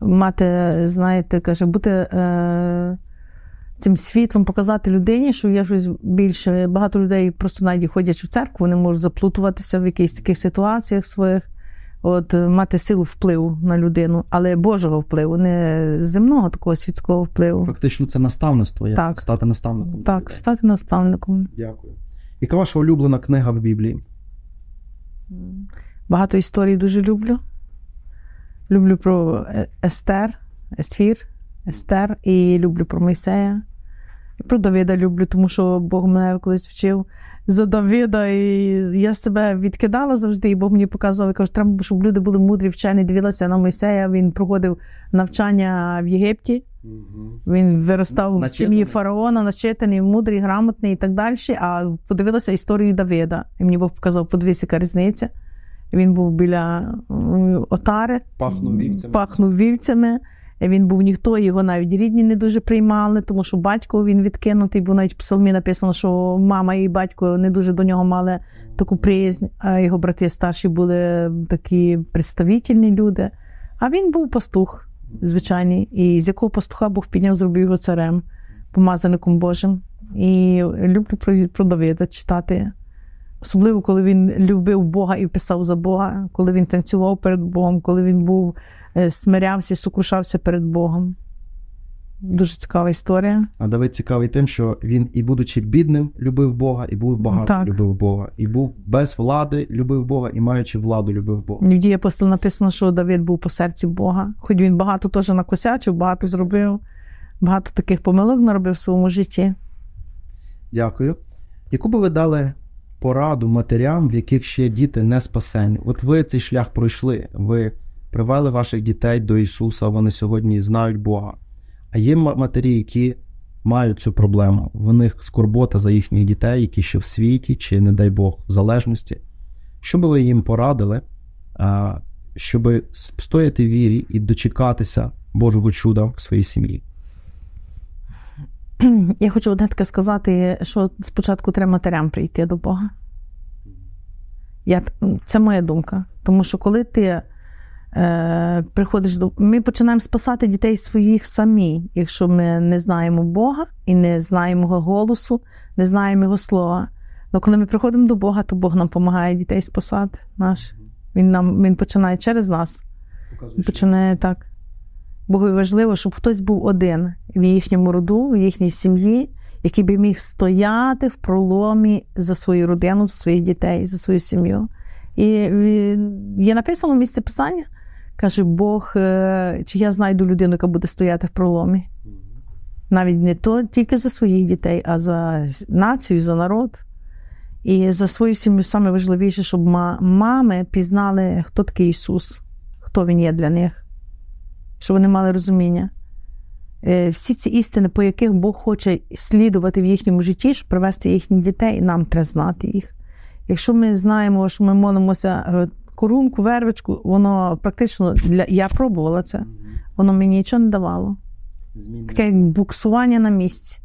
Мати, знаєте, каже, бути е, цим світлом, показати людині, що є щось більше. Багато людей просто навіть ходять в церкву, вони можуть заплутуватися в якихось таких ситуаціях своїх, от мати силу впливу на людину, але Божого впливу, не земного такого світського впливу. Фактично, це наставництво, як Так. стати наставником. Так, стати наставником. Дякую. Яка ваша улюблена книга в Біблії? Багато історій дуже люблю. Люблю про Естер, Естфір, Естер, і люблю про Мойсея. Про Давида люблю, тому що Бог мене колись вчив за Давида, і я себе відкидала завжди, і Бог мені показував, каже, треба, щоб люди були мудрі, вчені, дивилися на Мойсея. Він проходив навчання в Єгипті. Він виростав в сім'ї фараона, начитаний, мудрий, грамотний і так далі. А подивилася історію Давида. І мені Бог показав, подивись, яка різниця. Він був біля отари, Пахнув вівцями. пахнув вівцями. Він був ніхто, його навіть рідні не дуже приймали, тому що батько він відкинутий, бо навіть в псалмі написано, що мама і батько не дуже до нього мали таку приязнь, а його брати старші були такі представительні люди. А він був пастух звичайний, і з якого пастуха Бог підняв, зробив його царем, помазаником Божим. І люблю про, Давида читати. Особливо, коли він любив Бога і писав за Бога, коли він танцював перед Богом, коли він був е, смирявся, сокрушався перед Богом. Дуже цікава історія. А Давид цікавий тим, що він, і будучи бідним, любив Бога, і був багато любив Бога, і був без влади, любив Бога, і маючи владу, любив Бога. В дії апостол написано, що Давид був по серці Бога. Хоч він багато теж накосячив, багато зробив, багато таких помилок наробив в своєму житті. Дякую. Яку би ви дали пораду матерям, в яких ще діти не спасені? От ви цей шлях пройшли, ви привели ваших дітей до Ісуса, вони сьогодні знають Бога. А є матері, які мають цю проблему. В них скорбота за їхніх дітей, які ще в світі, чи, не дай Бог, в залежності. Що би ви їм порадили, щоб стояти вірі і дочекатися Божого чуда в своїй сім'ї? Я хочу одне таке сказати, що спочатку треба матерям прийти до Бога. Я, це моя думка. Тому що коли ти е, приходиш до. Ми починаємо спасати дітей своїх самі, якщо ми не знаємо Бога і не знаємо Його голосу, не знаємо Його слова. Але коли ми приходимо до Бога, то Бог нам допомагає дітей спасати. Наш. Він, нам, він починає через нас. Він починає так. Богові важливо, щоб хтось був один в їхньому роду, в їхній сім'ї, який би міг стояти в проломі за свою родину, за своїх дітей, за свою сім'ю. І є написано в місці писання, каже Бог, е, чи я знайду людину, яка буде стояти в проломі. Навіть не то тільки за своїх дітей, а за націю, за народ. І за свою сім'ю саме важливіше, щоб мами пізнали, хто такий Ісус, хто Він є для них, щоб вони мали розуміння. Е, Всі ці істини, по яких Бог хоче слідувати в їхньому житті, щоб привести їхніх дітей, нам треба знати їх. Якщо ми знаємо, що ми молимося е, корунку, вервичку, воно практично для я пробувала це, воно мені нічого не давало. Таке як буксування на місці.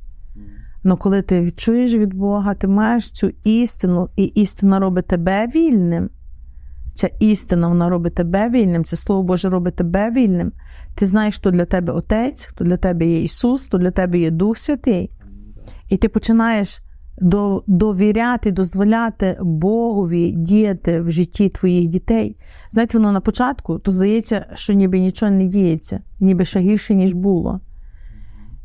Ну, коли ти відчуєш від Бога, ти маєш цю істину, і істина робить тебе вільним. Ця істина вона робить тебе вільним, це Слово Боже робить тебе вільним. Ти знаєш, хто для тебе Отець, хто для тебе є Ісус, хто для тебе є Дух Святий. І ти починаєш довіряти, дозволяти Богові діяти в житті твоїх дітей. Знаєте, воно на початку, то здається, що ніби нічого не діється, ніби ще гірше, ніж було.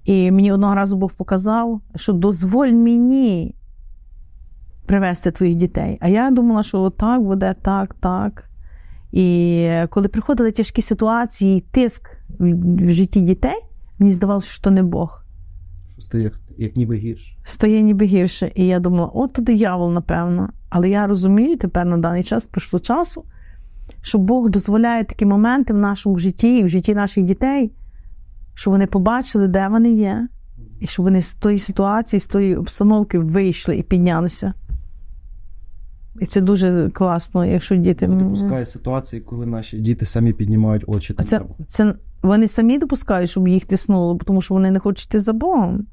І мені одного разу Бог показав, що дозволь мені привести твоїх дітей. А я думала, що так буде, так, так. І коли приходили тяжкі ситуації, тиск в житті дітей, мені здавалося, що не Бог. Що стає як, як ніби гірше. Стає ніби гірше. І я думала, от то диявол, напевно. Але я розумію тепер на даний час пройшло часу, що Бог дозволяє такі моменти в нашому житті і в житті наших дітей, що вони побачили, де вони є, і щоб вони з тої ситуації, з тої обстановки вийшли і піднялися. І це дуже класно, якщо діти. Допускає ситуації, коли наші діти самі піднімають очі А це, це вони самі допускають, щоб їх тиснуло, тому що вони не хочуть йти за Богом.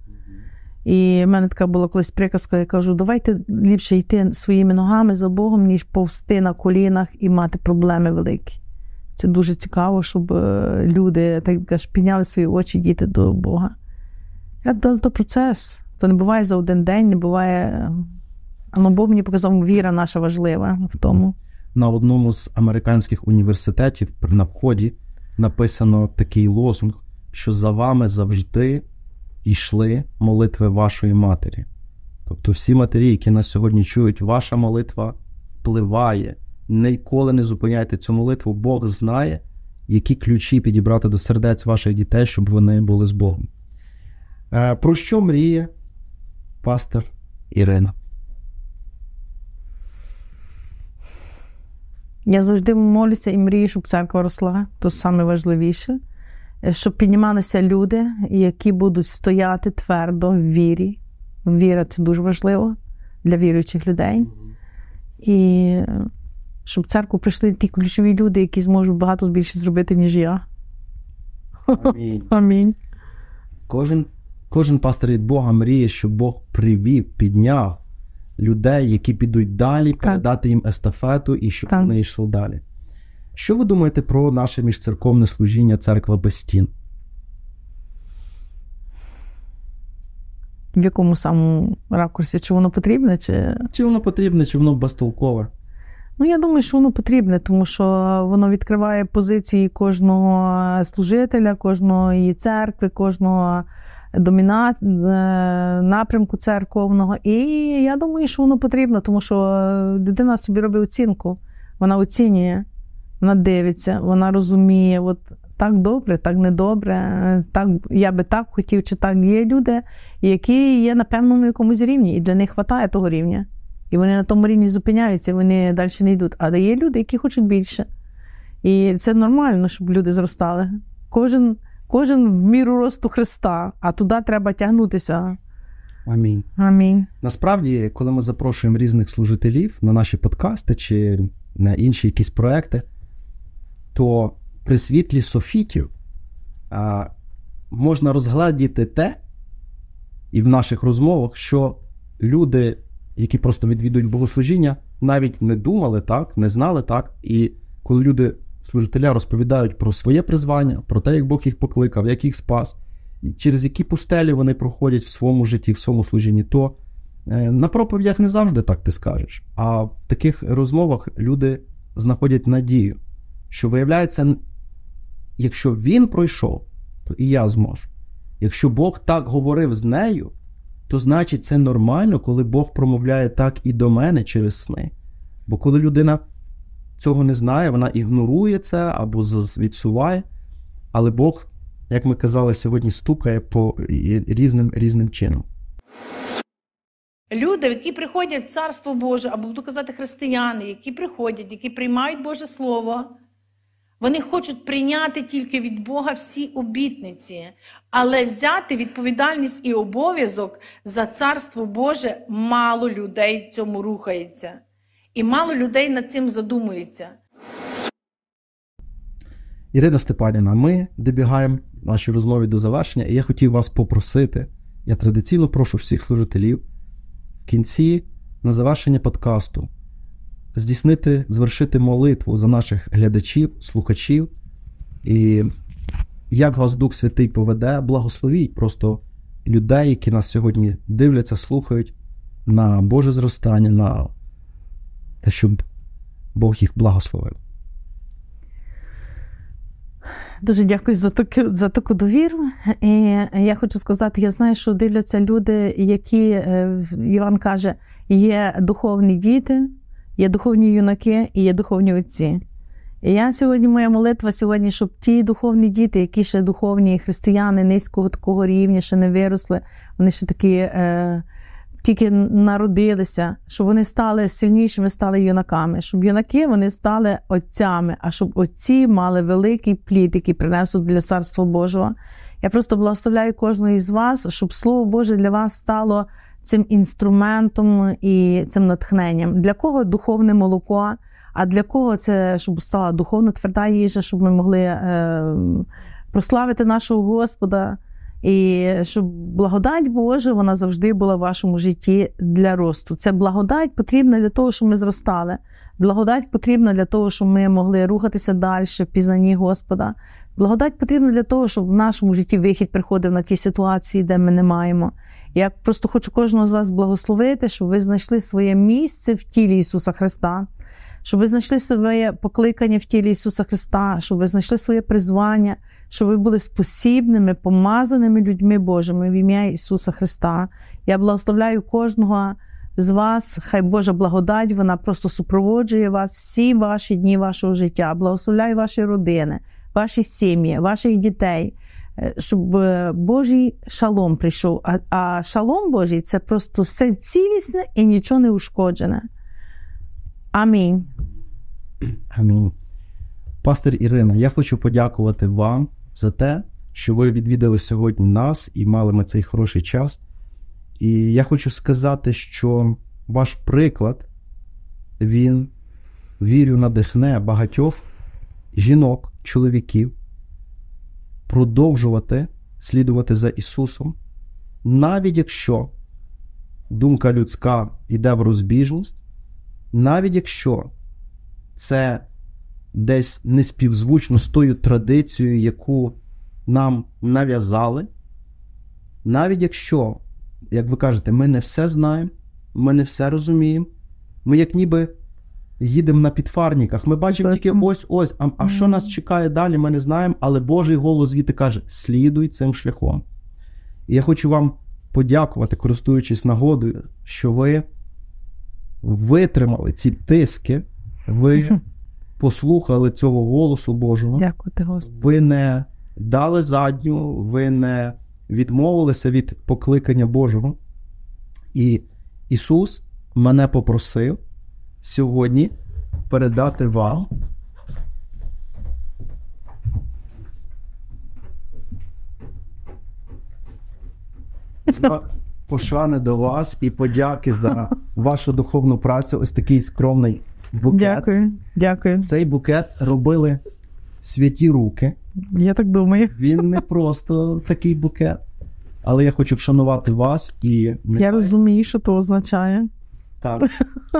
І в мене така була колись приказка, я кажу, давайте ліпше йти своїми ногами за Богом, ніж повсти на колінах і мати проблеми великі. Це дуже цікаво, щоб е, люди так кажеш, підняли свої очі діти до Бога. Я дала то процес. То не буває за один день, не буває. Але Бог мені показав, віра наша важлива в тому. На одному з американських університетів на вході написано такий лозунг, що за вами завжди йшли молитви вашої матері. Тобто всі матері, які нас сьогодні чують, ваша молитва впливає Ніколи не зупиняйте цю молитву. Бог знає, які ключі підібрати до сердець ваших дітей, щоб вони були з Богом. Е, Про що мріє пастор Ірина? Я завжди молюся і мрію, щоб церква росла, то саме важливіше, Е, щоб піднімалися люди, які будуть стояти твердо в вірі. Віра це дуже важливо для віруючих людей. І е, щоб в церкву прийшли ті ключові люди, які зможуть багато більше зробити, ніж я. Амінь. Амінь. Кожен, кожен пастор від Бога мріє, щоб Бог привів, підняв людей, які підуть далі, передати їм естафету і щоб Так. вони йшли далі. Що ви думаєте про наше міжцерковне служіння церква без стін? В якому самому ракурсі? Чи воно потрібне? Чи... Чи воно потрібне, чи воно безтолкове? Ну, я думаю, що воно потрібне, тому що воно відкриває позиції кожного служителя, кожної церкви, кожного доміна... е, напрямку церковного. І я думаю, що воно потрібно, тому що людина собі робить оцінку. Вона оцінює, вона дивиться, вона розуміє, от так добре, так недобре, так я би так хотів, чи так є люди, які є на певному якомусь рівні, і для них вистачає того рівня. І вони на тому рівні зупиняються, вони далі не йдуть. Але є люди, які хочуть більше. І це нормально, щоб люди зростали. Кожен, кожен в міру росту Христа, а туди треба тягнутися. Амінь. Амінь. Насправді, коли ми запрошуємо різних служителів на наші подкасти чи на інші якісь проекти, то при світлі софітів а, можна розглядіти те, і в наших розмовах, що люди, які просто відвідують богослужіння, навіть не думали так, не знали так. І коли люди, служителя, розповідають про своє призвання, про те, як Бог їх покликав, як їх спас, через які пустелі вони проходять в своєму житті, в своєму служінні, то е, на проповідях не завжди так ти скажеш. А в таких розмовах люди знаходять надію, що виявляється, якщо він пройшов, то і я зможу. Якщо Бог так говорив з нею, то значить це нормально, коли Бог промовляє так і до мене через сни. Бо коли людина цього не знає, вона ігнорує це або відсуває, але Бог, як ми казали сьогодні, стукає по різним, різним чином. Люди, які приходять в Царство Боже, або буду казати християни, які приходять, які приймають Боже Слово, вони хочуть прийняти тільки від Бога всі обітниці, але взяти відповідальність і обов'язок за Царство Боже мало людей в цьому рухається. І мало людей над цим задумується. Ірина Степанівна, ми добігаємо нашій розмові до завершення, і я хотів вас попросити. Я традиційно прошу всіх служителів в кінці на завершення подкасту здійснити, звершити молитву за наших глядачів, слухачів. І як вас Дух Святий поведе, благословіть просто людей, які нас сьогодні дивляться, слухають на Боже зростання, на те, щоб Бог їх благословив. Дуже дякую за таку, за таку довіру. І я хочу сказати: я знаю, що дивляться люди, які е, Іван каже, є духовні діти, є духовні юнаки і є духовні отці. І я сьогодні, моя молитва сьогодні, щоб ті духовні діти, які ще духовні християни низького такого рівня, ще не виросли, вони ще такі е, тільки народилися, щоб вони стали сильнішими, стали юнаками, щоб юнаки вони стали отцями, а щоб отці мали великий плід, який принесуть для царства Божого. Я просто благословляю кожного із вас, щоб Слово Боже для вас стало цим інструментом і цим натхненням. Для кого духовне молоко, а для кого це щоб стала духовна тверда їжа, щоб ми могли е, прославити нашого Господа. І щоб благодать Божа вона завжди була в вашому житті для росту. Це благодать потрібна для того, щоб ми зростали. Благодать потрібна для того, щоб ми могли рухатися далі в пізнанні Господа. Благодать потрібна для того, щоб в нашому житті вихід приходив на ті ситуації, де ми не маємо. Я просто хочу кожного з вас благословити, щоб ви знайшли своє місце в тілі Ісуса Христа, щоб ви знайшли своє покликання в тілі Ісуса Христа, щоб ви знайшли своє призвання, щоб ви були спосібними, помазаними людьми Божими в ім'я Ісуса Христа. Я благословляю кожного з вас. Хай Божа благодать, вона просто супроводжує вас всі ваші дні вашого життя. Благословляй ваші родини, ваші сім'ї, ваших дітей. Е, Щоб е, Божий шалом прийшов. А, а шалом Божий це просто все цілісне і нічого не ушкоджене. Амінь. Пастор Ірина, я хочу подякувати вам за те, що ви відвідали сьогодні нас і мали ми цей хороший час. І я хочу сказати, що ваш приклад, він, вірю, надихне багатьох жінок, чоловіків продовжувати слідувати за Ісусом, навіть якщо думка людська йде в розбіжність, навіть якщо це десь не співзвучно з тою традицією, яку нам нав'язали, навіть якщо, як ви кажете, ми не все знаємо, ми не все розуміємо, ми як ніби їдемо на підфарниках, ми бачимо тільки ось-ось, а, а що нас чекає далі, ми не знаємо, але Божий голос звідти каже: слідуй цим шляхом. І я хочу вам подякувати, користуючись нагодою, що ви витримали ці тиски, ви послухали цього голосу Божого, Дякувати, Господи. ви не дали задню, ви не відмовилися від покликання Божого. І Ісус мене попросив сьогодні передати вам. Пошани до вас і подяки за вашу духовну працю. Ось такий скромний букет. Дякую, дякую. Цей букет робили святі руки. Я так думаю. Він не просто такий букет. Але я хочу вшанувати вас і Я розумію, що то означає. так,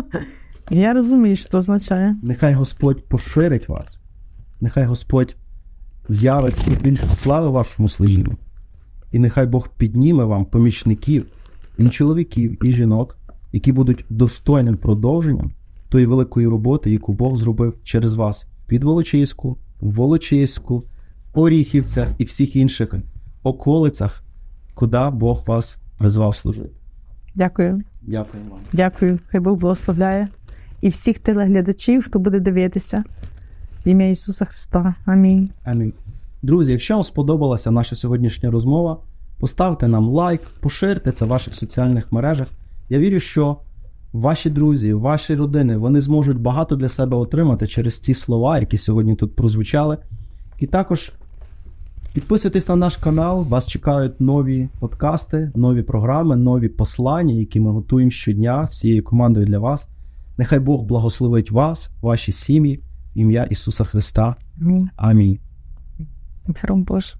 Я розумію, що то означає. нехай Господь поширить вас, нехай Господь явить більше слави вашому служінню. І нехай Бог підніме вам помічників, і чоловіків, і жінок, які будуть достойним продовженням тої великої роботи, яку Бог зробив через вас під Волочиську, в Волочиську, Оріхівцях і всіх інших околицях, куди Бог вас призвав служити. Дякую. Дякую вам. Дякую. Хай Бог благословляє. І всіх телеглядачів, хто буде дивитися. В ім'я Ісуса Христа. Амінь. Амінь. Друзі, якщо вам сподобалася наша сьогоднішня розмова, поставте нам лайк, поширте це в ваших соціальних мережах. Я вірю, що ваші друзі, ваші родини вони зможуть багато для себе отримати через ці слова, які сьогодні тут прозвучали. І також підписуйтесь на наш канал, вас чекають нові подкасти, нові програми, нові послання, які ми готуємо щодня всією командою для вас. Нехай Бог благословить вас, ваші сім'ї, в ім'я Ісуса Христа. Амінь. Амінь. Божим.